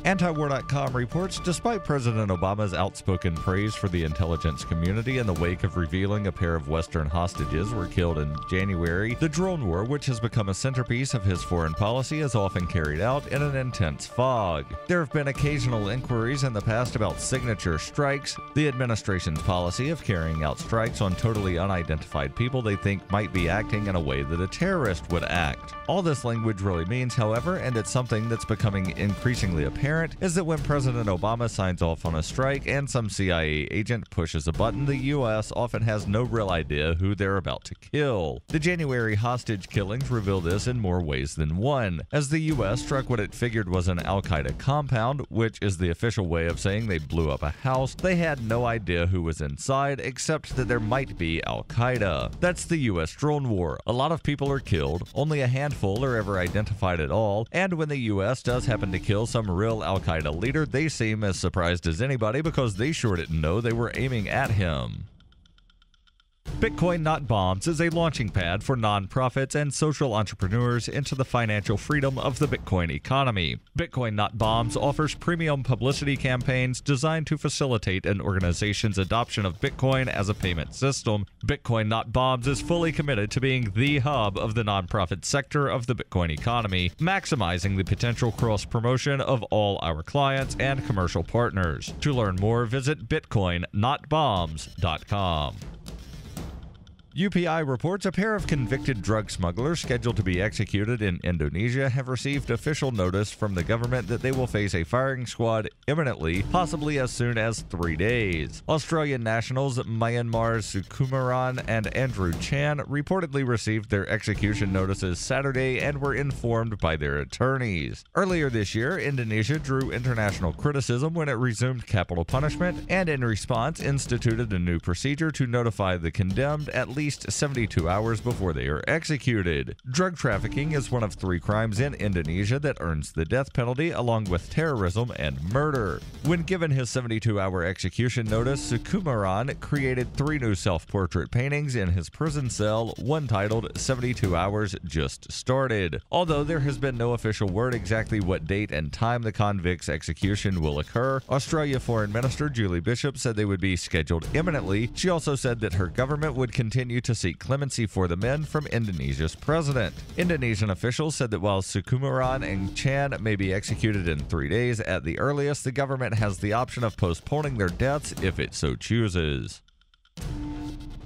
Antiwar.com reports despite President Obama's outspoken praise for the intelligence community in the wake of revealing a pair of Western hostages were killed in January, the drone war, which has become a centerpiece of his foreign policy, is often carried out in an intense fog. There have been occasional inquiries in the past about signature strikes, the administration's policy of carrying out strikes on totally unidentified people they think might be acting in a way that a terrorist would act. All this language really means, however, and it's something that's becoming increasingly apparent, is that when President Obama signs off on a strike and some CIA agent pushes a button, the U.S. often has no real idea who they're about to kill. The January hostage killings reveal this in more ways than one, as the U.S. struck what it figured was an Al Qaeda compound, which is the official way of saying they blew up a house. They had no idea who was inside, except that there might be Al Qaeda. That's the U.S. drone war. A lot of people are killed, only a handful are ever identified at all, and when the U.S. does happen to kill some real Al Qaeda leader, they seem as surprised as anybody because they sure didn't know they were aiming at him. Bitcoin Not Bombs is a launching pad for nonprofits and social entrepreneurs into the financial freedom of the Bitcoin economy. Bitcoin Not Bombs offers premium publicity campaigns designed to facilitate an organization's adoption of Bitcoin as a payment system. Bitcoin Not Bombs is fully committed to being the hub of the nonprofit sector of the Bitcoin economy, maximizing the potential cross promotion of all our clients and commercial partners. To learn more, visit bitcoinnotbombs.com. UPI reports a pair of convicted drug smugglers scheduled to be executed in Indonesia have received official notice from the government that they will face a firing squad imminently, possibly as soon as three days. Australian nationals Myuran Sukumaran and Andrew Chan reportedly received their execution notices Saturday and were informed by their attorneys. Earlier this year, Indonesia drew international criticism when it resumed capital punishment and, in response, instituted a new procedure to notify the condemned at least 72 hours before they are executed. Drug trafficking is one of three crimes in Indonesia that earns the death penalty, along with terrorism and murder. When given his 72 hour execution notice, Sukumaran created three new self portrait paintings in his prison cell, one titled 72 Hours Just Started. Although there has been no official word exactly what date and time the convict's execution will occur, Australia Foreign Minister Julie Bishop said they would be scheduled imminently. She also said that her government would continue to seek clemency for the men from Indonesia's president. Indonesian officials said that while Sukumaran and Chan may be executed in three days at the earliest, the government has the option of postponing their deaths if it so chooses.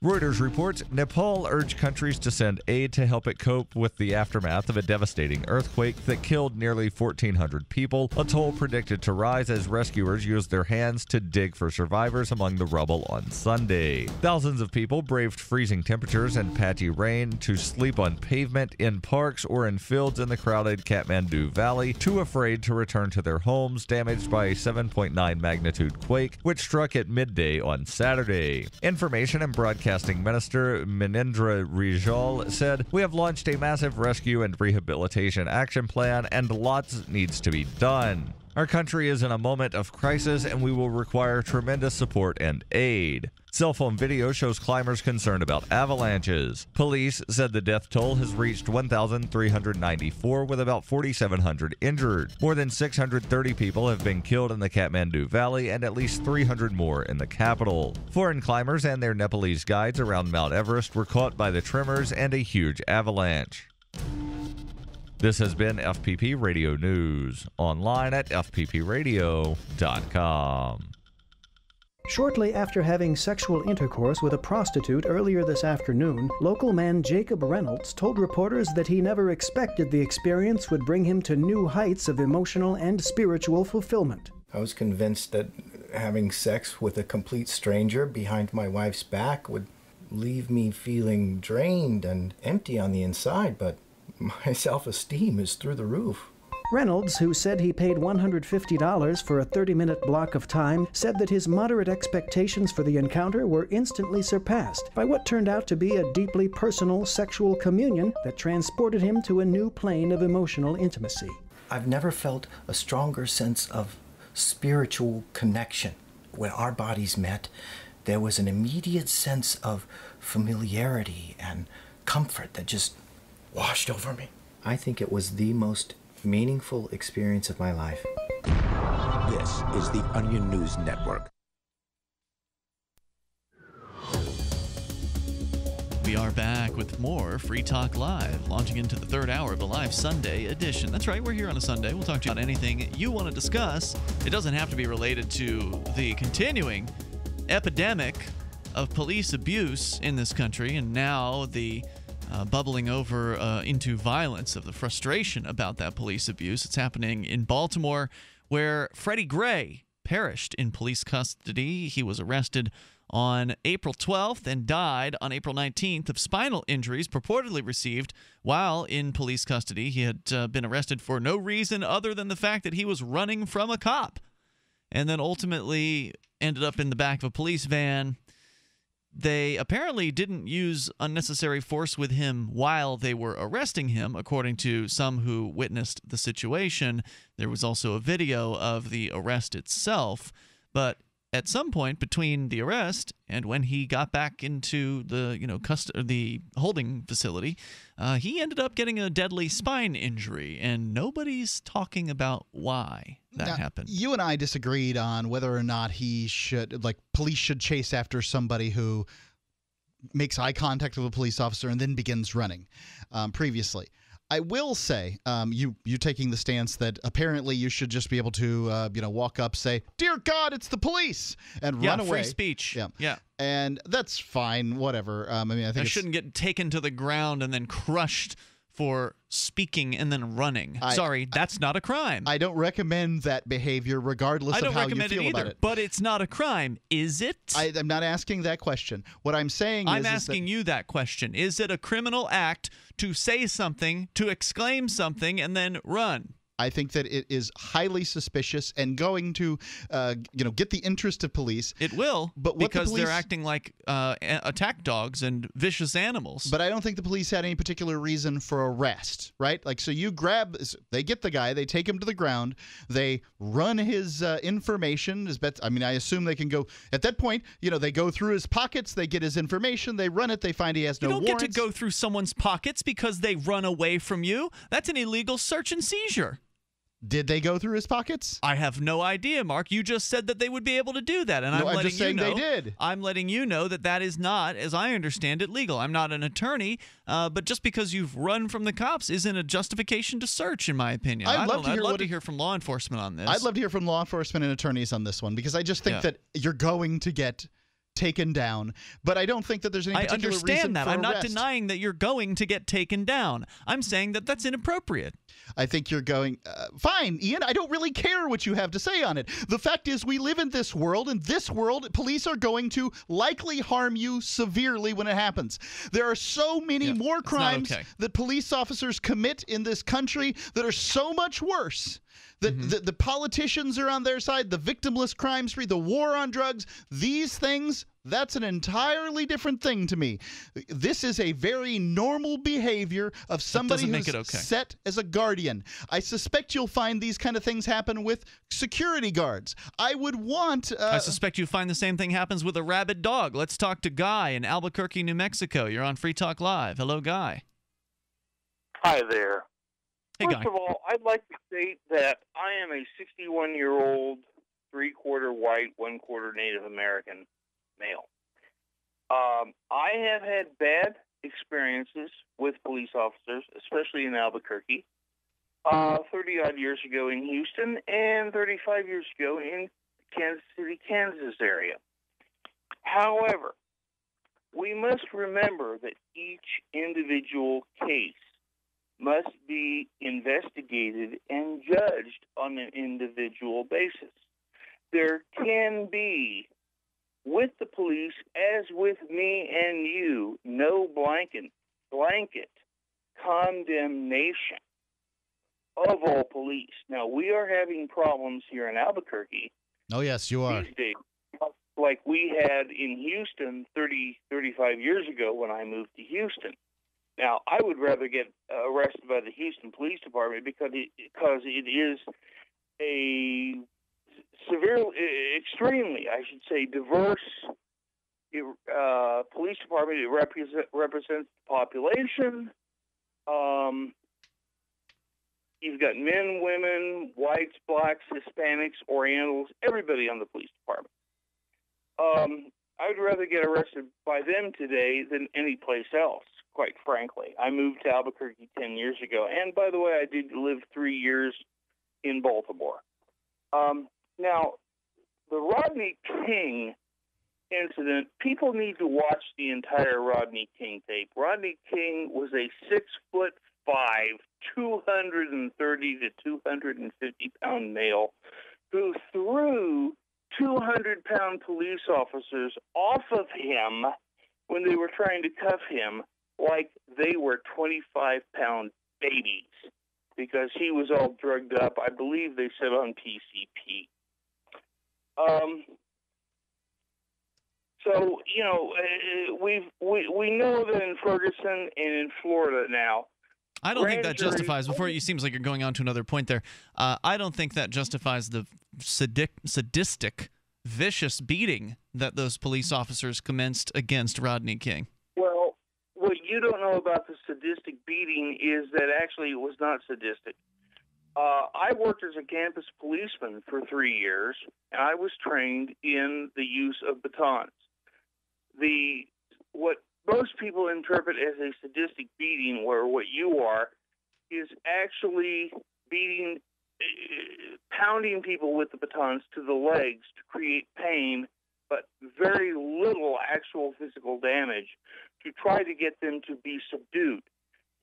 Reuters reports Nepal urged countries to send aid to help it cope with the aftermath of a devastating earthquake that killed nearly 1,400 people, a toll predicted to rise as rescuers used their hands to dig for survivors among the rubble on Sunday. Thousands of people braved freezing temperatures and patchy rain to sleep on pavement, in parks, or in fields in the crowded Kathmandu Valley, too afraid to return to their homes damaged by a 7.9 magnitude quake, which struck at midday on Saturday. Information and broadcast Broadcasting Minister Minendra Rijal said, We have launched a massive rescue and rehabilitation action plan, and lots needs to be done. Our country is in a moment of crisis, and we will require tremendous support and aid. Cell phone video shows climbers concerned about avalanches. Police said the death toll has reached 1,394, with about 4,700 injured. More than 630 people have been killed in the Kathmandu Valley, and at least 300 more in the capital. Foreign climbers and their Nepalese guides around Mount Everest were caught by the tremors and a huge avalanche. This has been FPP Radio News, online at fppradio.com. Shortly after having sexual intercourse with a prostitute earlier this afternoon, local man Jacob Reynolds told reporters that he never expected the experience would bring him to new heights of emotional and spiritual fulfillment. I was convinced that having sex with a complete stranger behind my wife's back would leave me feeling drained and empty on the inside, but my self esteem is through the roof. Reynolds, who said he paid $150 for a 30 minute block of time, said that his moderate expectations for the encounter were instantly surpassed by what turned out to be a deeply personal sexual communion that transported him to a new plane of emotional intimacy. I've never felt a stronger sense of spiritual connection. When our bodies met, there was an immediate sense of familiarity and comfort that just washed over me. I think it was the most meaningful experience of my life. This is the Onion News Network. We are back with more Free Talk Live, launching into the third hour of the live Sunday edition. That's right, we're here on a Sunday. We'll talk to you about anything you want to discuss. It doesn't have to be related to the continuing epidemic of police abuse in this country and now the uh, bubbling over uh, into violence of the frustration about that police abuse. It's happening in Baltimore, where Freddie Gray perished in police custody. He was arrested on April 12th and died on April 19th of spinal injuries purportedly received while in police custody. He had uh, been arrested for no reason other than the fact that he was running from a cop and then ultimately ended up in the back of a police van they apparently didn't use unnecessary force with him while they were arresting him, according to some who witnessed the situation. There was also a video of the arrest itself, but at some point between the arrest and when he got back into the you know cust- the holding facility, uh, he ended up getting a deadly spine injury, and nobody's talking about why that Now, happened. You and I disagreed on whether or not he should, like, police should chase after somebody who makes eye contact with a police officer and then begins running um, previously. I will say, um, you you taking the stance that apparently you should just be able to, uh, you know, walk up, say, "Dear God, it's the police," and Yeah, run free away. speech. Yeah, Yeah. and that's fine. Whatever. Um, I mean, I think I shouldn't get taken to the ground and then crushed for speaking and then running. I- Sorry, that's not a crime. I don't recommend that behavior, regardless of how you recommend feel it about either, it. but it's not a crime, is it? I, I'm not asking that question. What I'm saying is I'm is, is that- asking you that question. Is it a criminal act to say something, to exclaim something, and then run? I think that it is highly suspicious and going to, uh, you know, get the interest of police. It will, but what the because police, they're acting like uh, attack dogs and vicious animals. But I don't think the police had any particular reason for arrest, right? Like, so you grab, they get the guy, they take him to the ground, they run his uh, information. As bet, I mean, I assume they can go at that point. You know, they go through his pockets, they get his information, they run it, they find he has no. you don't warrants. get to go through someone's pockets because they run away from you. That's an illegal search and seizure. Did they go through his pockets? I have no idea, Mark. You just said that they would be able to do that, and No, I'm I'm letting just saying you they know. did. I'm letting you know that that is not, as I understand it, legal. I'm not an attorney, uh, but just because you've run from the cops isn't a justification to search, in my opinion. I'd love to hear I'd love to hear from law enforcement on this. I'd love to hear from law enforcement and attorneys on this one because I just think Yeah. that you're going to get taken down, but I don't think that there's any I particular reason understand that. I'm not denying that you're going to get taken down. I'm saying that that's inappropriate. I think you're going uh, fine, Ian. I don't really care what you have to say on it. The fact is, we live in this world, and this world, police are going to likely harm you severely when it happens. There are so many more crimes okay. that police officers commit in this country that are so much worse. That Mm-hmm. the, the politicians are on their side, the victimless crime spree, the war on drugs, these things, That's an entirely different thing to me. This is a very normal behavior of somebody doesn't who's it okay. set as a guardian. I suspect you'll find these kind of things happen with security guards. I would want. Uh, I suspect you find the same thing happens with a rabid dog. Let's talk to Guy in Albuquerque, New Mexico. You're on Free Talk Live. Hello, Guy. Hi there. First of all, I'd like to state that I am a 61 year old, three quarter white, one quarter Native American male. Um, I have had bad experiences with police officers, especially in Albuquerque, uh, 30 odd years ago in Houston, and 35 years ago in Kansas City, Kansas area. However, we must remember that each individual case must be investigated and judged on an individual basis. There can be, with the police, as with me and you, no blanket, blanket condemnation of all police. Now, we are having problems here in Albuquerque oh, yes, you are. these days, like we had in Houston 30, 35 years ago when I moved to Houston. Now, I would rather get arrested by the Houston Police Department because it, because it is a severe, extremely, I should say, diverse uh, police department. It represent, represents the population. Um, you've got men, women, whites, blacks, Hispanics, Orientals, everybody on the police department. Um, I would rather get arrested by them today than any place else, quite frankly. I moved to Albuquerque 10 years ago. And by the way, I did live three years in Baltimore. Um, now, the Rodney King incident, people need to watch the entire Rodney King tape. Rodney King was a six foot five, 230 to 250 pound male who threw 200 pound police officers off of him when they were trying to cuff him like they were 25 pound babies because he was all drugged up. I believe they said on PCP. Um, so you know, uh, we've we we know that in Ferguson and in Florida now. I don't think that justifies. Before it seems like you're going on to another point there. Uh, I don't think that justifies the sadic, sadistic, vicious beating that those police officers commenced against Rodney King. What you don't know about the sadistic beating is that actually it was not sadistic. Uh, I worked as a campus policeman for three years, and I was trained in the use of batons. The what most people interpret as a sadistic beating, or what you are, is actually beating, uh, pounding people with the batons to the legs to create pain, but very little actual physical damage to try to get them to be subdued.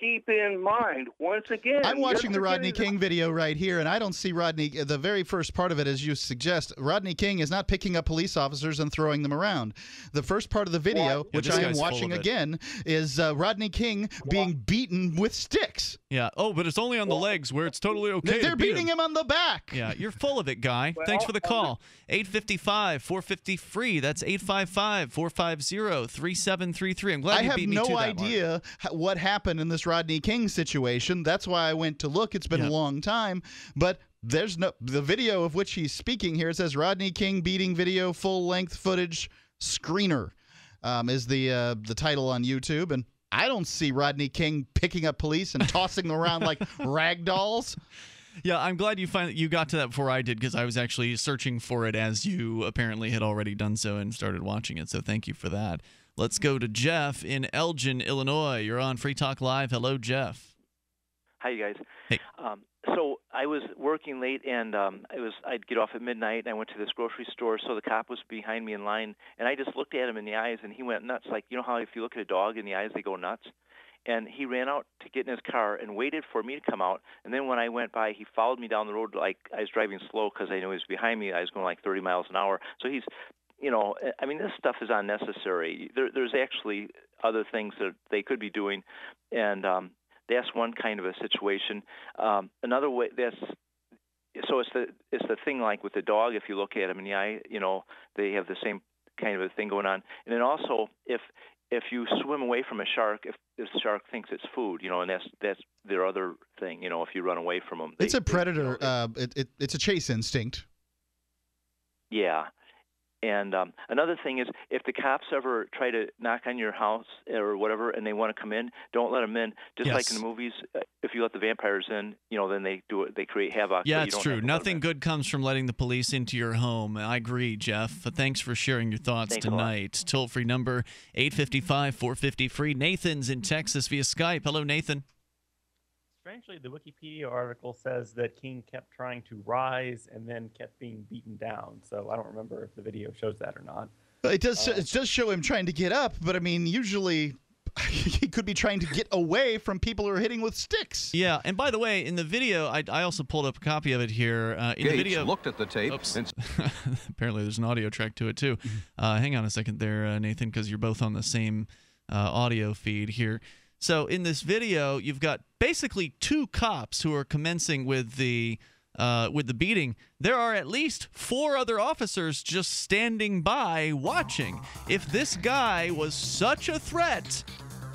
Keep in mind, once again, I'm watching the Rodney King video right here, and I don't see Rodney. The very first part of it, as you suggest, Rodney King is not picking up police officers and throwing them around. The first part of the video, Yeah, which this I am watching again, is uh, Rodney King being beaten with sticks. Yeah. Oh, but it's only on the legs where it's totally okay. They're to beat beating him on the back. Yeah, you're full of it, guy. Thanks for the call. 855 450 free. That's 855 450 3733. I'm glad I you beat me no to that, Mark. idea h- what happened in this Rodney King situation. That's why I went to look. It's been a long time, but there's no the video of which he's speaking here. It says Rodney King beating video full length footage screener um, is the uh, the title on YouTube, and I don't see Rodney King picking up police and tossing them around like rag dolls. Yeah, I'm glad you find you got to that before I did because I was actually searching for it as you apparently had already done so and started watching it. So thank you for that. Let's go to Jeff in Elgin, Illinois. You're on Free Talk Live. Hello, Jeff. Hi, you guys. Hey. Um, so I was working late, and um, I was I'd get off at midnight, and I went to this grocery store. So the cop was behind me in line, and I just looked at him in the eyes, and he went nuts. Like you know how if you look at a dog in the eyes, they go nuts. And he ran out to get in his car and waited for me to come out. And then when I went by, he followed me down the road like I was driving slow because I knew he was behind me. I was going like 30 miles an hour. So he's you know, I mean, this stuff is unnecessary. There, there's actually other things that they could be doing, and um, that's one kind of a situation. Um, another way, that's so it's the it's the thing like with the dog. If you look at them in the eye, you know, they have the same kind of a thing going on. And then also, if if you swim away from a shark, if the shark thinks it's food, you know, and that's that's their other thing, you know, if you run away from them, it's a predator. uh, it, it, it's a chase instinct. Yeah. And um, another thing is, if the cops ever try to knock on your house or whatever, and they want to come in, don't let them in. Just like in the movies, uh, if you let the vampires in, you know, then they do it. They create havoc. Yeah, it's don't true. have to let 'em Nothing good comes from letting the police into your home. I agree, Jeff. But thanks for sharing your thoughts Thanks tonight. Toll free number 855 450 free. Nathan's in Texas via Skype. Hello, Nathan. Strangely, the Wikipedia article says that King kept trying to rise and then kept being beaten down. So I don't remember if the video shows that or not. It does. it does show him trying to get up, but I mean, usually he could be trying to get away from people who are hitting with sticks. Yeah, and by the way, in the video, I, I also pulled up a copy of it here. Uh, in the video, looked at the tape Oops. and Apparently, there's an audio track to it too. Uh, hang on a second there, uh, Nathan, because you're both on the same uh, audio feed here. So in this video, you've got basically two cops who are commencing with the uh, with the beating. There are at least four other officers just standing by watching. If this guy was such a threat,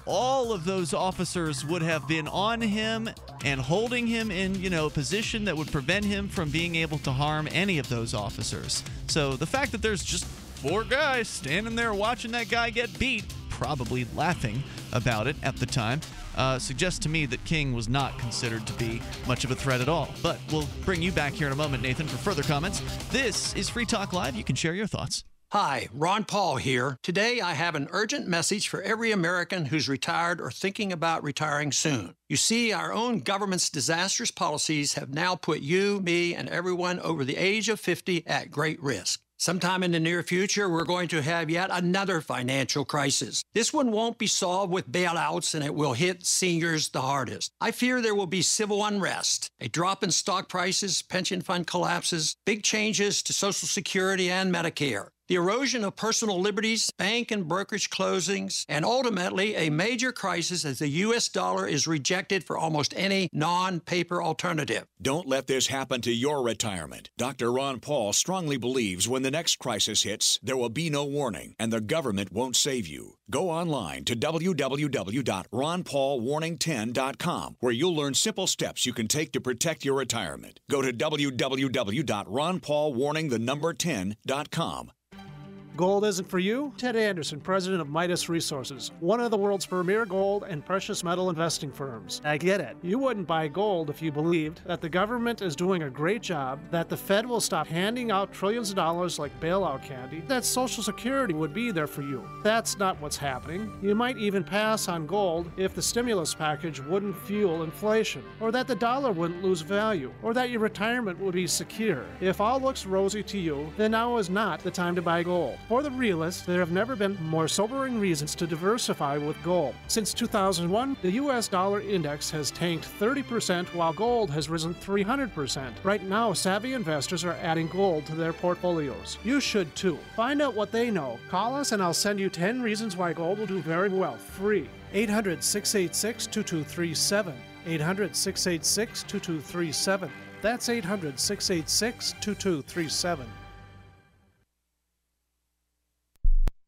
all of those officers would have been on him and holding him in, you know, a position that would prevent him from being able to harm any of those officers. So the fact that there's just four guys standing there watching that guy get beat, probably laughing about it at the time, uh, suggests to me that King was not considered to be much of a threat at all. But we'll bring you back here in a moment, Nathan, for further comments. This is Free Talk Live. You can share your thoughts. Hi, Ron Paul here. Today I have an urgent message for every American who's retired or thinking about retiring soon. You see, our own government's disastrous policies have now put you, me, and everyone over the age of 50 at great risk. Sometime in the near future, we're going to have yet another financial crisis. This one won't be solved with bailouts and it will hit seniors the hardest. I fear there will be civil unrest, a drop in stock prices, pension fund collapses, big changes to Social Security and Medicare the erosion of personal liberties, bank and brokerage closings, and ultimately a major crisis as the U.S. dollar is rejected for almost any non paper alternative. Don't let this happen to your retirement. Dr. Ron Paul strongly believes when the next crisis hits, there will be no warning and the government won't save you. Go online to www.ronpaulwarning10.com where you'll learn simple steps you can take to protect your retirement. Go to www.ronpaulwarningthenumber10.com. Gold isn't for you? Ted Anderson, president of Midas Resources, one of the world's premier gold and precious metal investing firms. I get it. You wouldn't buy gold if you believed that the government is doing a great job, that the Fed will stop handing out trillions of dollars like bailout candy, that Social Security would be there for you. That's not what's happening. You might even pass on gold if the stimulus package wouldn't fuel inflation, or that the dollar wouldn't lose value, or that your retirement would be secure. If all looks rosy to you, then now is not the time to buy gold. For the realist, there have never been more sobering reasons to diversify with gold. Since 2001, the US dollar index has tanked 30% while gold has risen 300%. Right now, savvy investors are adding gold to their portfolios. You should too. Find out what they know. Call us and I'll send you 10 reasons why gold will do very well free. 800 686 2237. 800 686 2237. That's 800 686 2237.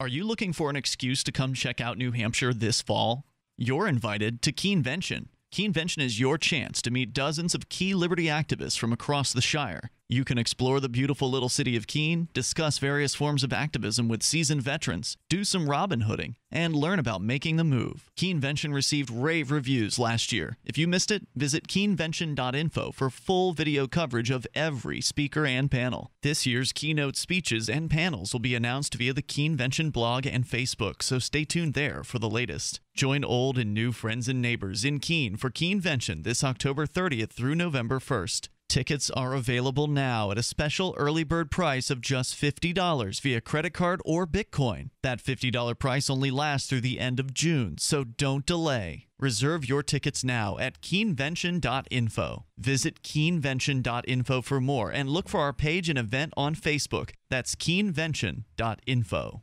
Are you looking for an excuse to come check out New Hampshire this fall? You're invited to Keenvention. Keenvention is your chance to meet dozens of key liberty activists from across the Shire. You can explore the beautiful little city of Keene, discuss various forms of activism with seasoned veterans, do some Robin Hooding, and learn about making the move. Keenvention received rave reviews last year. If you missed it, visit keenvention.info for full video coverage of every speaker and panel. This year's keynote speeches and panels will be announced via the Keenvention blog and Facebook, so stay tuned there for the latest. Join old and new friends and neighbors in Keene for Keenvention this October 30th through November 1st. Tickets are available now at a special early bird price of just $50 via credit card or Bitcoin. That $50 price only lasts through the end of June, so don't delay. Reserve your tickets now at keenvention.info. Visit keenvention.info for more and look for our page and event on Facebook. That's keenvention.info.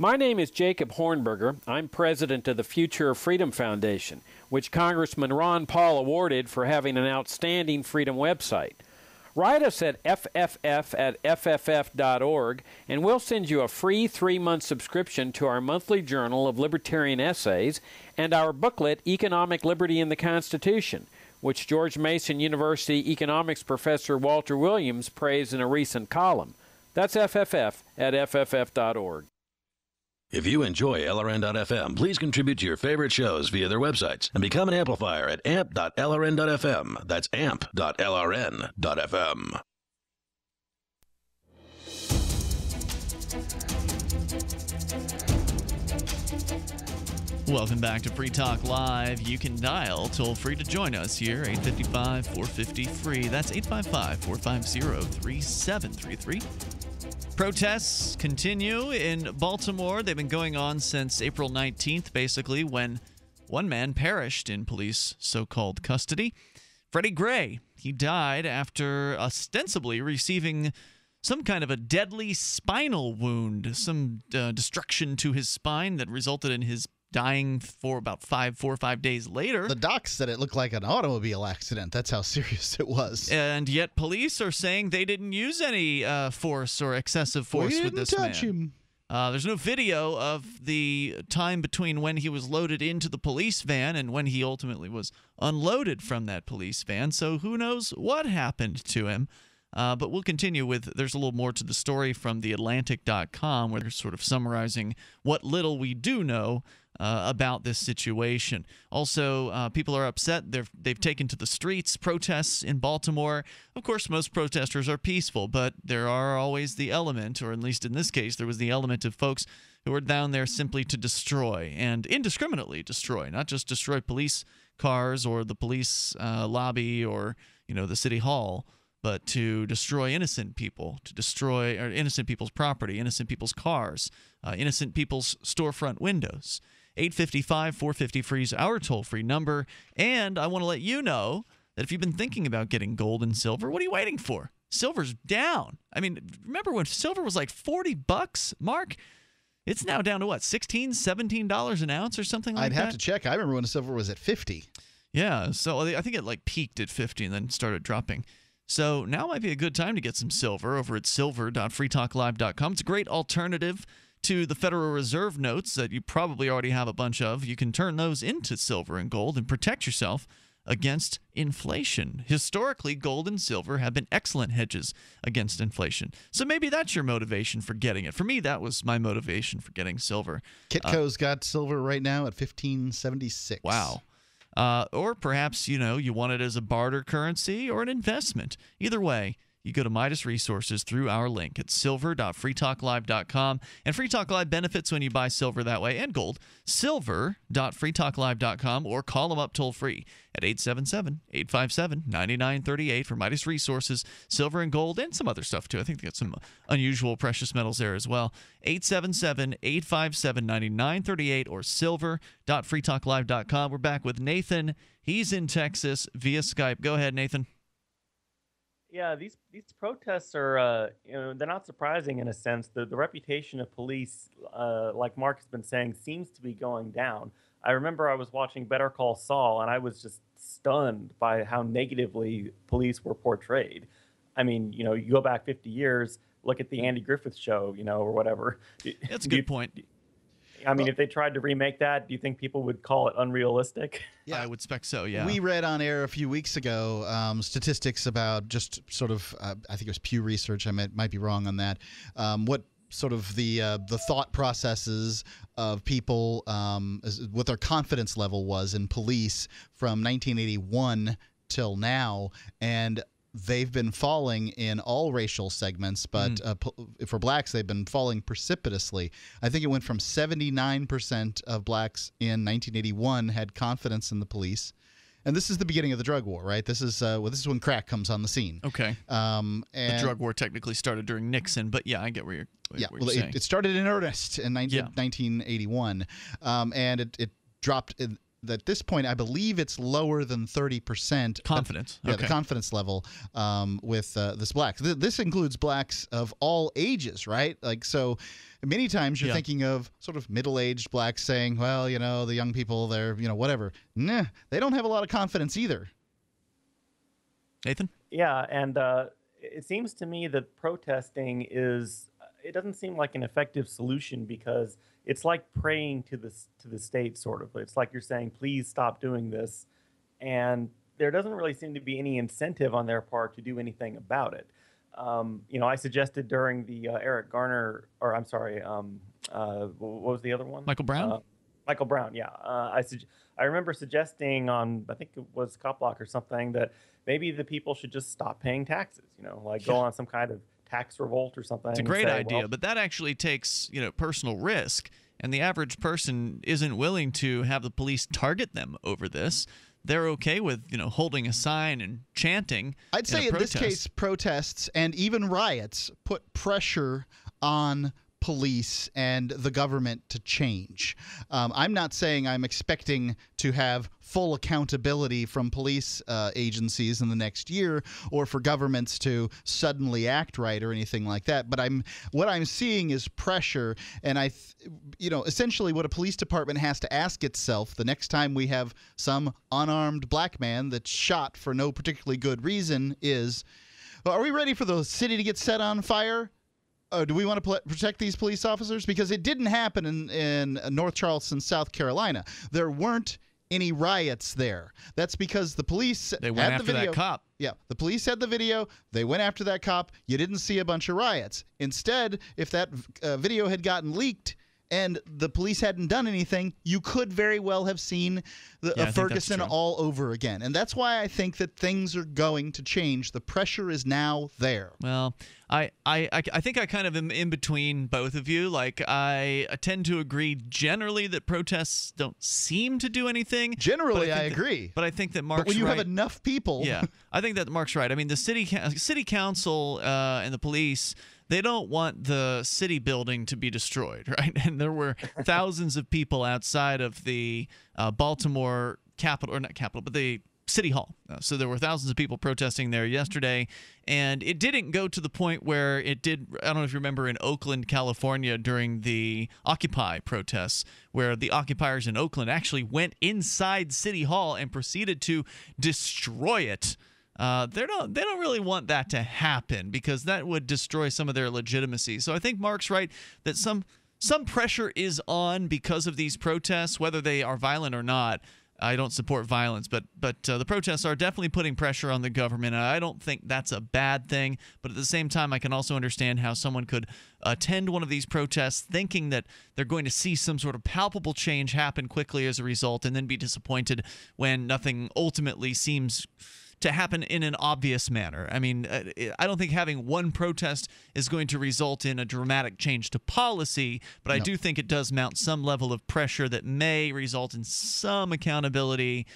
My name is Jacob Hornberger. I'm president of the Future of Freedom Foundation, which Congressman Ron Paul awarded for having an outstanding freedom website. Write us at fff at fff.org, and we'll send you a free three month subscription to our monthly journal of libertarian essays and our booklet, Economic Liberty in the Constitution, which George Mason University economics professor Walter Williams praised in a recent column. That's FFF at FFF.org. If you enjoy LRN.FM, please contribute to your favorite shows via their websites and become an amplifier at amp.lrn.fm. That's amp.lrn.fm. Welcome back to Free Talk Live. You can dial toll free to join us here, 855 450 free. That's 855 450 3733. Protests continue in Baltimore. They've been going on since April 19th, basically, when one man perished in police so called custody. Freddie Gray, he died after ostensibly receiving some kind of a deadly spinal wound, some uh, destruction to his spine that resulted in his dying for about five, four or five days later. The docs said it looked like an automobile accident. That's how serious it was. And yet, police are saying they didn't use any uh, force or excessive force we with didn't this touch man. him. Uh, there's no video of the time between when he was loaded into the police van and when he ultimately was unloaded from that police van. So who knows what happened to him? Uh, but we'll continue with there's a little more to the story from theatlantic.com where they're sort of summarizing what little we do know uh, about this situation. Also, uh, people are upset. They've, they've taken to the streets, protests in Baltimore. Of course, most protesters are peaceful, but there are always the element, or at least in this case, there was the element of folks who are down there simply to destroy and indiscriminately destroy, not just destroy police cars or the police uh, lobby or you know the city hall but to destroy innocent people, to destroy innocent people's property, innocent people's cars, uh, innocent people's storefront windows. 855 450 free is our toll free number. And I want to let you know that if you've been thinking about getting gold and silver, what are you waiting for? Silver's down. I mean, remember when silver was like 40 bucks, Mark? It's now down to what, 16 $17 an ounce or something like that. I'd have to check. I remember when silver was at 50. Yeah, so I think it like peaked at 50 and then started dropping. So now might be a good time to get some silver over at silver.freetalklive.com. It's a great alternative to the Federal Reserve notes that you probably already have a bunch of. You can turn those into silver and gold and protect yourself against inflation. Historically, gold and silver have been excellent hedges against inflation. So maybe that's your motivation for getting it. For me, that was my motivation for getting silver. Kitco's got silver right now at 1576. Wow. Uh, or perhaps, you know, you want it as a barter currency or an investment. Either way, you go to Midas Resources through our link at silver.freetalklive.com. And Free Talk Live benefits when you buy silver that way and gold. Silver.freetalklive.com or call them up toll free at 877 857 9938 for Midas Resources, silver and gold, and some other stuff too. I think they got some unusual precious metals there as well. 877 857 9938 or silver.freetalklive.com. We're back with Nathan. He's in Texas via Skype. Go ahead, Nathan. Yeah, these these protests are, uh, you know, they're not surprising in a sense. The the reputation of police, uh, like Mark has been saying, seems to be going down. I remember I was watching Better Call Saul, and I was just stunned by how negatively police were portrayed. I mean, you know, you go back 50 years, look at the Andy Griffith Show, you know, or whatever. That's a good point. I mean, if they tried to remake that, do you think people would call it unrealistic? Yeah, I would expect so. Yeah. We read on air a few weeks ago um, statistics about just sort of, uh, I think it was Pew Research. I might, might be wrong on that. Um, what sort of the uh, the thought processes of people, um, as- what their confidence level was in police from 1981 till now, and they've been falling in all racial segments, but Mm. uh, po- for blacks, they've been falling precipitously. I think it went from 79% of blacks in 1981 had confidence in the police, and this is the beginning of the drug war, right? This is uh, well, this is when crack comes on the scene. Okay. Um, and the drug war technically started during Nixon, but yeah, I get where you're. yeah, what well, you're it, it started in earnest in 19, Yeah. 1981, um, and it, it dropped. In, at this point, I believe it's lower than 30% Confidence. Yeah, Okay. the confidence level um, with uh, this blacks. Th- this includes blacks of all ages, right? Like, so many times you're Yeah. thinking of sort of middle aged blacks saying, well, you know, the young people, they're, you know, whatever. Nah, they don't have a lot of confidence either. Nathan? Yeah, and uh, it seems to me that protesting is it doesn't seem like an effective solution because it's like praying to the to the state sort of. It's like you're saying, "Please stop doing this," and there doesn't really seem to be any incentive on their part to do anything about it. Um, you know, I suggested during the uh, Eric Garner, or I'm sorry, um, uh, what was the other one? Michael Brown? Uh, Michael Brown, yeah. Uh, I sug- I remember suggesting on I think it was CopBlock or something that maybe the people should just stop paying taxes. You know, like go on some kind of tax revolt or something. It's a great say, idea, well, but that actually takes you know personal risk, and the average person isn't willing to have the police target them over this. They're okay with you know holding a sign and chanting. I'd in say a in this case, protests and even riots put pressure on police and the government to change. Um, I'm not saying I'm expecting to have full accountability from police uh, agencies in the next year or for governments to suddenly act right or anything like that but I'm what I'm seeing is pressure and I you know essentially what a police department has to ask itself the next time we have some unarmed black man that's shot for no particularly good reason is are we ready for the city to get set on fire? Uh, do we want to pl- protect these police officers? Because it didn't happen in, in North Charleston, South Carolina. There weren't any riots there. That's because the police They went had after the that video. cop. Yeah, the police had the video. They went after that cop. You didn't see a bunch of riots. Instead, if that uh, video had gotten leaked and the police hadn't done anything, you could very well have seen the, Yeah, uh, Ferguson all over again. And that's why I think that things are going to change. The pressure is now there. Well, I, I, I I think I kind of am in between both of you. Like I tend to agree generally that protests don't seem to do anything. Generally, but I think that- agree. but I think that Mark's but when you right. have enough people, Yeah, I think that Mark's right. I mean, the city city council uh, and the police they don't want the city building to be destroyed, right? And there were thousands of people outside of the uh, Baltimore Capitol, or not Capitol, but the City Hall. Uh, so there were thousands of people protesting there yesterday, and it didn't go to the point where it did. I don't know if you remember in Oakland, California, during the Occupy protests, where the occupiers in Oakland actually went inside City Hall and proceeded to destroy it. Uh, they don't they don't really want that to happen because that would destroy some of their legitimacy. So I think Mark's right that some some pressure is on because of these protests, whether they are violent or not. I don't support violence, but but uh, the protests are definitely putting pressure on the government. I don't think that's a bad thing. But at the same time, I can also understand how someone could attend one of these protests thinking that they're going to see some sort of palpable change happen quickly as a result, and then be disappointed when nothing ultimately seems to happen in an obvious manner. I mean, uh, I don't think having one protest is going to result in a dramatic change to policy, but I No. do think it does mount some level of pressure that may result in some accountability.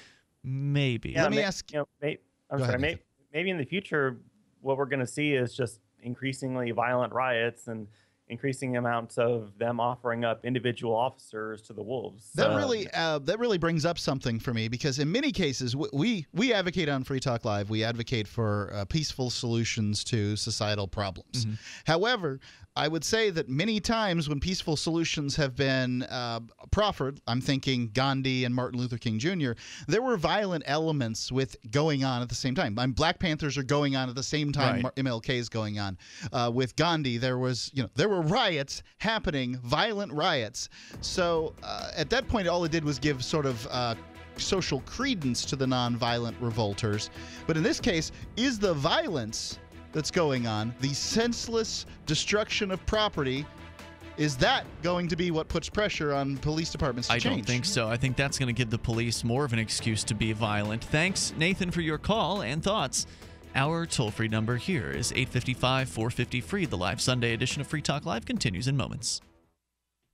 Maybe. Yeah, Let me may- ask- You know, may, I'm Go sorry. ahead, May, maybe in the future, what we're going to see is just increasingly violent riots and increasing amounts of them offering up individual officers to the wolves. That Uh, really uh, that really brings up something for me because in many cases we we advocate on Free Talk Live we advocate for uh, peaceful solutions to societal problems. However, I would say that many times when peaceful solutions have been uh, proffered, I'm thinking Gandhi and Martin Luther King Jr. There were violent elements with going on at the same time. I mean, Black Panthers are going on at the same time Right. MLK is going on. Uh, with Gandhi, there was you know there were riots happening, violent riots. So uh, at that point, all it did was give sort of. Uh, social credence to the nonviolent revolters but in this case is the violence that's going on the senseless destruction of property is that going to be what puts pressure on police departments to I change I don't think so. I think that's going to give the police more of an excuse to be violent. Thanks, Nathan, for your call and thoughts. Our toll free number here is 855 450 free. The live Sunday edition of Free Talk Live continues in moments.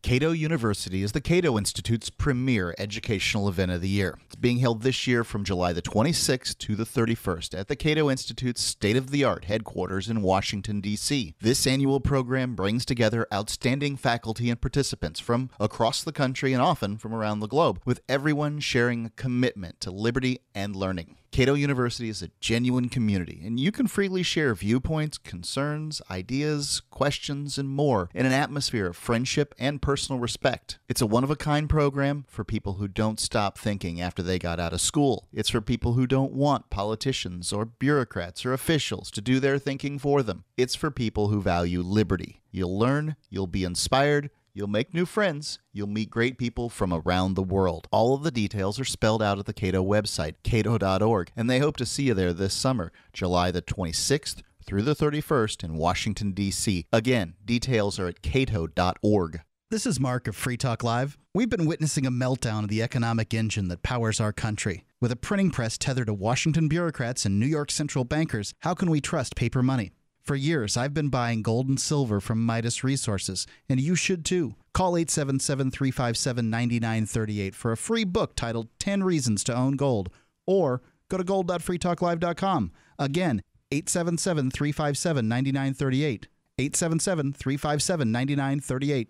Cato University is the Cato Institute's premier educational event of the year. It's being held this year from July the 26th to the 31st at the Cato Institute's state of the art headquarters in Washington, D.C. This annual program brings together outstanding faculty and participants from across the country and often from around the globe, with everyone sharing a commitment to liberty and learning. Cato University is a genuine community, and you can freely share viewpoints, concerns, ideas, questions, and more in an atmosphere of friendship and personal respect. It's a one of a kind program for people who don't stop thinking after they got out of school. It's for people who don't want politicians or bureaucrats or officials to do their thinking for them. It's for people who value liberty. You'll learn, you'll be inspired, You'll make new friends. You'll meet great people from around the world. All of the details are spelled out at the Cato website, cato.org, and they hope to see you there this summer, July the 26th through the 31st in Washington, D.C. Again, details are at cato.org. This is Mark of Free Talk Live. We've been witnessing a meltdown of the economic engine that powers our country. With a printing press tethered to Washington bureaucrats and New York central bankers, how can we trust paper money? For years, I've been buying gold and silver from Midas Resources, and you should too. Call 877 357 9938 for a free book titled 10 Reasons to Own Gold, or go to gold.freetalklive.com. Again, 877 357 9938. 877 357 9938.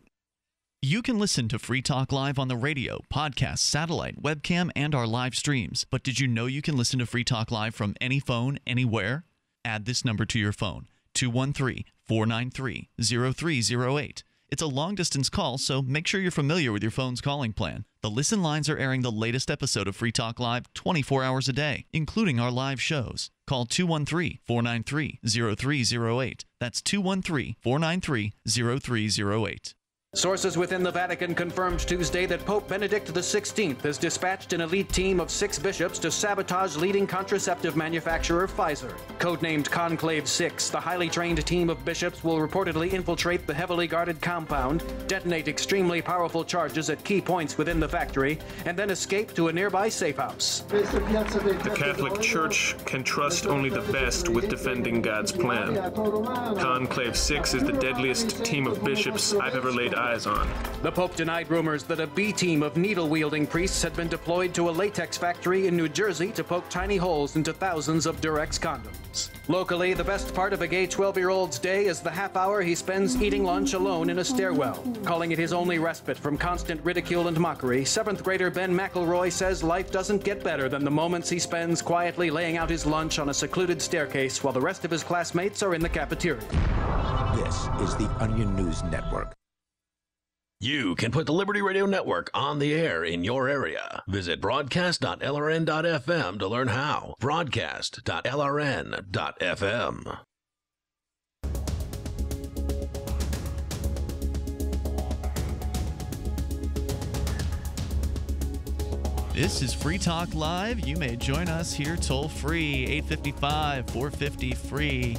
You can listen to Free Talk Live on the radio, podcast, satellite, webcam, and our live streams. But did you know you can listen to Free Talk Live from any phone, anywhere? Add this number to your phone 213 493 0308. It's a long distance call, so make sure you're familiar with your phone's calling plan. The listen lines are airing the latest episode of Free Talk Live 24 hours a day, including our live shows. Call 213 493 0308. That's 213 493 0308. Sources within the Vatican confirmed Tuesday that Pope Benedict XVI has dispatched an elite team of six bishops to sabotage leading contraceptive manufacturer Pfizer. Codenamed Conclave 6, the highly trained team of bishops will reportedly infiltrate the heavily guarded compound, detonate extremely powerful charges at key points within the factory, and then escape to a nearby safe house. The Catholic Church can trust only the best with defending God's plan. Conclave 6 is the deadliest team of bishops I've ever laid eyes on. The Pope denied rumors that a B team of needle wielding priests had been deployed to a latex factory in New Jersey to poke tiny holes into thousands of Durex condoms. Locally, the best part of a gay 12 year old's day is the half hour he spends eating lunch alone in a stairwell. Calling it his only respite from constant ridicule and mockery, seventh grader Ben McElroy says life doesn't get better than the moments he spends quietly laying out his lunch on a secluded staircase while the rest of his classmates are in the cafeteria. This is the Onion News Network. You can put the Liberty Radio Network on the air in your area. Visit broadcast.lrn.fm to learn how. Broadcast.lrn.fm. This is Free Talk Live. You may join us here toll free 855 450 free.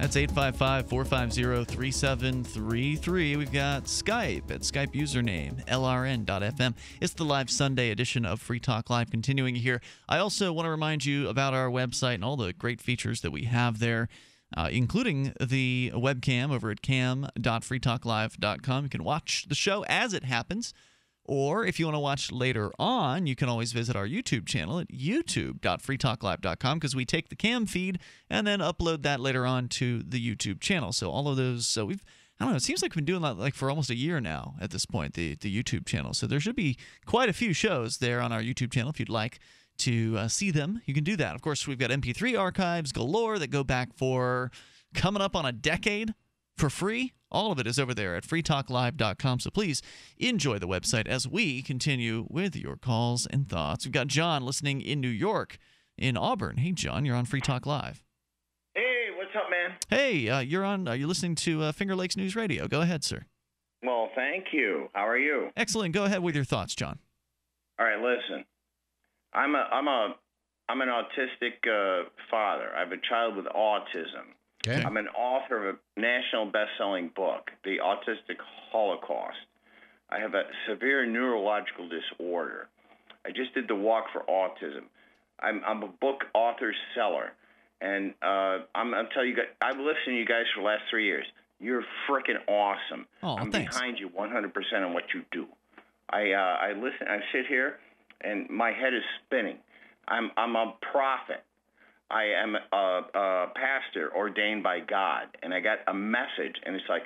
That's 855 450 3733. We've got Skype at Skype username lrn.fm. It's the live Sunday edition of Free Talk Live continuing here. I also want to remind you about our website and all the great features that we have there. Uh, including the webcam over at cam.freetalklive.com. You can watch the show as it happens. Or if you want to watch later on, you can always visit our YouTube channel at youtube.freetalklive.com because we take the cam feed and then upload that later on to the YouTube channel. So all of those, so we've I don't know. It seems like we've been doing that like for almost a year now at this point. The the YouTube channel. So there should be quite a few shows there on our YouTube channel if you'd like to uh, see them. You can do that. Of course, we've got MP3 archives galore that go back for coming up on a decade for free. All of it is over there at freetalklive.com. So please enjoy the website as we continue with your calls and thoughts. We've got John listening in New York, in Auburn. Hey, John, you're on Free Talk Live. Hey, what's up, man? Hey, uh, you're on. Are you listening to uh, Finger Lakes News Radio? Go ahead, sir. Well, thank you. How are you? Excellent. Go ahead with your thoughts, John. All right, listen. I'm a I'm a I'm an autistic uh, father. I have a child with autism. Okay. I'm an author of a national best-selling book, The Autistic Holocaust. I have a severe neurological disorder. I just did the Walk for Autism. I'm I'm a book author seller, and uh, I'm I'm telling you guys, I've listened to you guys for the last three years. You're freaking awesome. Oh, I'm thanks. behind you 100% on what you do. I uh, I listen. I sit here, and my head is spinning. I'm I'm a prophet. I am a, a pastor ordained by God, and I got a message, and it's like,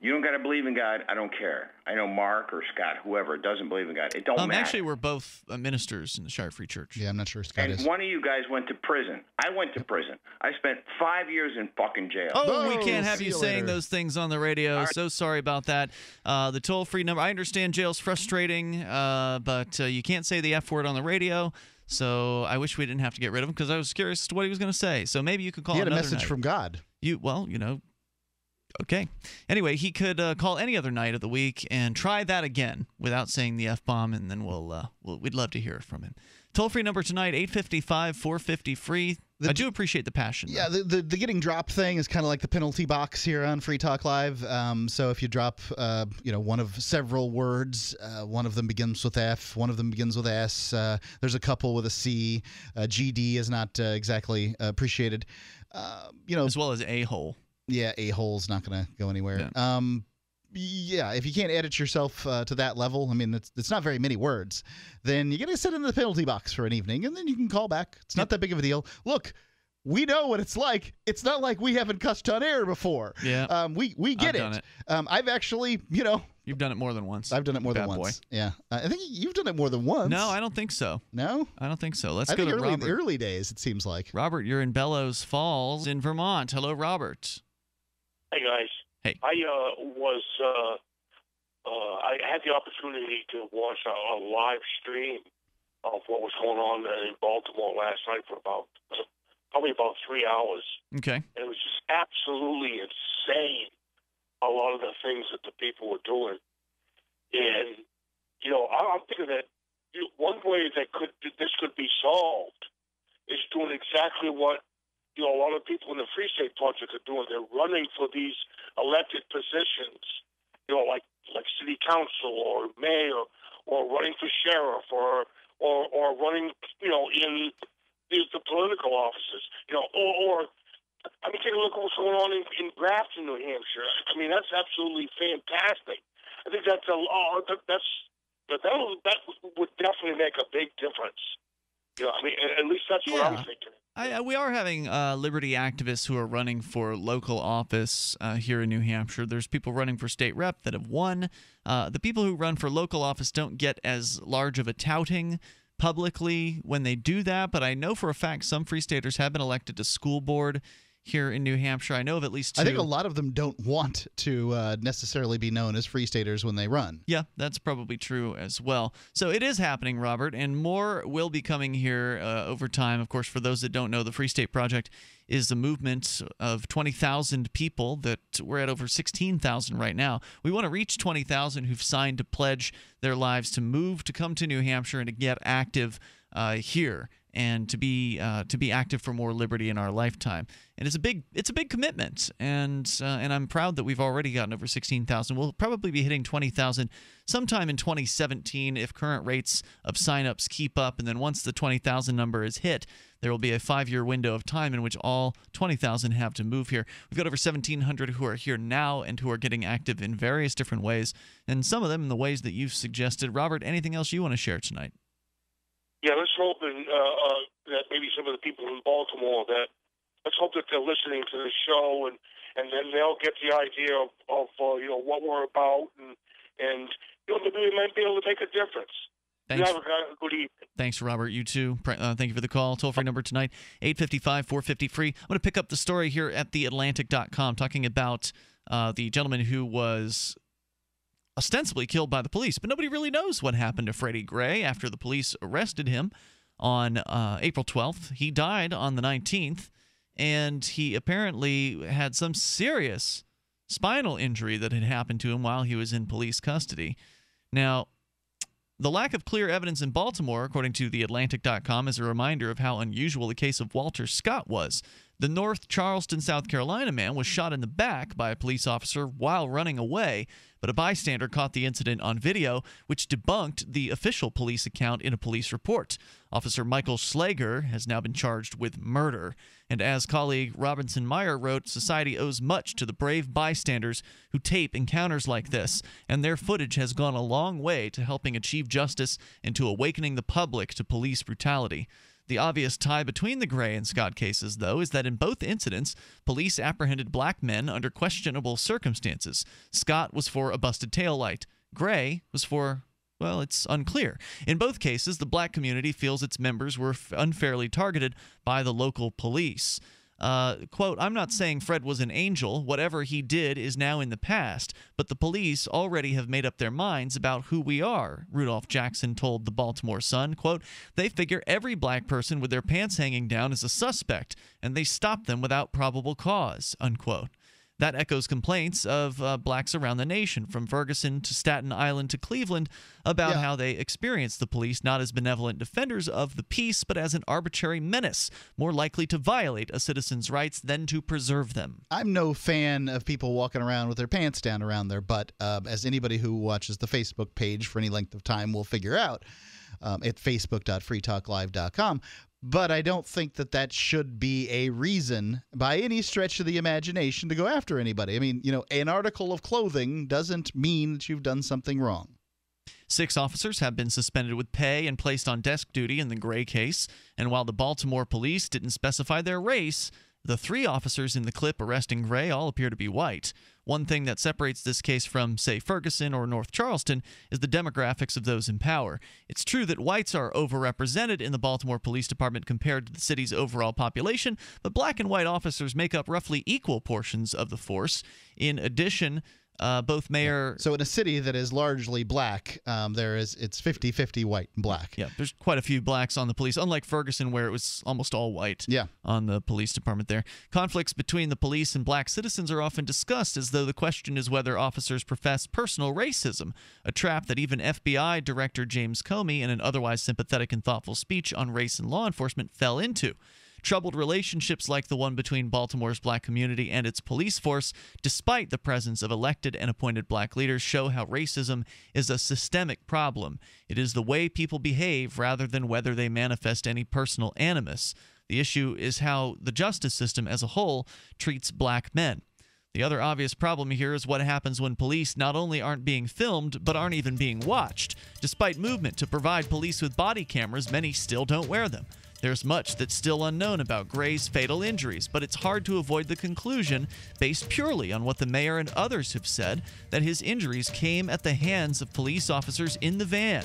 you don't got to believe in God. I don't care. I know Mark or Scott, whoever doesn't believe in God. It don't Um, matter. actually, we're both uh, ministers in the Shire Free Church. Yeah, I'm not sure Scott and is. one of you guys went to prison. I went to prison. I spent five years in fucking jail. Oh, we can't have you saying those things on the radio. So sorry about that. Uh, the toll free number. I understand jail's frustrating, uh, but uh, you can't say the F word on the radio. So I wish we didn't have to get rid of him because I was curious as to what he was going to say. So maybe you could call He had a message night. from God. You well, you know. Okay. Anyway, he could uh, call any other night of the week and try that again without saying the f bomb, and then we'll, uh, we'll we'd love to hear from him. Toll free number tonight 855 450 free. I do appreciate the passion. Yeah, the, the, the getting dropped thing is kind of like the penalty box here on Free Talk Live. Um, so if you drop, uh, you know, one of several words, uh, one of them begins with F, one of them begins with S. Uh, there's a couple with a C. Uh, GD is not uh, exactly appreciated. Uh, you know, as well as a hole. Yeah, a hole's not going to go anywhere. Um, yeah, if you can't edit yourself uh, to that level, I mean, it's, it's not very many words, then you got to sit in the penalty box for an evening and then you can call back. It's not that big of a deal. Look, we know what it's like. It's not like we haven't cussed on air before. Yeah. Um, we, we get I've done it. Um, I've actually, you know, You've done it more than once. I've done it more than Bad once. Yeah. Uh, I think you've done it more than once. No, I don't think so. No? I don't think so. Let's I go think to early, Robert. early days, it seems like. Robert, you're in Bellows Falls in Vermont. Hello, Robert. Hey guys. Hey. I uh, was uh, uh, I had the opportunity to watch a, a live stream of what was going on in Baltimore last night for about probably about three hours. Okay. And it was just absolutely insane. A lot of the things that the people were doing, and you know, I, I'm thinking that one way that could this could be solved is doing exactly what you know a lot of people in the Free State Project are doing. They're running for these elected positions, you know, like like city council or mayor, or running for sheriff, or or or running, you know, in the, the political offices, you know, or, or I mean, take a look at what's going on in, in Grafton, New Hampshire. I mean, that's absolutely fantastic. I think that's a oh, that- that's that that that would definitely make a big difference. You know, I mean, at least that's what I'm Yeah. thinking. I, I- we are having uh, liberty activists who are running for local office uh, here in New Hampshire. There's people running for state rep that have won. Uh, the people who run for local office don't get as large of a touting publicly when they do that, but I know for a fact some Free Staters have been elected to school board here in New Hampshire. I know of at least two. I think a lot of them don't want to uh, necessarily be known as free staters when they run. Yeah, that's probably true as well. So it is happening, Robert, and more will be coming here uh, over time. Of course, for those that don't know, the Free State Project is a movement of 20,000 people that we're at over 16,000 right now. We want to reach 20,000 who've signed to pledge their lives to move to come to New Hampshire and to get active uh, here and to be uh, to be active for more liberty in our lifetime. And it's a big it's a big commitment, and uh, and I'm proud that we've already gotten over 16,000. We'll probably be hitting 20,000 sometime in 2017 if current rates of signups keep up. And then once the 20,000 number is hit, there will be a five-year window of time in which all 20,000 have to move here. We've got over 1,700 who are here now and who are getting active in various different ways, and some of them in the ways that you've suggested. Robert, anything else you want to share tonight? Yeah, let's uh, uh, that maybe some of the people in Baltimore that let's hope that they're listening to the show and and then they'll get the idea of, of uh, you know what we're about and and you know maybe we might be able to make a difference. Thanks. You have a good evening. Thanks, Robert. You too. Uh, thank you for the call. Toll free number tonight, 855 450 free. I'm going to pick up the story here at theatlantic.com talking about uh, the gentleman who was ostensibly killed by the police, but nobody really knows what happened to Freddie Gray after the police arrested him on uh, April 12th. He died on the 19th, and he apparently had some serious spinal injury that had happened to him while he was in police custody. Now, the lack of clear evidence in Baltimore, according to TheAtlantic.com, is a reminder of how unusual the case of Walter Scott was. The North Charleston, South Carolina man was shot in the back by a police officer while running away, but a bystander caught the incident on video, which debunked the official police account in a police report. Officer Michael Slager has now been charged with murder. And as colleague Robinson Meyer wrote, society owes much to the brave bystanders who tape encounters like this, and their footage has gone a long way to helping achieve justice and to awakening the public to police brutality. The obvious tie between the Gray and Scott cases, though, is that in both incidents, police apprehended black men under questionable circumstances. Scott was for a busted taillight. Gray was for well, it's unclear. In both cases, the black community feels its members were unfairly targeted by the local police. Uh, quote, I'm not saying Fred was an angel. Whatever he did is now in the past, but the police already have made up their minds about who we are, Rudolph Jackson told the Baltimore Sun. Quote, they figure every black person with their pants hanging down is a suspect, and they stop them without probable cause, unquote. That echoes complaints of uh, blacks around the nation, from Ferguson to Staten Island to Cleveland, about yeah. how they experience the police not as benevolent defenders of the peace, but as an arbitrary menace, more likely to violate a citizen's rights than to preserve them. I'm no fan of people walking around with their pants down around their butt, uh, as anybody who watches the Facebook page for any length of time will figure out. Um, at facebook.freetalklive.com but I don't think that that should be a reason by any stretch of the imagination to go after anybody. I mean, you know, an article of clothing doesn't mean that you've done something wrong. Six officers have been suspended with pay and placed on desk duty in the Gray case. And while the Baltimore police didn't specify their race, the three officers in the clip arresting Gray all appear to be white. One thing that separates this case from, say, Ferguson or North Charleston is the demographics of those in power. It's true that whites are overrepresented in the Baltimore Police Department compared to the city's overall population, but black and white officers make up roughly equal portions of the force. In addition, uh, both mayor. So in a city that is largely black, um, there is it's 50-50 white and black. Yeah, there's quite a few blacks on the police, unlike Ferguson, where it was almost all white. Yeah. on the police department there. Conflicts between the police and black citizens are often discussed as though the question is whether officers profess personal racism, a trap that even FBI Director James Comey, in an otherwise sympathetic and thoughtful speech on race and law enforcement, fell into. Troubled relationships like the one between Baltimore's black community and its police force, despite the presence of elected and appointed black leaders, show how racism is a systemic problem. It is the way people behave rather than whether they manifest any personal animus. The issue is how the justice system as a whole treats black men. The other obvious problem here is what happens when police not only aren't being filmed, but aren't even being watched. Despite movement to provide police with body cameras, many still don't wear them. There's much that's still unknown about Gray's fatal injuries, but it's hard to avoid the conclusion, based purely on what the mayor and others have said, that his injuries came at the hands of police officers in the van.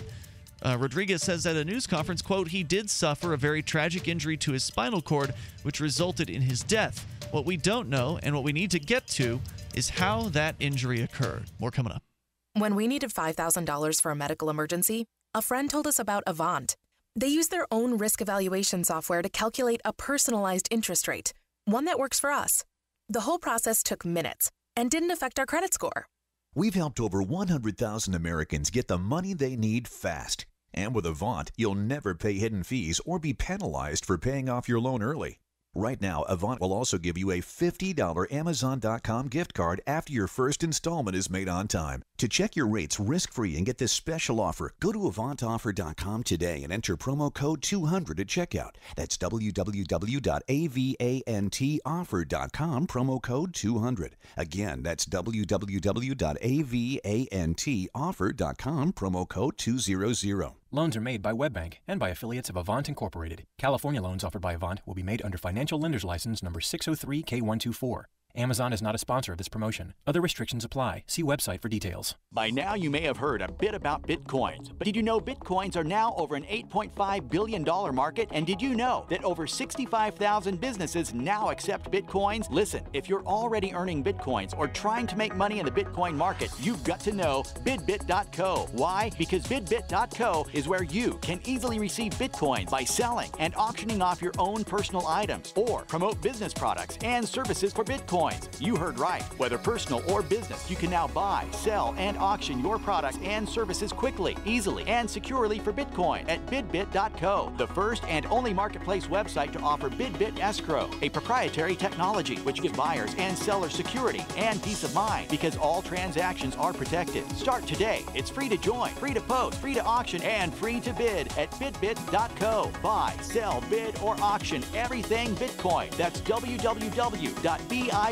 Uh, Rodriguez says at a news conference, quote, he did suffer a very tragic injury to his spinal cord, which resulted in his death. What we don't know and what we need to get to is how that injury occurred. More coming up. When we needed $5,000 for a medical emergency, a friend told us about Avant. They use their own risk evaluation software to calculate a personalized interest rate, one that works for us. The whole process took minutes and didn't affect our credit score. We've helped over 100,000 Americans get the money they need fast. And with Avant, you'll never pay hidden fees or be penalized for paying off your loan early. Right now, Avant will also give you a $50 Amazon.com gift card after your first installment is made on time. To check your rates risk free and get this special offer, go to AvantOffer.com today and enter promo code 200 at checkout. That's www.avantoffer.com, promo code 200. Again, that's www.avantoffer.com, promo code 200. Loans are made by WebBank and by affiliates of Avant Incorporated. California loans offered by Avant will be made under Financial Lenders License number 603K124. Amazon is not a sponsor of this promotion. Other restrictions apply. See website for details. By now, you may have heard a bit about bitcoins, but did you know bitcoins are now over an $8.5 billion market? And did you know that over 65,000 businesses now accept bitcoins? Listen, if you're already earning bitcoins or trying to make money in the bitcoin market, you've got to know bidbit.co. Why? Because bidbit.co is where you can easily receive bitcoins by selling and auctioning off your own personal items or promote business products and services for bitcoin coins. You heard right. Whether personal or business, you can now buy, sell, and auction your products and services quickly, easily, and securely for Bitcoin at bidbit.co, the first and only marketplace website to offer BidBit Escrow, a proprietary technology which gives buyers and sellers security and peace of mind because all transactions are protected. Start today. It's free to join, free to post, free to auction, and free to bid at bidbit.co. Buy, sell, bid, or auction everything Bitcoin. That's www.bit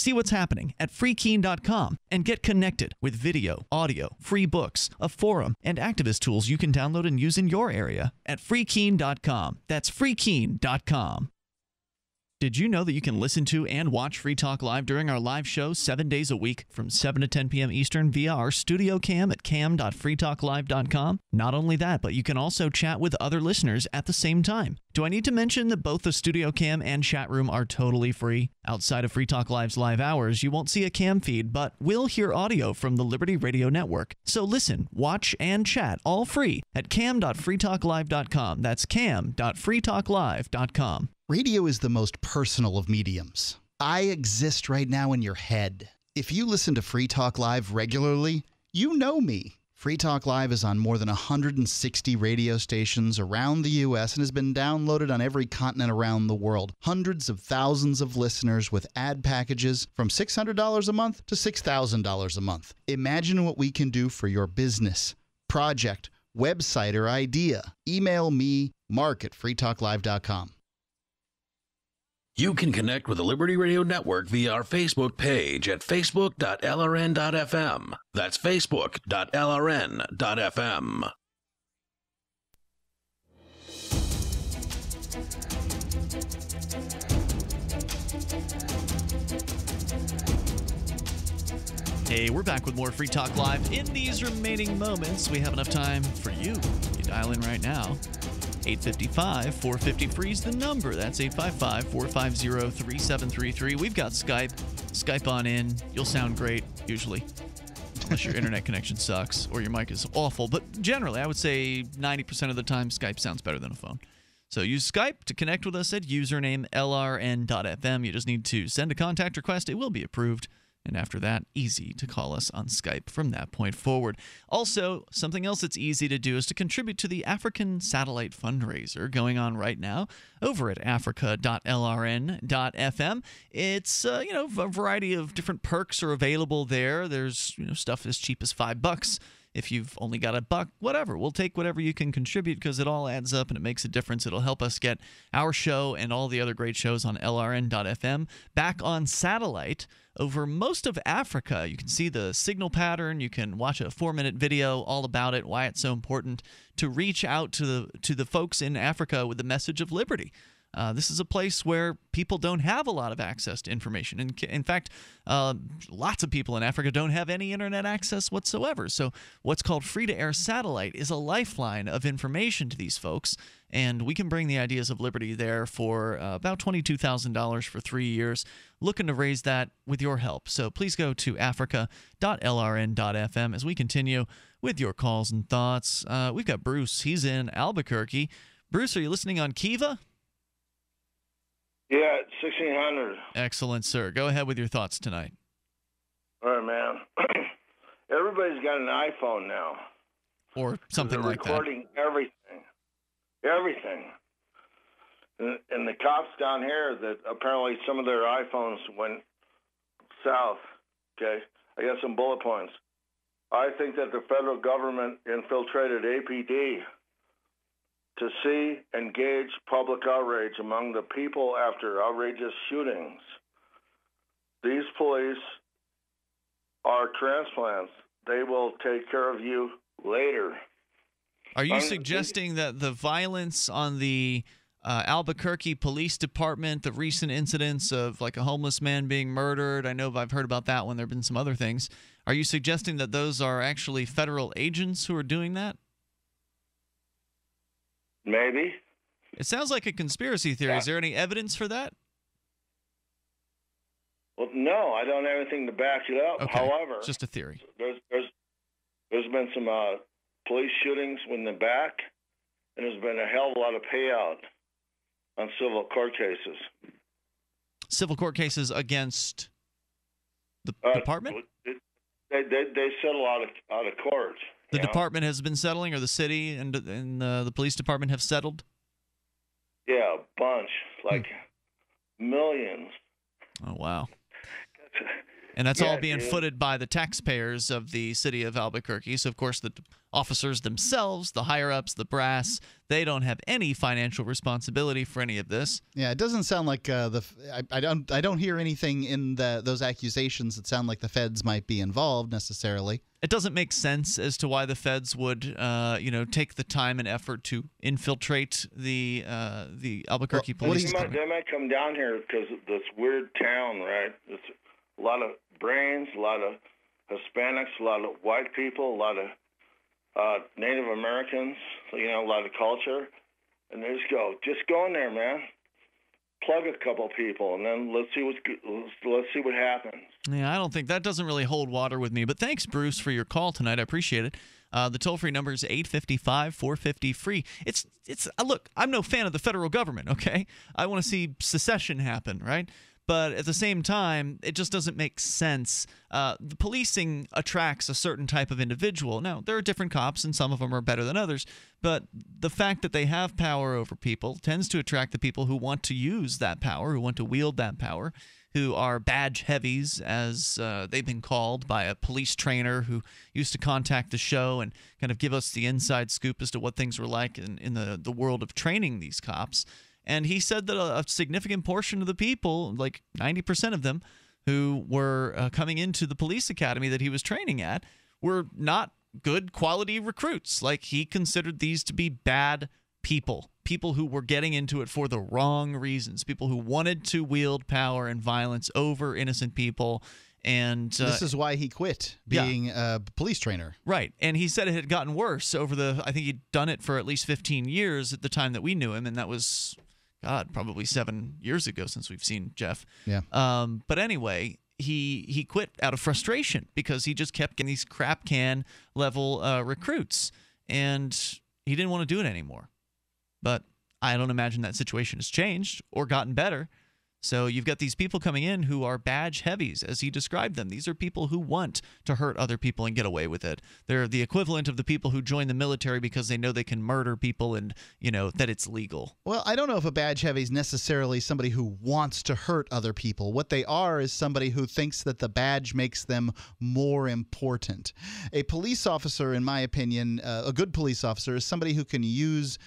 See what's happening at freekeene.com and get connected with video, audio, free books, a forum, and activist tools you can download and use in your area at freekeene.com. That's freekeene.com. Did you know that you can listen to and watch Free Talk Live during our live show seven days a week from 7 to 10 p.m. Eastern via our studio cam at cam.freetalklive.com? Not only that, but you can also chat with other listeners at the same time. Do I need to mention that both the studio cam and chat room are totally free? Outside of Free Talk Live's live hours, you won't see a cam feed, but we'll hear audio from the Liberty Radio Network. So listen, watch, and chat all free at cam.freetalklive.com. That's cam.freetalklive.com. Radio is the most personal of mediums. I exist right now in your head. If you listen to Free Talk Live regularly, you know me. Free Talk Live is on more than 160 radio stations around the U.S. and has been downloaded on every continent around the world. Hundreds of thousands of listeners with ad packages from $600 a month to $6,000 a month. Imagine what we can do for your business, project, website, or idea. Email me, mark at freetalklive.com. You can connect with the Liberty Radio Network via our Facebook page at facebook.lrn.fm. That's facebook.lrn.fm. Hey, we're back with more Free Talk Live. In these remaining moments, we have enough time for you. You dial in right now. 855 450 free is the number. That's 855 450 3733. We've got Skype. Skype on in. You'll sound great, usually. Unless your internet connection sucks or your mic is awful. But generally, I would say 90% of the time, Skype sounds better than a phone. So use Skype to connect with us at username lrn.fm. You just need to send a contact request, it will be approved. And after that, easy to call us on Skype from that point forward. Also, something else that's easy to do is to contribute to the African Satellite Fundraiser going on right now over at africa.lrn.fm. It's, uh, you know, a variety of different perks are available there. There's, you know, stuff as cheap as five bucks if you've only got a buck, whatever. We'll take whatever you can contribute because it all adds up and it makes a difference. It'll help us get our show and all the other great shows on LRN.FM back on satellite over most of Africa. You can see the signal pattern. You can watch a four-minute video all about it, why it's so important to reach out to the to the folks in Africa with the message of liberty. Uh, this is a place where people don't have a lot of access to information. In, in fact, uh, lots of people in Africa don't have any internet access whatsoever. So, what's called free to air satellite is a lifeline of information to these folks. And we can bring the ideas of liberty there for uh, about $22,000 for three years. Looking to raise that with your help. So, please go to africa.lrn.fm as we continue with your calls and thoughts. Uh, we've got Bruce. He's in Albuquerque. Bruce, are you listening on Kiva? Yeah, sixteen hundred. Excellent, sir. Go ahead with your thoughts tonight. All right, man. Everybody's got an iPhone now. Or something like that. recording everything, everything. And, and the cops down here that apparently some of their iPhones went south. Okay, I got some bullet points. I think that the federal government infiltrated APD to see and gauge public outrage among the people after outrageous shootings. These police are transplants. They will take care of you later. Are you I'm- suggesting that the violence on the uh, Albuquerque Police Department, the recent incidents of like a homeless man being murdered, I know I've heard about that one. There have been some other things. Are you suggesting that those are actually federal agents who are doing that? Maybe. It sounds like a conspiracy theory. Is there any evidence for that? Well, no, I don't have anything to back it up. Okay. However, It's just a theory. there's there's there's been some uh, police shootings in the back, and there's been a hell of a lot of payout on civil court cases. Civil court cases against the Uh, department? They, they they settle out of out of court. The you know? department has been settling, or the city and, and uh, the police department have settled? Yeah, a bunch, like Hmm. millions. Oh, wow. And that's all being dude. footed by the taxpayers of the city of Albuquerque. So, of course, the officers themselves, the higher ups, the brass, they don't have any financial responsibility for any of this. Yeah, it doesn't sound like uh, the. f- I, I don't. I don't hear anything in the those accusations that sound like the feds might be involved necessarily. It doesn't make sense as to why the feds would, uh, you know, take the time and effort to infiltrate the uh, the Albuquerque police They might, they might come down here because of this weird town, right? It's a lot of brains, a lot of Hispanics, a lot of white people, a lot of uh, Native Americans, you know, a lot of culture. And they just go, just go in there, man. Plug a couple people, and then let's see what's let's, see what happens. Yeah, I don't think that doesn't really hold water with me. But thanks, Bruce, for your call tonight. I appreciate it. Uh, the toll free number is 855 450 free. It's, it's, uh, look, I'm no fan of the federal government, okay? I want to see secession happen, right? But at the same time, it just doesn't make sense. Uh, the policing attracts a certain type of individual. Now, there are different cops, and some of them are better than others. But the fact that they have power over people tends to attract the people who want to use that power, who want to wield that power who are badge heavies, as uh, they've been called by a police trainer who used to contact the show and kind of give us the inside scoop as to what things were like in, in the, the world of training these cops. And he said that a, a significant portion of the people, like 90% of them, who were uh, coming into the police academy that he was training at, were not good quality recruits. Like he considered these to be bad people, people who were getting into it for the wrong reasons, people who wanted to wield power and violence over innocent people. And uh, this is why he quit yeah. being a police trainer. Right. And he said it had gotten worse over the, I think he'd done it for at least 15 years at the time that we knew him. And that was, God, probably seven years ago since we've seen Jeff. Yeah. Um, but anyway, he he quit out of frustration because he just kept getting these crap can level uh, recruits, and he didn't want to do it anymore. But I don't imagine that situation has changed or gotten better. So you've got these people coming in who are badge heavies, as he described them. These are people who want to hurt other people and get away with it. They're the equivalent of the people who join the military because they know they can murder people and you know that it's legal. Well, I don't know if a badge heavy is necessarily somebody who wants to hurt other people. What they are is somebody who thinks that the badge makes them more important. A police officer, in my opinion, uh, a good police officer is somebody who can use,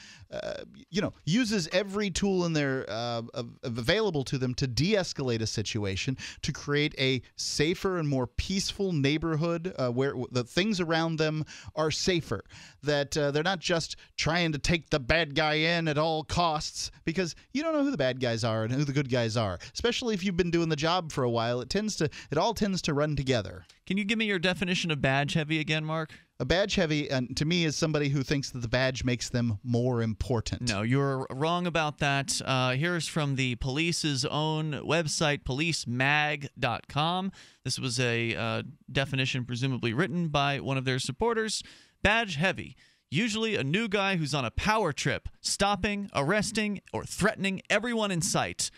you know, uses every tool in their uh, av- available to them to de escalate a situation, to create a safer and more peaceful neighborhood uh, where the things around them are safer. That uh, they're not just trying to take the bad guy in at all costs because you don't know who the bad guys are and who the good guys are. Especially if you've been doing the job for a while, it tends to it all tends to run together. Can you give me your definition of badge heavy again, Mark? A badge heavy, uh, to me, is somebody who thinks that the badge makes them more important. No, you're wrong about that. Uh, here's from the police's own website, policemag.com. This was a uh, definition presumably written by one of their supporters. Badge heavy. Usually a new guy who's on a power trip, stopping, arresting, or threatening everyone in sight.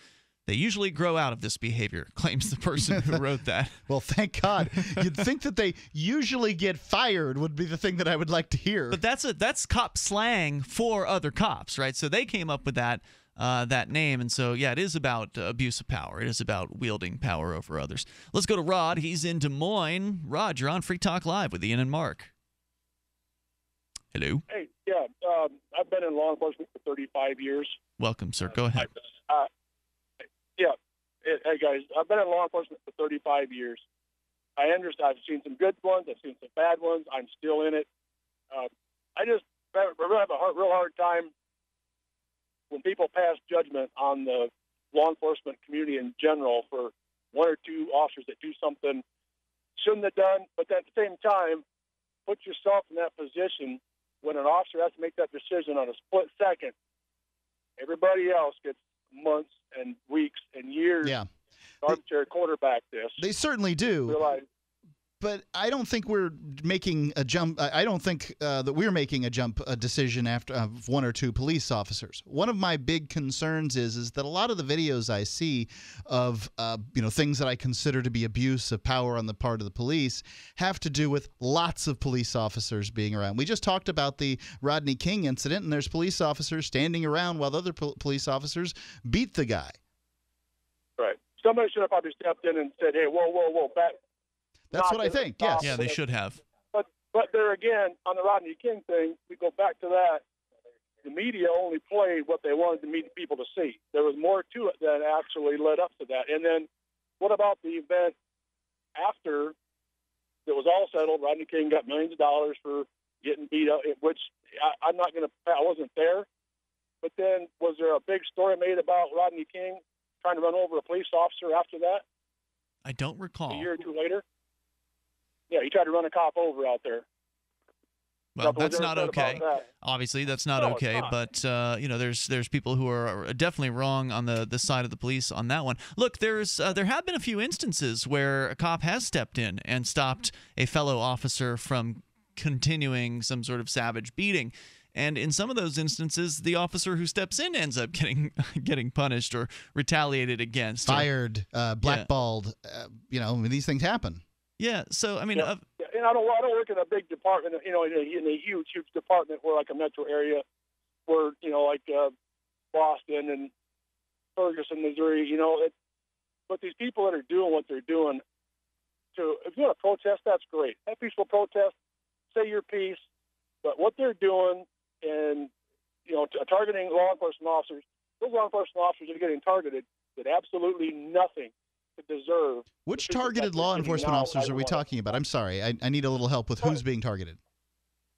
They usually grow out of this behavior, claims the person who wrote that. well, thank God. You'd think that they usually get fired would be the thing that I would like to hear. But that's a that's cop slang for other cops, right? So they came up with that uh, that name, and so yeah, it is about uh, abuse of power. It is about wielding power over others. Let's go to Rod. He's in Des Moines. Rod, you're on Free Talk Live with Ian and Mark. Hello. Hey, yeah, um, I've been in law enforcement for 35 years. Welcome, sir. Go ahead. Uh, yeah. Hey, guys, I've been in law enforcement for 35 years. I understand. I've seen some good ones. I've seen some bad ones. I'm still in it. Uh, I just I really have a hard, real hard time when people pass judgment on the law enforcement community in general for one or two officers that do something shouldn't have done. But at the same time, put yourself in that position when an officer has to make that decision on a split second. Everybody else gets months and weeks and years. Yeah. Arbitrary quarterback this. They certainly do. Realize, but I don't think we're making a jump. I don't think uh, that we're making a jump a decision after uh, one or two police officers. One of my big concerns is is that a lot of the videos I see of uh, you know things that I consider to be abuse of power on the part of the police have to do with lots of police officers being around. We just talked about the Rodney King incident, and there's police officers standing around while other po- police officers beat the guy. Right. Somebody should have probably stepped in and said, "Hey, whoa, whoa, whoa, back." That's what I think. Yes. Yeah, they should have. But but there again, on the Rodney King thing, we go back to that. The media only played what they wanted the media people to see. There was more to it that actually led up to that. And then, what about the event after it was all settled? Rodney King got millions of dollars for getting beat up, which I, I'm not going to. I wasn't there. But then, was there a big story made about Rodney King trying to run over a police officer after that? I don't recall. A year or two later. Yeah, he tried to run a cop over out there. Well, Nothing that's not okay. that. Obviously, that's not No, okay. not. But uh, you know, there's there's people who are definitely wrong on the the side of the police on that one. Look, there's uh, there have been a few instances where a cop has stepped in and stopped a fellow officer from continuing some sort of savage beating. And in some of those instances, the officer who steps in ends up getting getting punished or retaliated against. or- Fired, uh, blackballed. Uh, you know, I mean, these things happen. Yeah. So I mean, Yeah. uh, Yeah, and I don't, I don't work in a big department, you know, in a, in a huge, huge department where like a metro area, where you know, like uh, Boston and Ferguson, Missouri, you know, it, but these people that are doing what they're doing, to if you want to protest, that's great. Have peaceful protest, say your piece, but what they're doing and you know, targeting law enforcement officers, those law enforcement officers are getting targeted with absolutely nothing deserve. Which targeted law enforcement officers are we talking about? I'm sorry. I, I need a little help with who's being targeted.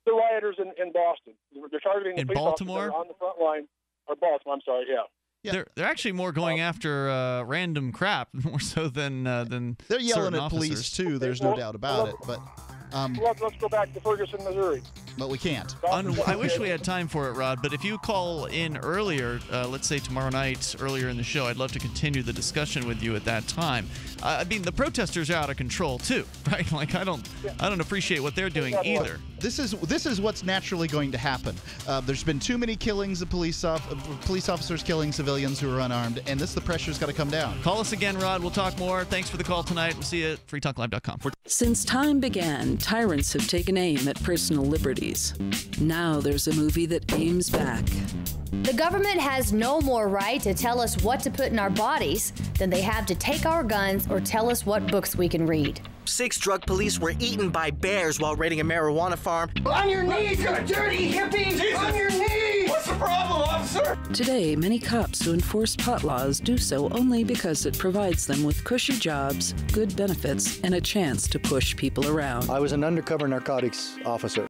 the rioters in, in Boston. They're targeting the In police officers Baltimore? are on the front line. Or Baltimore, I'm sorry, yeah. They're they're actually more going after uh, random crap more so than uh, than They're yelling certain at police officers. too. There's no doubt about it. But um, Let's, let's go back to Ferguson, Missouri. but we can't. Un- I wish we had time for it, Rod. But if you call in earlier, uh, let's say tomorrow night, earlier in the show, I'd love to continue the discussion with you at that time. Uh, I mean, the protesters are out of control too, right? Like I don't, I don't appreciate what they're doing either. This is this is what's naturally going to happen. Uh, there's been too many killings of police off, of police officers killing civilians who are unarmed, and this the pressure's got to come down. Call us again, Rod. We'll talk more. Thanks for the call tonight. We'll see you at freetalklive.com. Since time began, tyrants have taken aim at personal liberties. Now there's a movie that aims back. The government has no more right to tell us what to put in our bodies than they have to take our guns or tell us what books we can read. Six drug police were eaten by bears while raiding a marijuana farm. On your knees, you dirty hippie! Jesus. On your knees! What's the problem, officer? Today, many cops who enforce pot laws do so only because it provides them with cushy jobs, good benefits, and a chance to push people around. I was an undercover narcotics officer.